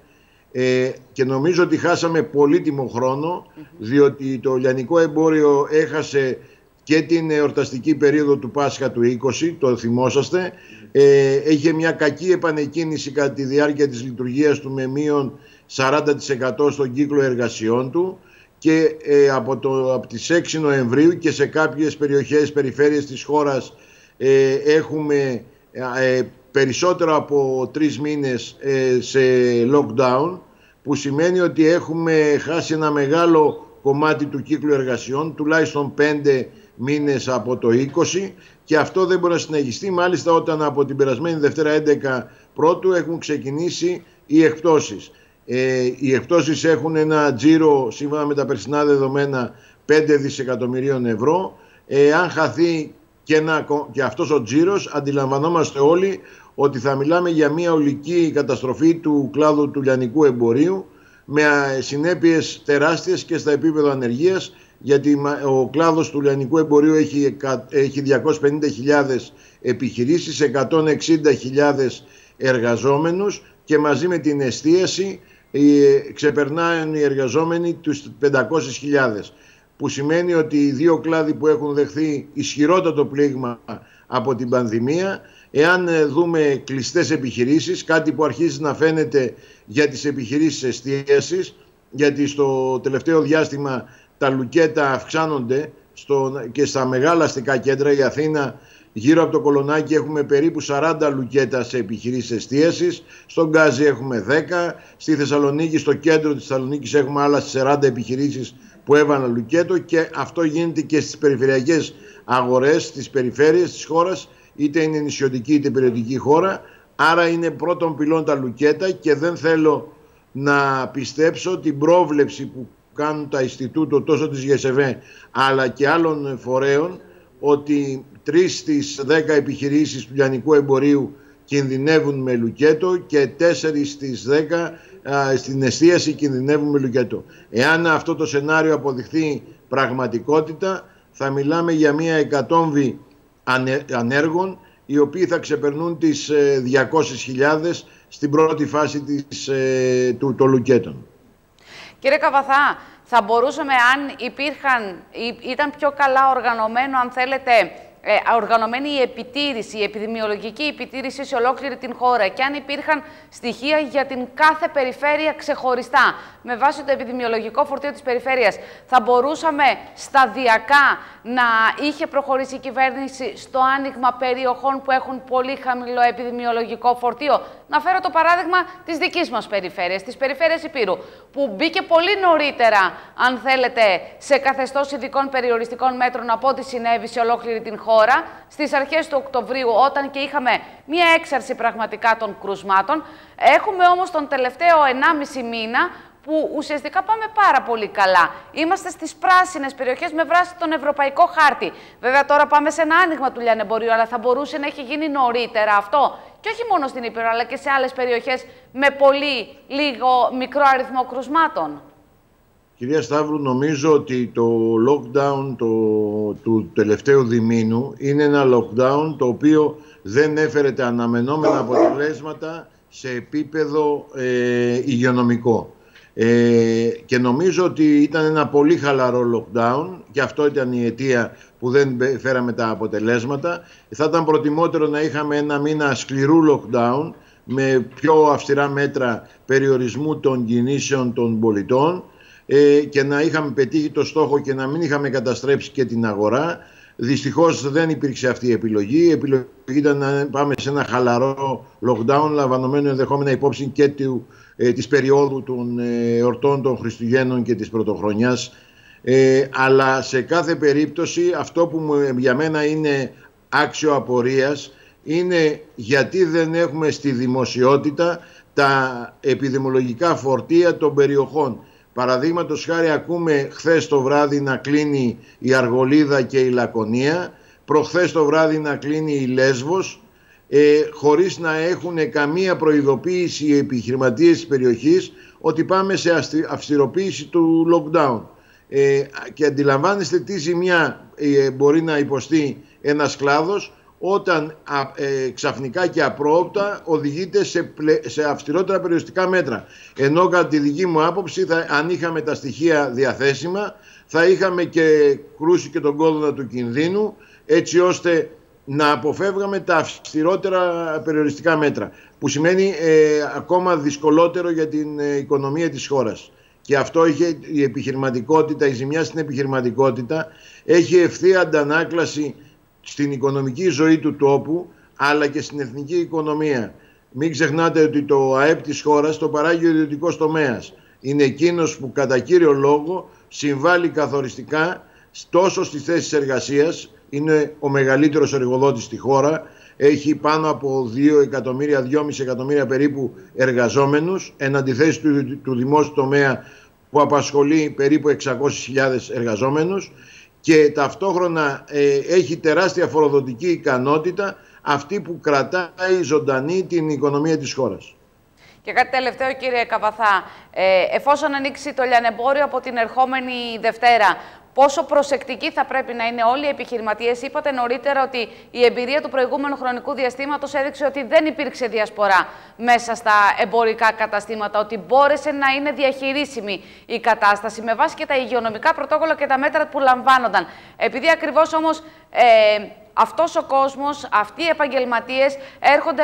Ε, και νομίζω ότι χάσαμε πολύτιμο χρόνο, διότι το λιανικό εμπόριο έχασε και την εορταστική περίοδο του Πάσχα του 20, το θυμόσαστε. Ε, είχε μια κακή επανεκκίνηση κατά τη διάρκεια της λειτουργίας του με μείον 40% στον κύκλο εργασιών του και ε, από, το, από τις 6 Νοεμβρίου και σε κάποιες περιοχές, περιφέρειες της χώρας ε, έχουμε ε, περισσότερο από τρεις μήνες ε, σε lockdown που σημαίνει ότι έχουμε χάσει ένα μεγάλο κομμάτι του κύκλου εργασιών, τουλάχιστον πέντε μήνες από το 20 και αυτό δεν μπορεί να συνεχιστεί μάλιστα όταν από την περασμένη Δευτέρα 11 πρώτου έχουν ξεκινήσει οι εκπτώσεις. Ε, οι εκπτώσεις έχουν ένα τζίρο σύμφωνα με τα περσινά δεδομένα 5 δισεκατομμυρίων ευρώ. Ε, αν χαθεί και, ένα, και αυτός ο τζίρος αντιλαμβανόμαστε όλοι ότι θα μιλάμε για μια ολική καταστροφή του κλάδου του λιανικού εμπορίου με συνέπειες τεράστιες και στα επίπεδα ανεργίας γιατί ο κλάδος του λιανικού εμπορίου έχει, έχει 250.000 επιχειρήσεις, 160.000 εργαζόμενους και μαζί με την εστίαση ξεπερνάνε οι εργαζόμενοι τους 500.000 που σημαίνει ότι οι δύο κλάδοι που έχουν δεχθεί ισχυρότατο πλήγμα από την πανδημία Εάν ε, δούμε κλειστές επιχειρήσεις, κάτι που αρχίζει να φαίνεται για τις επιχειρήσεις εστίασης, γιατί στο τελευταίο διάστημα τα λουκέτα αυξάνονται στο, και στα μεγάλα αστικά κέντρα. Η Αθήνα γύρω από το Κολονάκι έχουμε περίπου 40 λουκέτα σε επιχειρήσεις εστίασης. Στον Γκάζι έχουμε 10. Στη Θεσσαλονίκη, στο κέντρο της Θεσσαλονίκης έχουμε άλλα 40 επιχειρήσεις που έβαλαν λουκέτο και αυτό γίνεται και στις περιφερειακές αγορές, στις περιφέρειες της χώρας, είτε είναι νησιωτική είτε περιοδική χώρα. Άρα είναι πρώτον πυλών τα λουκέτα και δεν θέλω να πιστέψω την πρόβλεψη που κάνουν τα Ινστιτούτο τόσο της ΓΕΣΕΒΕ αλλά και άλλων φορέων ότι τρεις στις δέκα επιχειρήσεις του λιανικού εμπορίου κινδυνεύουν με λουκέτο και τέσσερις στις δέκα στην εστίαση κινδυνεύουν με λουκέτο. Εάν αυτό το σενάριο αποδειχθεί πραγματικότητα θα μιλάμε για μια εκατόμβη ανέργων οι οποίοι θα ξεπερνούν τις 200.000 ε, στην πρώτη φάση της, ε, του, των λουκέτων. Κύριε Καβαθά, θα μπορούσαμε αν υπήρχαν, ήταν πιο καλά οργανωμένο, αν θέλετε, ε, οργανωμένη η επιτήρηση, η επιδημιολογική επιτήρηση σε ολόκληρη την χώρα και αν υπήρχαν στοιχεία για την κάθε περιφέρεια ξεχωριστά με βάση το επιδημιολογικό φορτίο της περιφέρειας, θα μπορούσαμε σταδιακά να είχε προχωρήσει η κυβέρνηση στο άνοιγμα περιοχών που έχουν πολύ χαμηλό επιδημιολογικό φορτίο; Να φέρω το παράδειγμα της δικής μας περιφέρειας, της περιφέρειας Υπήρου, που μπήκε πολύ νωρίτερα, αν θέλετε, σε καθεστώς ειδικών περιοριστικών μέτρων από ό,τι συνέβη σε ολόκληρη την χώρα χώρα στις αρχές του Οκτωβρίου όταν και είχαμε μία έξαρση πραγματικά των κρουσμάτων. Έχουμε όμως τον τελευταίο 1,5 μήνα που ουσιαστικά πάμε πάρα πολύ καλά. Είμαστε στις πράσινες περιοχές με βάση τον ευρωπαϊκό χάρτη. Βέβαια τώρα πάμε σε ένα άνοιγμα του λιανεμπορίου, αλλά θα μπορούσε να έχει γίνει νωρίτερα αυτό. Και όχι μόνο στην Ήπειρο, αλλά και σε άλλες περιοχές με πολύ λίγο μικρό αριθμό κρουσμάτων. Κυρία Σταύρου, νομίζω ότι το lockdown το, του τελευταίου διμήνου είναι ένα lockdown το οποίο δεν έφερε τα αναμενόμενα αποτελέσματα σε επίπεδο ε, υγειονομικό. Ε, και νομίζω ότι ήταν ένα πολύ χαλαρό lockdown και αυτό ήταν η αιτία που δεν φέραμε τα αποτελέσματα. Θα ήταν προτιμότερο να είχαμε ένα μήνα σκληρού lockdown με πιο αυστηρά μέτρα περιορισμού των κινήσεων των πολιτών ε, και να είχαμε πετύχει το στόχο και να μην είχαμε καταστρέψει και την αγορά. Δυστυχώς δεν υπήρξε αυτή η επιλογή. Η επιλογή ήταν να πάμε σε ένα χαλαρό lockdown, λαμβανομένο ενδεχόμενα υπόψη και του, ε, της περίοδου των ε, εορτών των Χριστουγέννων και της Πρωτοχρονιάς. Ε, αλλά σε κάθε περίπτωση αυτό που για μένα είναι άξιο απορίας είναι γιατί δεν έχουμε στη δημοσιότητα τα επιδημολογικά φορτία των περιοχών. Παραδείγματος χάρη ακούμε χθες το βράδυ να κλείνει η Αργολίδα και η Λακωνία, προχθές το βράδυ να κλείνει η Λέσβος, ε, χωρίς να έχουν καμία προειδοποίηση οι επιχειρηματίες της περιοχής ότι πάμε σε αυστηροποίηση του lockdown. Ε, και αντιλαμβάνεστε τι ζημιά ε, μπορεί να υποστεί ένας κλάδος όταν ε, ξαφνικά και απρόοπτα οδηγείται σε, σε αυστηρότερα περιοριστικά μέτρα. Ενώ κατά τη δική μου άποψη, θα, αν είχαμε τα στοιχεία διαθέσιμα, θα είχαμε και κρούσει και τον κόδωνα του κινδύνου, έτσι ώστε να αποφεύγαμε τα αυστηρότερα περιοριστικά μέτρα, που σημαίνει ε, ακόμα δυσκολότερο για την ε, οικονομία της χώρας. Και αυτό είχε η επιχειρηματικότητα, η ζημιά στην επιχειρηματικότητα, έχει ευθεία αντανάκλαση στην οικονομική ζωή του τόπου αλλά και στην εθνική οικονομία. Μην ξεχνάτε ότι το ΑΕΠ της χώρας το παράγει ο ιδιωτικός τομέας. Είναι εκείνος που κατά κύριο λόγο συμβάλλει καθοριστικά τόσο στις θέσεις εργασίας, είναι ο μεγαλύτερος εργοδότης στη χώρα, έχει πάνω από 2 εκατομμύρια, 2,5 εκατομμύρια περίπου εργαζόμενους, εν αντιθέσει του, του δημόσιου τομέα που απασχολεί περίπου 600.000 εργαζόμενους και ταυτόχρονα ε, έχει τεράστια φοροδοτική ικανότητα αυτή που κρατάει ζωντανή την οικονομία της χώρας. Και κάτι τελευταίο κύριε Καβαθά, ε, εφόσον ανοίξει το λιανεμπόριο από την ερχόμενη Δευτέρα, πόσο προσεκτικοί θα πρέπει να είναι όλοι οι επιχειρηματίες. Είπατε νωρίτερα ότι η εμπειρία του προηγούμενου χρονικού διαστήματος έδειξε ότι δεν υπήρξε διασπορά μέσα στα εμπορικά καταστήματα, ότι μπόρεσε να είναι διαχειρίσιμη η κατάσταση με βάση και τα υγειονομικά πρωτόκολλα και τα μέτρα που λαμβάνονταν. Επειδή ακριβώς όμως ε, αυτός ο κόσμος, αυτοί οι επαγγελματίες έρχονται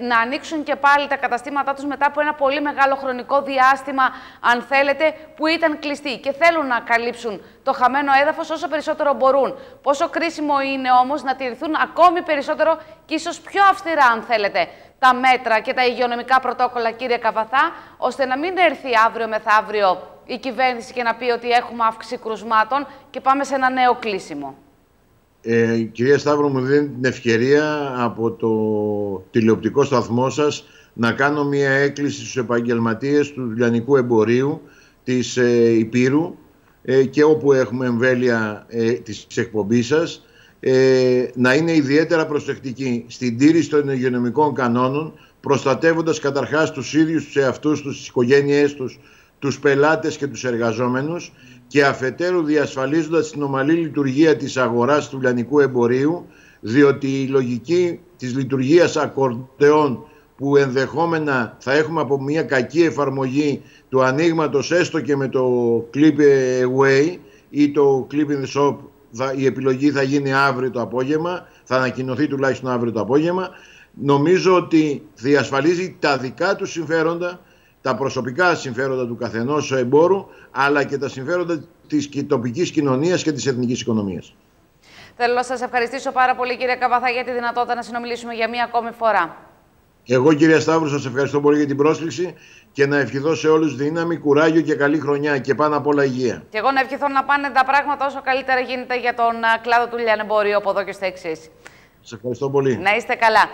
να ανοίξουν και πάλι τα καταστήματά τους μετά από ένα πολύ μεγάλο χρονικό διάστημα, αν θέλετε, που ήταν κλειστοί και θέλουν να καλύψουν το χαμένο έδαφος όσο περισσότερο μπορούν. Πόσο κρίσιμο είναι όμως να τηρηθούν ακόμη περισσότερο και ίσως πιο αυστηρά, αν θέλετε, τα μέτρα και τα υγειονομικά πρωτόκολλα, κύριε Καβαθά, ώστε να μην έρθει αύριο μεθαύριο η κυβέρνηση και να πει ότι έχουμε αύξηση κρουσμάτων και πάμε σε ένα νέο κλείσιμο. Ε, κυρία Σταύρο, μου δίνει την ευκαιρία από το τηλεοπτικό σταθμό σας να κάνω μια έκκληση στους επαγγελματίες του λιανικού εμπορίου της ε, Υπήρου ε, και όπου έχουμε εμβέλεια ε, της εκπομπής σας. Ε, να είναι ιδιαίτερα προσεκτικοί στην τήρηση των υγειονομικών κανόνων προστατεύοντας καταρχάς τους ίδιους τους εαυτούς τους, τις οικογένειές τους, τους πελάτες και τους εργαζόμενους και αφετέρου διασφαλίζοντας την ομαλή λειτουργία της αγοράς του λιανικού εμπορίου διότι η λογική της λειτουργίας ακορντεών που ενδεχόμενα θα έχουμε από μια κακή εφαρμογή του ανοίγματος έστω και με το clip away ή το clip in the shop η επιλογή θα γίνει αύριο το απόγευμα, θα ανακοινωθεί τουλάχιστον αύριο το απόγευμα. Νομίζω ότι διασφαλίζει τα δικά του συμφέροντα, τα προσωπικά συμφέροντα του καθενός εμπόρου, αλλά και τα συμφέροντα της τοπικής κοινωνίας και της εθνικής οικονομίας. Θέλω να σας ευχαριστήσω πάρα πολύ κύριε Καβαθά για τη δυνατότητα να συνομιλήσουμε για μία ακόμη φορά. Εγώ κύριε Σταύρου σας ευχαριστώ πολύ για την πρόσκληση και να ευχηθώ σε όλους δύναμη, κουράγιο και καλή χρονιά και πάνω απ' όλα υγεία. Και εγώ να ευχηθώ να πάνε τα πράγματα όσο καλύτερα γίνεται για τον κλάδο του λιανεμπορίου από εδώ και στο εξής. Σας ευχαριστώ πολύ. Να είστε καλά.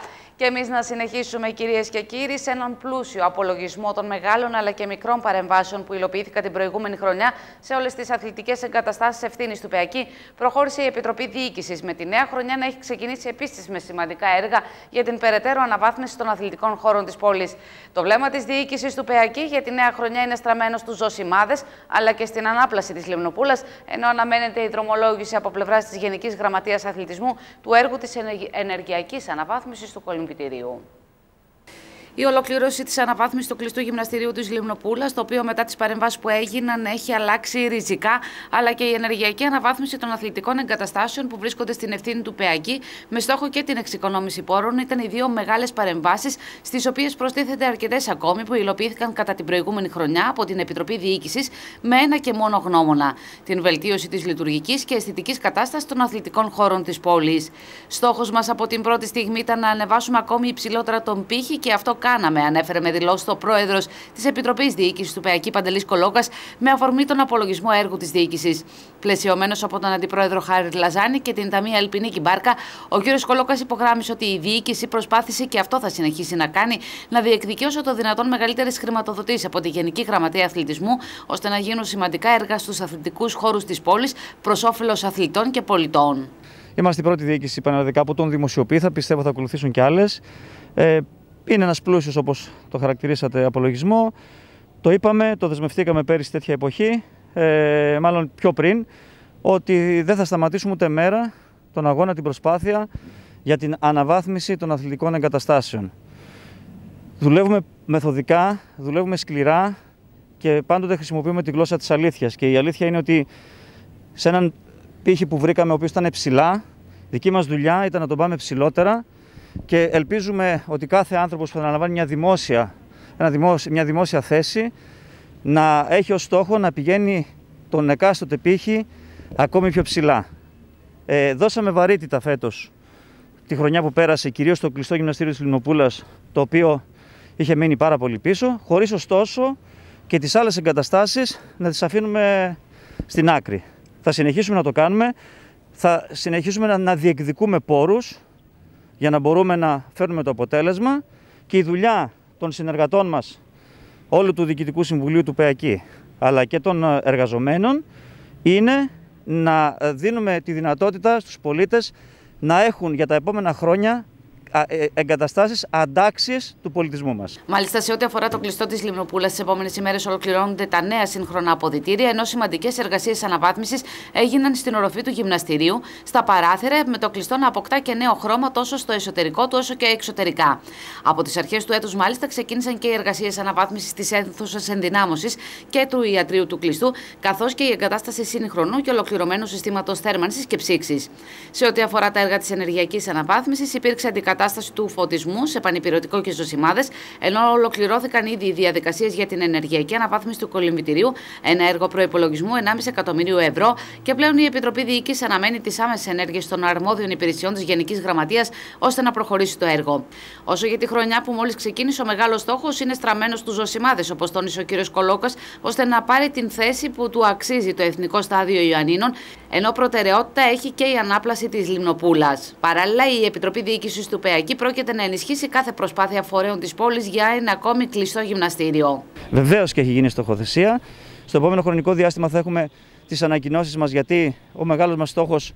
Και εμείς να συνεχίσουμε, κυρίες και κύριοι, σε έναν πλούσιο απολογισμό των μεγάλων αλλά και μικρών παρεμβάσεων που υλοποιήθηκαν την προηγούμενη χρονιά σε όλες τις αθλητικές εγκαταστάσεις ευθύνης του ΠΕΑΚΗ. Προχώρησε η Επιτροπή Διοίκησης με τη νέα χρονιά να έχει ξεκινήσει επίσης με σημαντικά έργα για την περαιτέρω αναβάθμιση των αθλητικών χώρων της πόλης. Το βλέμμα της διοίκησης του ΠΕΑΚΗ για τη νέα χρονιά είναι στραμμένο στους ζωσιμάδες αλλά και στην ανάπλαση της Λιμνοπούλα, ενώ αναμένεται η δρομολόγηση από πλευράς της Γενικής Γραμματείας Αθλητισμού του έργου της ενεργειακής αναβάθμισης του Κολυμπίου. video. Η ολοκλήρωση της αναβάθμισης του κλειστού γυμναστηρίου της Λιμνοπούλα, το οποίο μετά τις παρεμβάσεις που έγιναν έχει αλλάξει ριζικά, αλλά και η ενεργειακή αναβάθμιση των αθλητικών εγκαταστάσεων που βρίσκονται στην ευθύνη του ΠΕΑΚΙ, με στόχο και την εξοικονόμηση πόρων, ήταν οι δύο μεγάλες παρεμβάσεις, στις οποίες προστίθεται αρκετές ακόμη που υλοποιήθηκαν κατά την προηγούμενη χρονιά από την Επιτροπή Διοίκησης με ένα και μόνο γνώμονα. Την βελτίωση της λειτουργικής και αισθητικής κατάστασης των αθλητικών χώρων της πόλης. Στόχος μας από την πρώτη στιγμή ήταν να ανεβάσουμε ακόμη υψηλότερα τον πύχη και αυτό κάναμε, ανέφερε με δηλώσεις ο πρόεδρος της Επιτροπής Διοίκησης του ΠΕΑΚΙ Παντελής Κολόκας με αφορμή τον απολογισμό έργου της διοίκησης. Πλαισιωμένος από τον Αντιπρόεδρο Χάρη Λαζάνη και την Ταμεία Ελπινίκη Μπάρκα, ο κ. Κολόκας υπογράμμισε ότι η διοίκηση προσπάθησε και αυτό θα συνεχίσει να κάνει να διεκδικεί όσο το δυνατόν μεγαλύτερες χρηματοδοτήσεις από τη Γενική Γραμματεία Αθλητισμού, ώστε να γίνουν σημαντικά έργα στους αθλητικούς χώρους της πόλης προς όφελος αθλητών και πολιτών. Είμαστε η πρώτη διοίκηση πανελλαδικά που τον δημοσιοποιεί, θα πιστεύω θα ακολουθήσουν και άλλες. Ε, είναι ένας πλούσιος όπως το χαρακτηρίσατε απολογισμό. Το είπαμε, το δεσμευτήκαμε πέρυσι τέτοια εποχή, ε, μάλλον πιο πριν, ότι δεν θα σταματήσουμε ούτε μέρα τον αγώνα, την προσπάθεια για την αναβάθμιση των αθλητικών εγκαταστάσεων. Δουλεύουμε μεθοδικά, δουλεύουμε σκληρά και πάντοτε χρησιμοποιούμε τη γλώσσα της αλήθειας. Και η αλήθεια είναι ότι σε έναν πύχη που βρήκαμε, ο οποίος ήταν ψηλά, δική μας δουλειά ήταν να τον πάμε ψηλότερα και ελπίζουμε ότι κάθε άνθρωπος που θα αναλαμβάνει μια δημόσια, ένα μια δημόσια θέση να έχει ως στόχο να πηγαίνει τον εκάστοτε πύχη ακόμη πιο ψηλά. Ε, δώσαμε βαρύτητα φέτος τη χρονιά που πέρασε κυρίως στο κλειστό γυμναστήριο της Λιμνοπούλας το οποίο είχε μείνει πάρα πολύ πίσω χωρίς ωστόσο και τις άλλες εγκαταστάσεις να τις αφήνουμε στην άκρη. Θα συνεχίσουμε να το κάνουμε, θα συνεχίσουμε να, να διεκδικούμε πόρους για να μπορούμε να φέρνουμε το αποτέλεσμα και η δουλειά των συνεργατών μας, όλου του Διοικητικού Συμβουλίου του ΠΕΑΚΙ, αλλά και των ε, εργαζομένων, είναι να ε, δίνουμε τη δυνατότητα στους πολίτες να έχουν για τα επόμενα χρόνια ε, εγκαταστάσεις αντάξει του πολιτισμού μας. Μάλιστα, σε ό,τι αφορά το κλειστό της Λιμνοπούλα, τις επόμενες ημέρες ολοκληρώνονται τα νέα σύγχρονα αποδητήρια, ενώ σημαντικές εργασίες αναβάθμισης έγιναν στην οροφή του γυμναστηρίου, στα παράθυρα, με το κλειστό να αποκτά και νέο χρώμα τόσο στο εσωτερικό του όσο και εξωτερικά. Από τις αρχές του έτους, μάλιστα, ξεκίνησαν και οι εργασίες αναβάθμισης της αίθουσας ενδυνάμωσης και του ιατρίου του κλειστού, καθώς και η εγκατάσταση σύγχρονου και ολοκληρωμένου συστήματος θέρμανσης και ψήξης. Σε ό,τι αφορά τα έργα της ενεργειακής αναβάθμισης, υπήρξε αντικατάσταση του φωτισμού σε πανυπηρωτικό και ζωσιμάδε, ενώ ολοκληρώθηκαν ήδη οι διαδικασίες για την ενεργειακή αναβάθμιση του κολυμβητηρίου, ένα έργο προπολογισμού 1,5 εκατομμυρίου ευρώ και πλέον η Επιτροπή Διοίκησης αναμένει τις άμεσες ενέργειες των αρμόδιων υπηρεσιών της Γενικής Γραμματείας ώστε να προχωρήσει το έργο. Όσο για τη χρονιά που μόλις ξεκίνησε, ο μεγάλος στόχος είναι στραμμένος στους ζωσιμάδες, όπως τόνισε ο κ. Κολόκας, ώστε να πάρει την θέση που του αξίζει το Εθνικό Στάδιο Ιωαννίνων, ενώ προτεραιότητα έχει και η ανάπλαση της Λιμνοπούλα. Παράλληλα, η Επιτροπή Διοίκησης του ΠΕΑΚΙ πρόκειται να ενισχύσει κάθε προσπάθεια φορέων της πόλης για ένα ακόμη κλειστό γυμναστήριο. Βεβαίως και έχει γίνει στοχοθεσία. Στο επόμενο χρονικό διάστημα θα έχουμε τις ανακοινώσεις μας, γιατί ο μεγάλος μας στόχος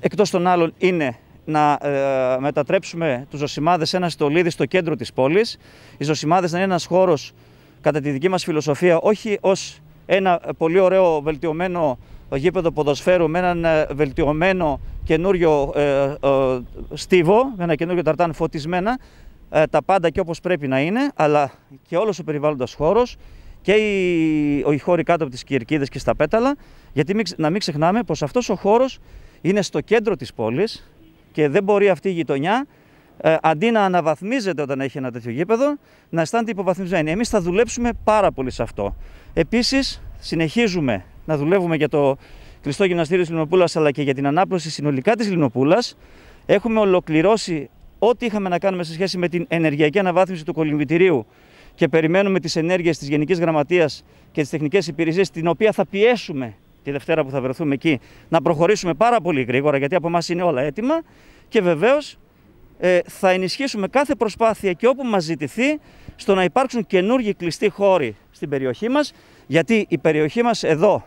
εκτός των άλλων είναι να ε, μετατρέψουμε τους ζωσιμάδες σε ένα στολίδι στο κέντρο της πόλης. Οι ζωσιμάδες να είναι ένας χώρος, κατά τη δική μας φιλοσοφία, όχι ως ένα πολύ ωραίο βελτιωμένο γήπεδο ποδοσφαίρου με έναν ε, βελτιωμένο καινούριο ε, ε, στίβο, με ένα καινούριο ταρτάν φωτισμένα, ε, τα πάντα και όπως πρέπει να είναι, αλλά και όλος ο περιβάλλοντας χώρος και οι, οι χώροι κάτω από τις κυρκίδες και στα πέταλα, γιατί μην, να μην ξεχνάμε πως αυτός ο χώρος είναι στο κέντρο της πόλης και δεν μπορεί αυτή η γειτονιά ε, αντί να αναβαθμίζεται όταν έχει ένα τέτοιο γήπεδο, να αισθάνεται υποβαθμισμένη. Εμείς θα δουλέψουμε πάρα πολύ σε αυτό. Επίσης, συνεχίζουμε να δουλεύουμε για το κλειστό γυμναστήριο της Λινοπούλας αλλά και για την ανάπλωση συνολικά της Λινοπούλας. Έχουμε ολοκληρώσει ό,τι είχαμε να κάνουμε σε σχέση με την ενεργειακή αναβάθμιση του κολυμβητηρίου και περιμένουμε τις ενέργειες της Γενικής Γραμματείας και τις τεχνικές υπηρεσίες, την οποία θα πιέσουμε τη Δευτέρα που θα βρεθούμε εκεί, να προχωρήσουμε πάρα πολύ γρήγορα, γιατί από εμάς είναι όλα έτοιμα. Και βεβαίως ε, θα ενισχύσουμε κάθε προσπάθεια και όπου μας ζητηθεί στο να υπάρξουν καινούργιοι κλειστοί χώροι στην περιοχή μας, γιατί η περιοχή μας εδώ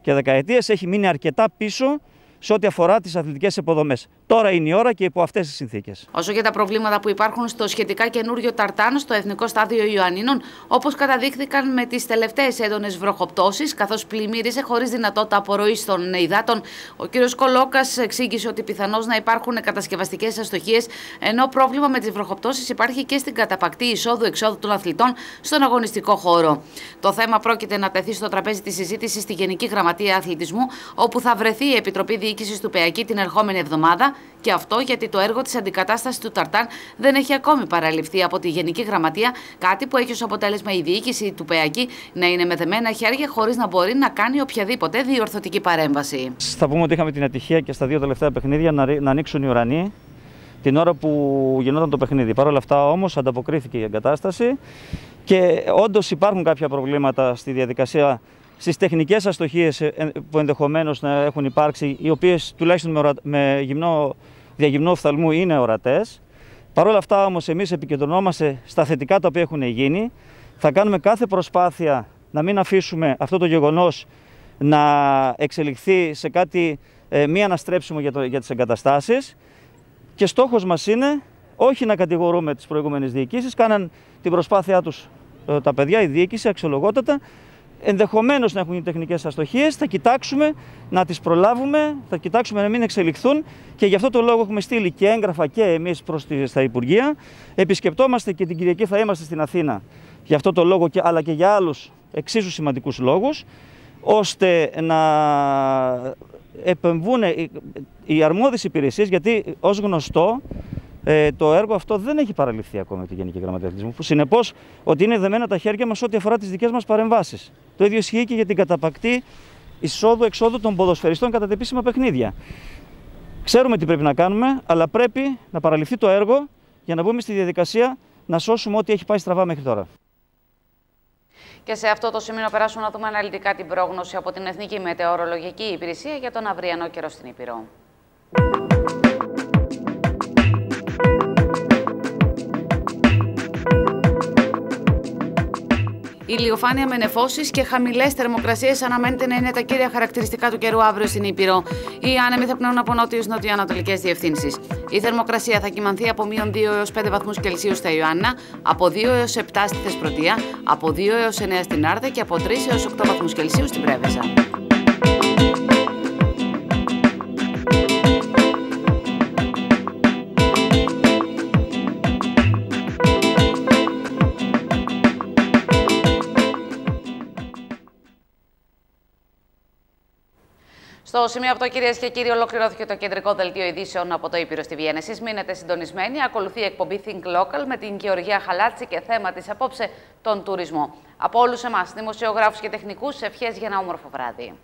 και δεκαετίες έχει μείνει αρκετά πίσω σε ό,τι αφορά τις αθλητικές υποδομές. Τώρα είναι η ώρα και υπό αυτές τις συνθήκες. Όσο για τα προβλήματα που υπάρχουν στο σχετικά καινούριο ταρτάν στο Εθνικό Στάδιο Ιωαννίνων, όπως καταδείχθηκαν με τις τελευταίες έντονες βροχοπτώσεις, καθώς πλημμύρισε χωρίς δυνατότητα απορροής των υδάτων, ο κ. Κολόκας εξήγησε ότι πιθανώς να υπάρχουν κατασκευαστικές αστοχίες, ενώ πρόβλημα με τις βροχοπτώσεις υπάρχει και στην καταπακτή εισόδου-εξόδου των αθλητών στον αγωνιστικό χώρο. Το θέμα πρόκειται να τεθεί στο τραπέζι της συζήτησης στη Γενική Γραμματεία Αθλητισμού, όπου θα βρεθεί η Επιτροπή Διοίκησης του ΠΕΑΚΙ την ερχόμενη εβδομάδα και αυτό γιατί το έργο της αντικατάστασης του Ταρτάν δεν έχει ακόμη παραληφθεί από τη Γενική Γραμματεία, κάτι που έχει ως αποτέλεσμα η διοίκηση του ΠΕΑΚΙ να είναι με δεμένα χέρια χωρίς να μπορεί να κάνει οποιαδήποτε διορθωτική παρέμβαση. Θα πούμε ότι είχαμε την ατυχία και στα δύο τελευταία παιχνίδια να, να ανοίξουν οι ουρανοί την ώρα που γινόταν το παιχνίδι. Παρ' όλα αυτά όμως ανταποκρίθηκε η εγκατάσταση και όντως υπάρχουν κάποια προβλήματα στη διαδικασία στις τεχνικές αστοχίες ε, ε, που ενδεχομένως να έχουν υπάρξει, οι οποίες τουλάχιστον με, με γυμνό, διαγυμνό οφθαλμού είναι ορατές. Παρ' όλα αυτά όμως εμείς επικεντρωνόμαστε στα θετικά τα οποία έχουν γίνει. Θα κάνουμε κάθε προσπάθεια να μην αφήσουμε αυτό το γεγονός να εξελιχθεί σε κάτι ε, μη αναστρέψιμο για, το, για τις εγκαταστάσεις και στόχος μας είναι όχι να κατηγορούμε τις προηγούμενες διοικήσεις, κάναν την προσπάθειά τους ε, τα παιδιά, η διοίκηση αξιολογότατα ενδεχομένως να έχουν τεχνικές αστοχίες. Θα κοιτάξουμε να τις προλάβουμε, θα κοιτάξουμε να μην εξελιχθούν και γι' αυτό το λόγο έχουμε στείλει και έγγραφα και εμείς προς τα Υπουργεία. Επισκεπτόμαστε και την Κυριακή θα είμαστε στην Αθήνα γι' αυτό το λόγο, αλλά και για άλλους εξίσου σημαντικούς λόγους, ώστε να επεμβούν οι αρμόδιες υπηρεσίες, γιατί ως γνωστό ε, το έργο αυτό δεν έχει παραλυφθεί ακόμα από τη Γενική Γραμματεία Αθλητισμού. Συνεπώς, ότι είναι δεμένα τα χέρια μας ό,τι αφορά τις δικές μας παρεμβάσεις. Το ίδιο ισχύει και για την καταπακτή εισόδου-εξόδου των ποδοσφαιριστών κατά τα επίσημα παιχνίδια. Ξέρουμε τι πρέπει να κάνουμε, αλλά πρέπει να παραλυφθεί το έργο για να μπούμε στη διαδικασία να σώσουμε ό,τι έχει πάει στραβά μέχρι τώρα. Και σε αυτό το σημείο περάσουμε να δούμε αναλυτικά την πρόγνωση από την Εθνική Μετεωρολογική Υπηρεσία για τον αυριανό καιρό στην Ήπειρο. Ηλιοφάνεια με νεφώσεις και χαμηλές θερμοκρασίες αναμένεται να είναι τα κύρια χαρακτηριστικά του καιρού αύριο στην Ήπειρο. Οι άνεμοι θα πνέουν από νότιου νοτιοανατολικές διευθύνσεις. Η θερμοκρασία θα κοιμανθεί από μείον 2 έως 5 βαθμούς Κελσίου στα Ιωάννα, από 2 έως 7 στη Θεσπρωτεία, από 2 έως 9 στην Άρδα και από 3 έως 8 βαθμούς Κελσίου στην Πρέβεζα. Στο σημείο αυτό, κυρίες και κύριοι, ολοκληρώθηκε το κεντρικό δελτίο ειδήσεων από το Ήπειρο στη Βιέννη. Εσείς μείνετε συντονισμένοι. Ακολουθεί η εκπομπή Think Local με την Γεωργία Χαλάτση και θέμα της απόψε τον τουρισμό. Από όλους εμάς, δημοσιογράφους και τεχνικούς, ευχές για ένα όμορφο βράδυ.